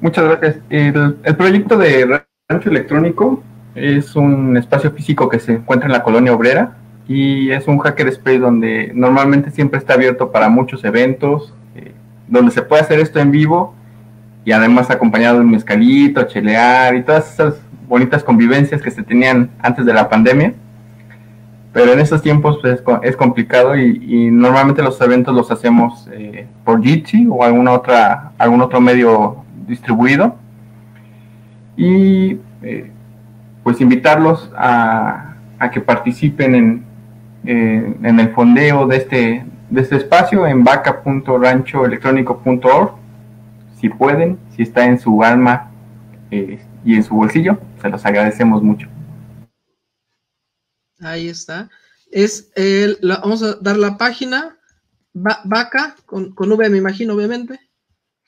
Muchas gracias. El, proyecto de Rancho Electrónico es un espacio físico que se encuentra en la colonia obrera y es un hacker space donde normalmente siempre está abierto para muchos eventos, eh, donde se puede hacer esto en vivo y además acompañado de un mezcalito, chelear y todas esas bonitas convivencias que se tenían antes de la pandemia. Pero en estos tiempos pues, es complicado y, normalmente los eventos los hacemos eh, por Jitsi o alguna otra, algún otro medio distribuido. Y eh, pues invitarlos a, que participen en, en, el fondeo de este, de este espacio en vaca.ranchoelectrónico.org. Si pueden, si está en su alma eh, y en su bolsillo, se los agradecemos mucho. Ahí está. Es el, la, vamos a dar la página vaca con, con V, me imagino, obviamente.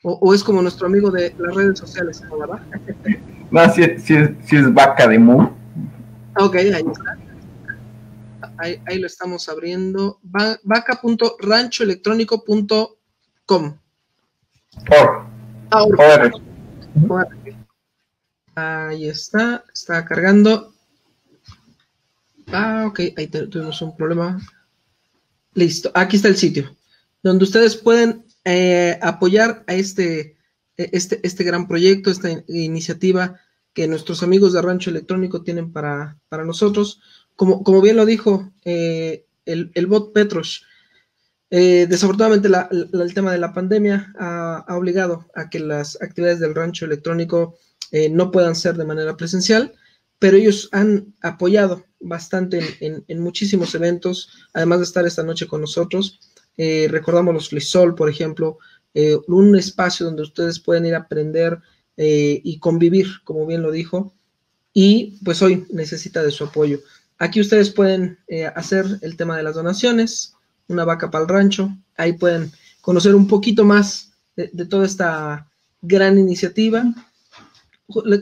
O, o, es como nuestro amigo de las redes sociales, ¿no, ¿verdad? No, si, si, es, si es vaca de mu. Ok, ahí está. Ahí, ahí lo estamos abriendo. Va, vaca.ranchoelectrónico.com. Or. Ah, or. Or. Or. Ahí está, está cargando. Ah, ok, ahí tuvimos un problema. Listo, aquí está el sitio, donde ustedes pueden eh, apoyar a este, este, este gran proyecto, esta iniciativa que nuestros amigos de Rancho Electrónico tienen para, para nosotros. Como, como, bien lo dijo eh, el, el, bot Petros, eh, desafortunadamente la, el tema de la pandemia ha, ha, obligado a que las actividades del rancho electrónico eh, no puedan ser de manera presencial, pero ellos han apoyado bastante en, muchísimos eventos, además de estar esta noche con nosotros. Eh, recordamos los Flisol, por ejemplo, eh, un espacio donde ustedes pueden ir a aprender eh, y convivir, como bien lo dijo, y pues hoy necesita de su apoyo. Aquí ustedes pueden hacer el tema de las donaciones, una vaca para el rancho, ahí pueden conocer un poquito más de toda esta gran iniciativa.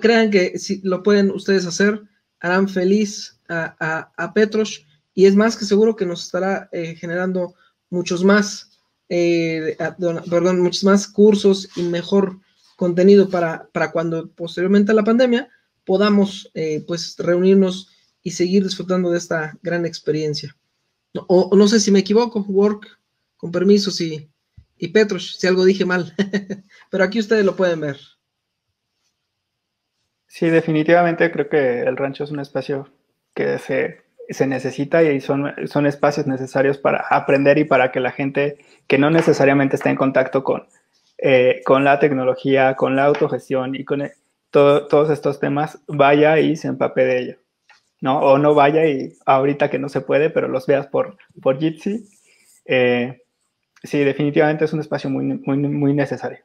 Crean que si lo pueden ustedes hacer, harán feliz a, a, a Petros y es más que seguro que nos estará generando muchos más, eh, perdón, muchos más cursos y mejor contenido para, para cuando posteriormente a la pandemia podamos eh, pues reunirnos y seguir disfrutando de esta gran experiencia. O, o no sé si me equivoco, Work, con permisos y, y Petros, si algo dije mal, pero aquí ustedes lo pueden ver. Sí, definitivamente creo que el rancho es un espacio que se se necesita y son, son espacios necesarios para aprender y para que la gente que no necesariamente está en contacto con, eh, con la tecnología, con la autogestión y con e, todo, todos estos temas, vaya y se empape de ello. ¿no? O no vaya y ahorita que no se puede, pero los veas por, por Jitsi. Eh, sí, definitivamente es un espacio muy, muy, muy necesario.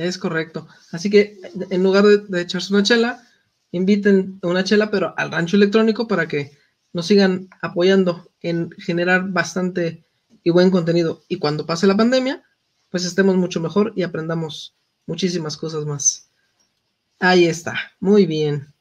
Es correcto. Así que en lugar de, echarse una chela, inviten una chela, pero al rancho electrónico para que nos sigan apoyando en generar bastante y buen contenido. Y cuando pase la pandemia, pues estemos mucho mejor y aprendamos muchísimas cosas más. Ahí está, muy bien.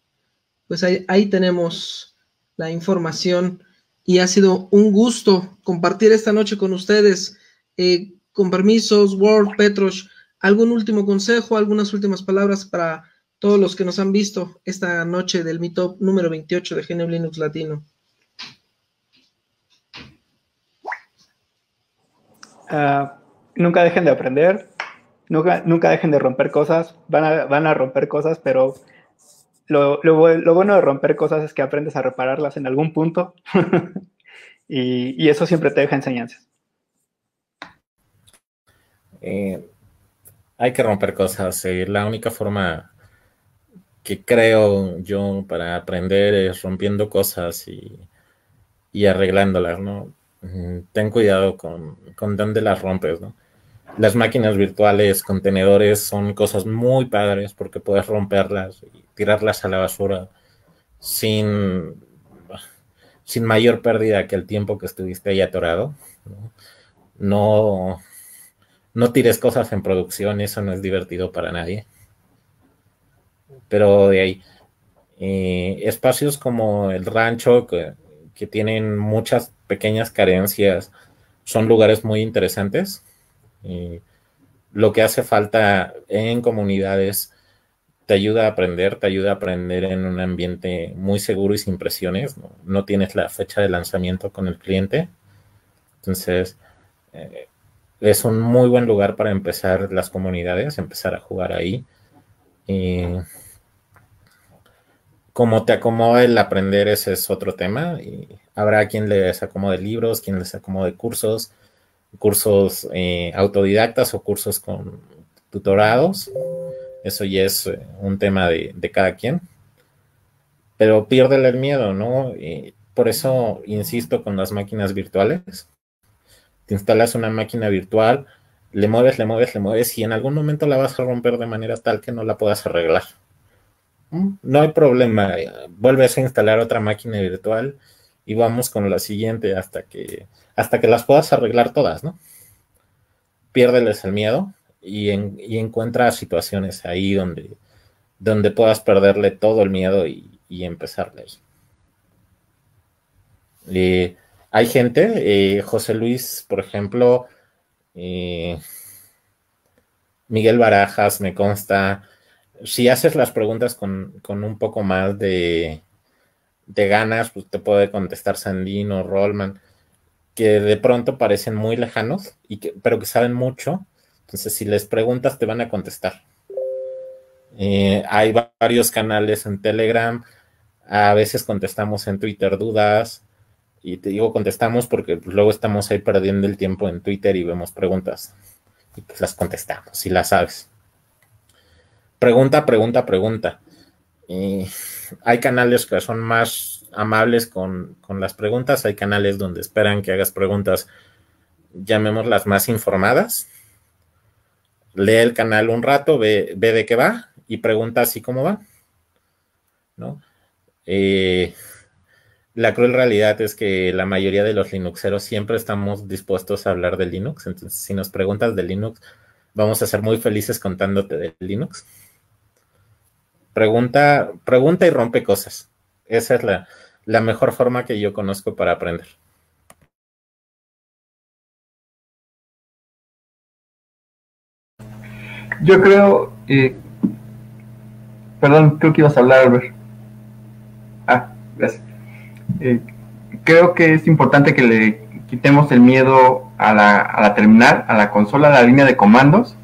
Pues ahí, tenemos la información y ha sido un gusto compartir esta noche con ustedes. Eh, con permisos, Word, Petros, ¿algún último consejo, algunas últimas palabras para todos los que nos han visto esta noche del Meetup número 28 de GNU Linux Latino? Uh, nunca dejen de aprender, nunca, nunca dejen de romper cosas, van a, van a romper cosas, pero lo, lo, lo, bueno de romper cosas es que aprendes a repararlas en algún punto y, y, eso siempre te deja enseñanzas. Eh, hay que romper cosas, eh, la única forma que creo yo para aprender es rompiendo cosas y y arreglándolas, ¿no? Mm, ten cuidado con, con dónde las rompes. Las máquinas virtuales, contenedores, son cosas muy padres porque puedes romperlas y tirarlas a la basura sin, sin mayor pérdida que el tiempo que estuviste ahí atorado. No, tires cosas en producción, eso no es divertido para nadie. Pero de ahí, eh, espacios como el rancho, que, tienen muchas pequeñas carencias, son lugares muy interesantes. lo que hace falta en comunidades te ayuda a aprender, te ayuda a aprender en un ambiente muy seguro y sin presiones. No, tienes la fecha de lanzamiento con el cliente. Entonces, eh, es un muy buen lugar para empezar las comunidades, empezar a jugar ahí. Y cómo te acomoda el aprender, ese es otro tema. Y habrá quien les acomode libros, quien les acomode cursos, cursos eh, autodidactas o cursos con tutorados. Eso ya es eh, un tema de, cada quien. Pero pierde el miedo, ¿no? Y por eso insisto con las máquinas virtuales. Te instalas una máquina virtual, le mueves, le mueves, le mueves y en algún momento la vas a romper de manera tal que no la puedas arreglar. No hay problema. Vuelves a instalar otra máquina virtual y vamos con la siguiente hasta que, hasta que las puedas arreglar todas, ¿no? Piérdeles el miedo y, encuentra situaciones ahí donde, donde puedas perderle todo el miedo y, y empezarle ahí. Hay gente, eh, José Luis, por ejemplo, eh, Miguel Barajas, me consta, si haces las preguntas con, un poco más de, de, ganas, pues te puede contestar Sandino, Rollman, que de pronto parecen muy lejanos, y que, pero que saben mucho. Entonces, si les preguntas, te van a contestar. Eh, hay varios canales en Telegram. A veces contestamos en Twitter dudas. Y te digo contestamos porque pues, luego estamos ahí perdiendo el tiempo en Twitter y vemos preguntas. Y pues las contestamos, si las sabes pregunta, pregunta, pregunta. Hay canales que son más amables con, las preguntas, hay canales donde esperan que hagas preguntas, llamémoslas más informadas. Lee el canal un rato, ve, de qué va y pregunta así cómo va. ¿No? Eh, la cruel realidad es que la mayoría de los Linuxeros siempre estamos dispuestos a hablar de Linux. Entonces, si nos preguntas de Linux, vamos a ser muy felices contándote de Linux. Pregunta, pregunta y rompe cosas. Esa es la, mejor forma que yo conozco para aprender. Yo creo, eh, perdón, creo que ibas a hablar, Albert. Ah, gracias. Eh, creo que es importante que le quitemos el miedo a la, a la terminal, a la consola, a la línea de comandos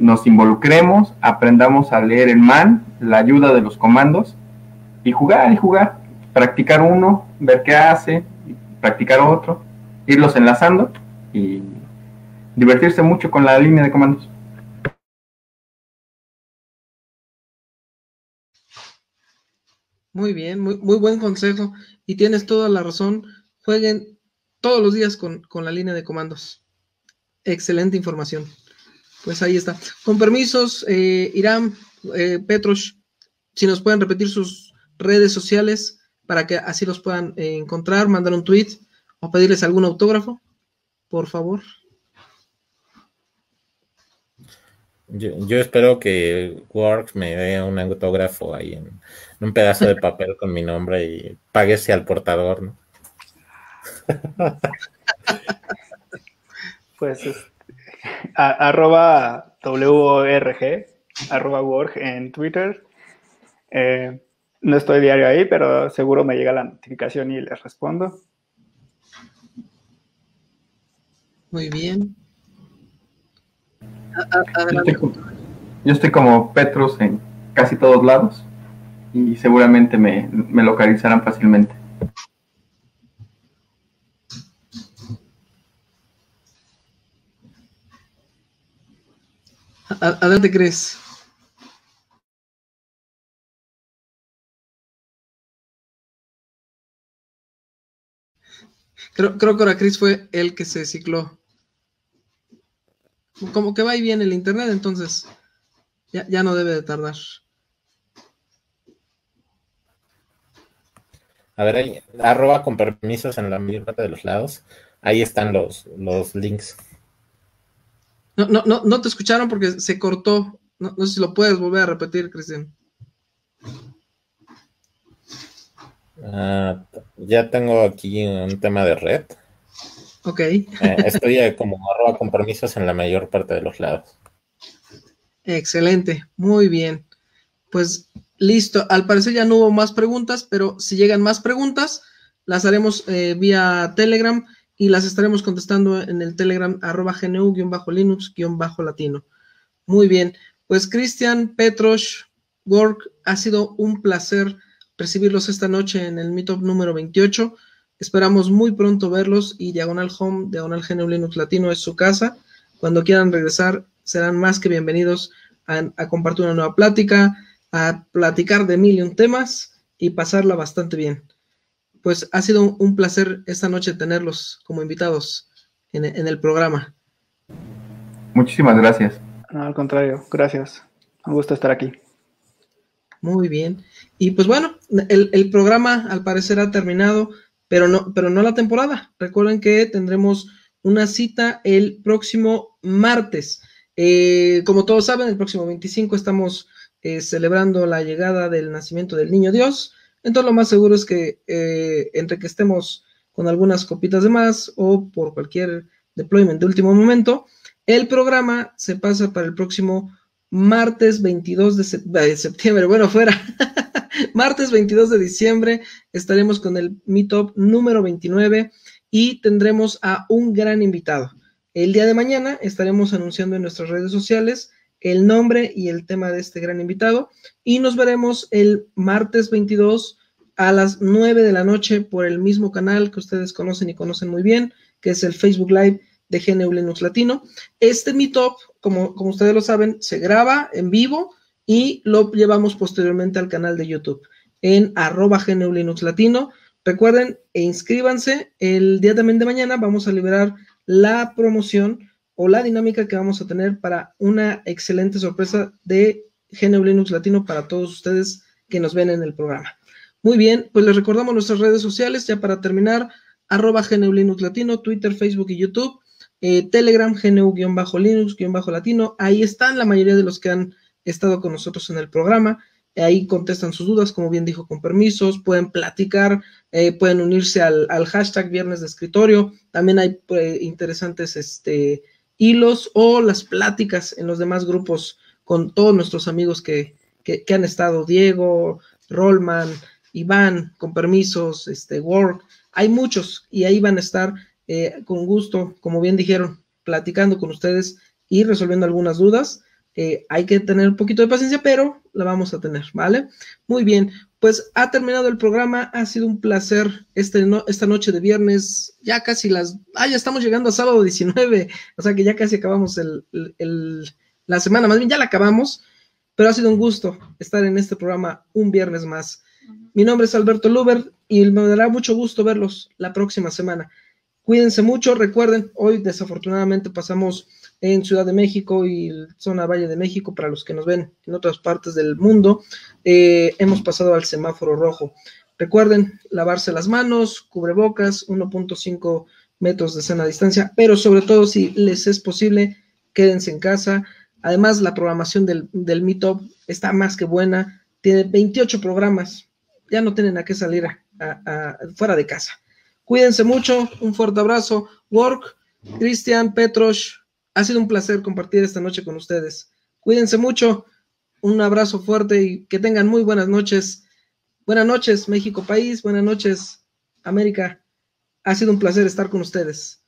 nos involucremos, aprendamos a leer el man, la ayuda de los comandos y jugar y jugar, practicar uno, ver qué hace, practicar otro, irlos enlazando y divertirse mucho con la línea de comandos. Muy bien, muy, muy buen consejo y tienes toda la razón. Jueguen todos los días con, con la línea de comandos. Excelente información. Pues ahí está. Con permisos, eh, Irán, eh, Petros, si nos pueden repetir sus redes sociales para que así los puedan eh, encontrar, mandar un tweet o pedirles algún autógrafo, por favor. Yo, espero que Works me dé un autógrafo ahí en, un pedazo de papel con mi nombre y páguese al portador, ¿no? pues arroba WRG, arroba Work en Twitter. Eh, no estoy diario ahí, pero seguro me llega la notificación y les respondo. Muy bien. Yo estoy, como Petrus en casi todos lados y seguramente me, me localizarán fácilmente. Adelante, Cris. Creo, creo que ahora Chris fue el que se cicló. Como que va y viene el internet, entonces ya, ya no debe de tardar. A ver, ahí, arroba con permisos en la mayor parte de los lados. Ahí están los, los links. No, no, no, no te escucharon porque se cortó. No, no sé si lo puedes volver a repetir, Cristian. Ah, ya tengo aquí un tema de red. Ok. Eh, estoy eh, como arroba con permisos en la mayor parte de los lados. Excelente, muy bien. Pues listo, al parecer ya no hubo más preguntas, pero si llegan más preguntas, las haremos eh, vía Telegram y las estaremos contestando en el Telegram arroba gnu-linux-latino. Muy bien, pues Cristian, Petros, Work, ha sido un placer recibirlos esta noche en el Meetup número 28. Esperamos muy pronto verlos y Diagonal Home, Diagonal GNU Linux Latino es su casa. Cuando quieran regresar, serán más que bienvenidos a, a compartir una nueva plática, a platicar de mil y un temas y pasarla bastante bien. Pues ha sido un, un placer esta noche tenerlos como invitados en, en, el programa. Muchísimas gracias. No, al contrario, gracias. Un gusto estar aquí. Muy bien. Y pues bueno, el, el, programa al parecer ha terminado, pero no, pero no la temporada. Recuerden que tendremos una cita el próximo martes. Eh, como todos saben, el próximo 25 estamos eh, celebrando la llegada del nacimiento del niño Dios. Entonces lo más seguro es que eh, entre que estemos con algunas copitas de más o por cualquier deployment de último momento, el programa se pasa para el próximo martes 22 de, se de septiembre, bueno, fuera, martes 22 de diciembre estaremos con el Meetup número 29 y tendremos a un gran invitado. El día de mañana estaremos anunciando en nuestras redes sociales el nombre y el tema de este gran invitado y nos veremos el martes 22 a las 9 de la noche por el mismo canal que ustedes conocen y conocen muy bien, que es el Facebook Live de GNU Linux Latino. Este Meetup, como, como ustedes lo saben, se graba en vivo y lo llevamos posteriormente al canal de YouTube en arroba GNU Linux Latino. Recuerden e inscríbanse. El día también de mañana vamos a liberar la promoción o la dinámica que vamos a tener para una excelente sorpresa de GNU Linux Latino para todos ustedes que nos ven en el programa. Muy bien, pues les recordamos nuestras redes sociales ya para terminar, arroba GNU Linux Latino, Twitter, Facebook y YouTube, eh, Telegram, GNU-Linux-Latino, ahí están la mayoría de los que han estado con nosotros en el programa, ahí contestan sus dudas, como bien dijo, con permisos, pueden platicar, eh, pueden unirse al, hashtag Viernes de Escritorio, también hay eh, interesantes este, hilos o las pláticas en los demás grupos con todos nuestros amigos que, que, que han estado, Diego, Rollman, Iván, con permisos, este, Work, hay muchos y ahí van a estar eh, con gusto, como bien dijeron, platicando con ustedes y resolviendo algunas dudas. Eh, hay que tener un poquito de paciencia, pero la vamos a tener, ¿vale? Muy bien, pues ha terminado el programa, ha sido un placer este, no, esta noche de viernes, ya casi las, ah, ya estamos llegando a sábado 19, o sea que ya casi acabamos el, el, el, la semana, más bien ya la acabamos, pero ha sido un gusto estar en este programa un viernes más. Mi nombre es Alberto Luber y me dará mucho gusto verlos la próxima semana. Cuídense mucho, recuerden, hoy desafortunadamente pasamos en Ciudad de México y zona Valle de México, para los que nos ven en otras partes del mundo, eh, hemos pasado al semáforo rojo. Recuerden lavarse las manos, cubrebocas, 1.5 metros de sana distancia, pero sobre todo si les es posible, quédense en casa. Además, la programación del, del Meetup está más que buena, tiene 28 programas, ya no tienen a qué salir a, fuera de casa. Cuídense mucho, un fuerte abrazo. Work, Cristian, Petros, ha sido un placer compartir esta noche con ustedes. Cuídense mucho, un abrazo fuerte y que tengan muy buenas noches. Buenas noches, México País, buenas noches, América. Ha sido un placer estar con ustedes.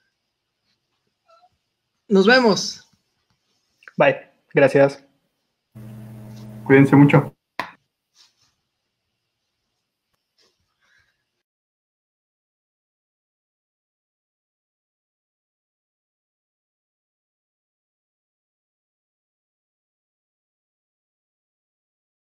Nos vemos. Bye, gracias. Cuídense mucho.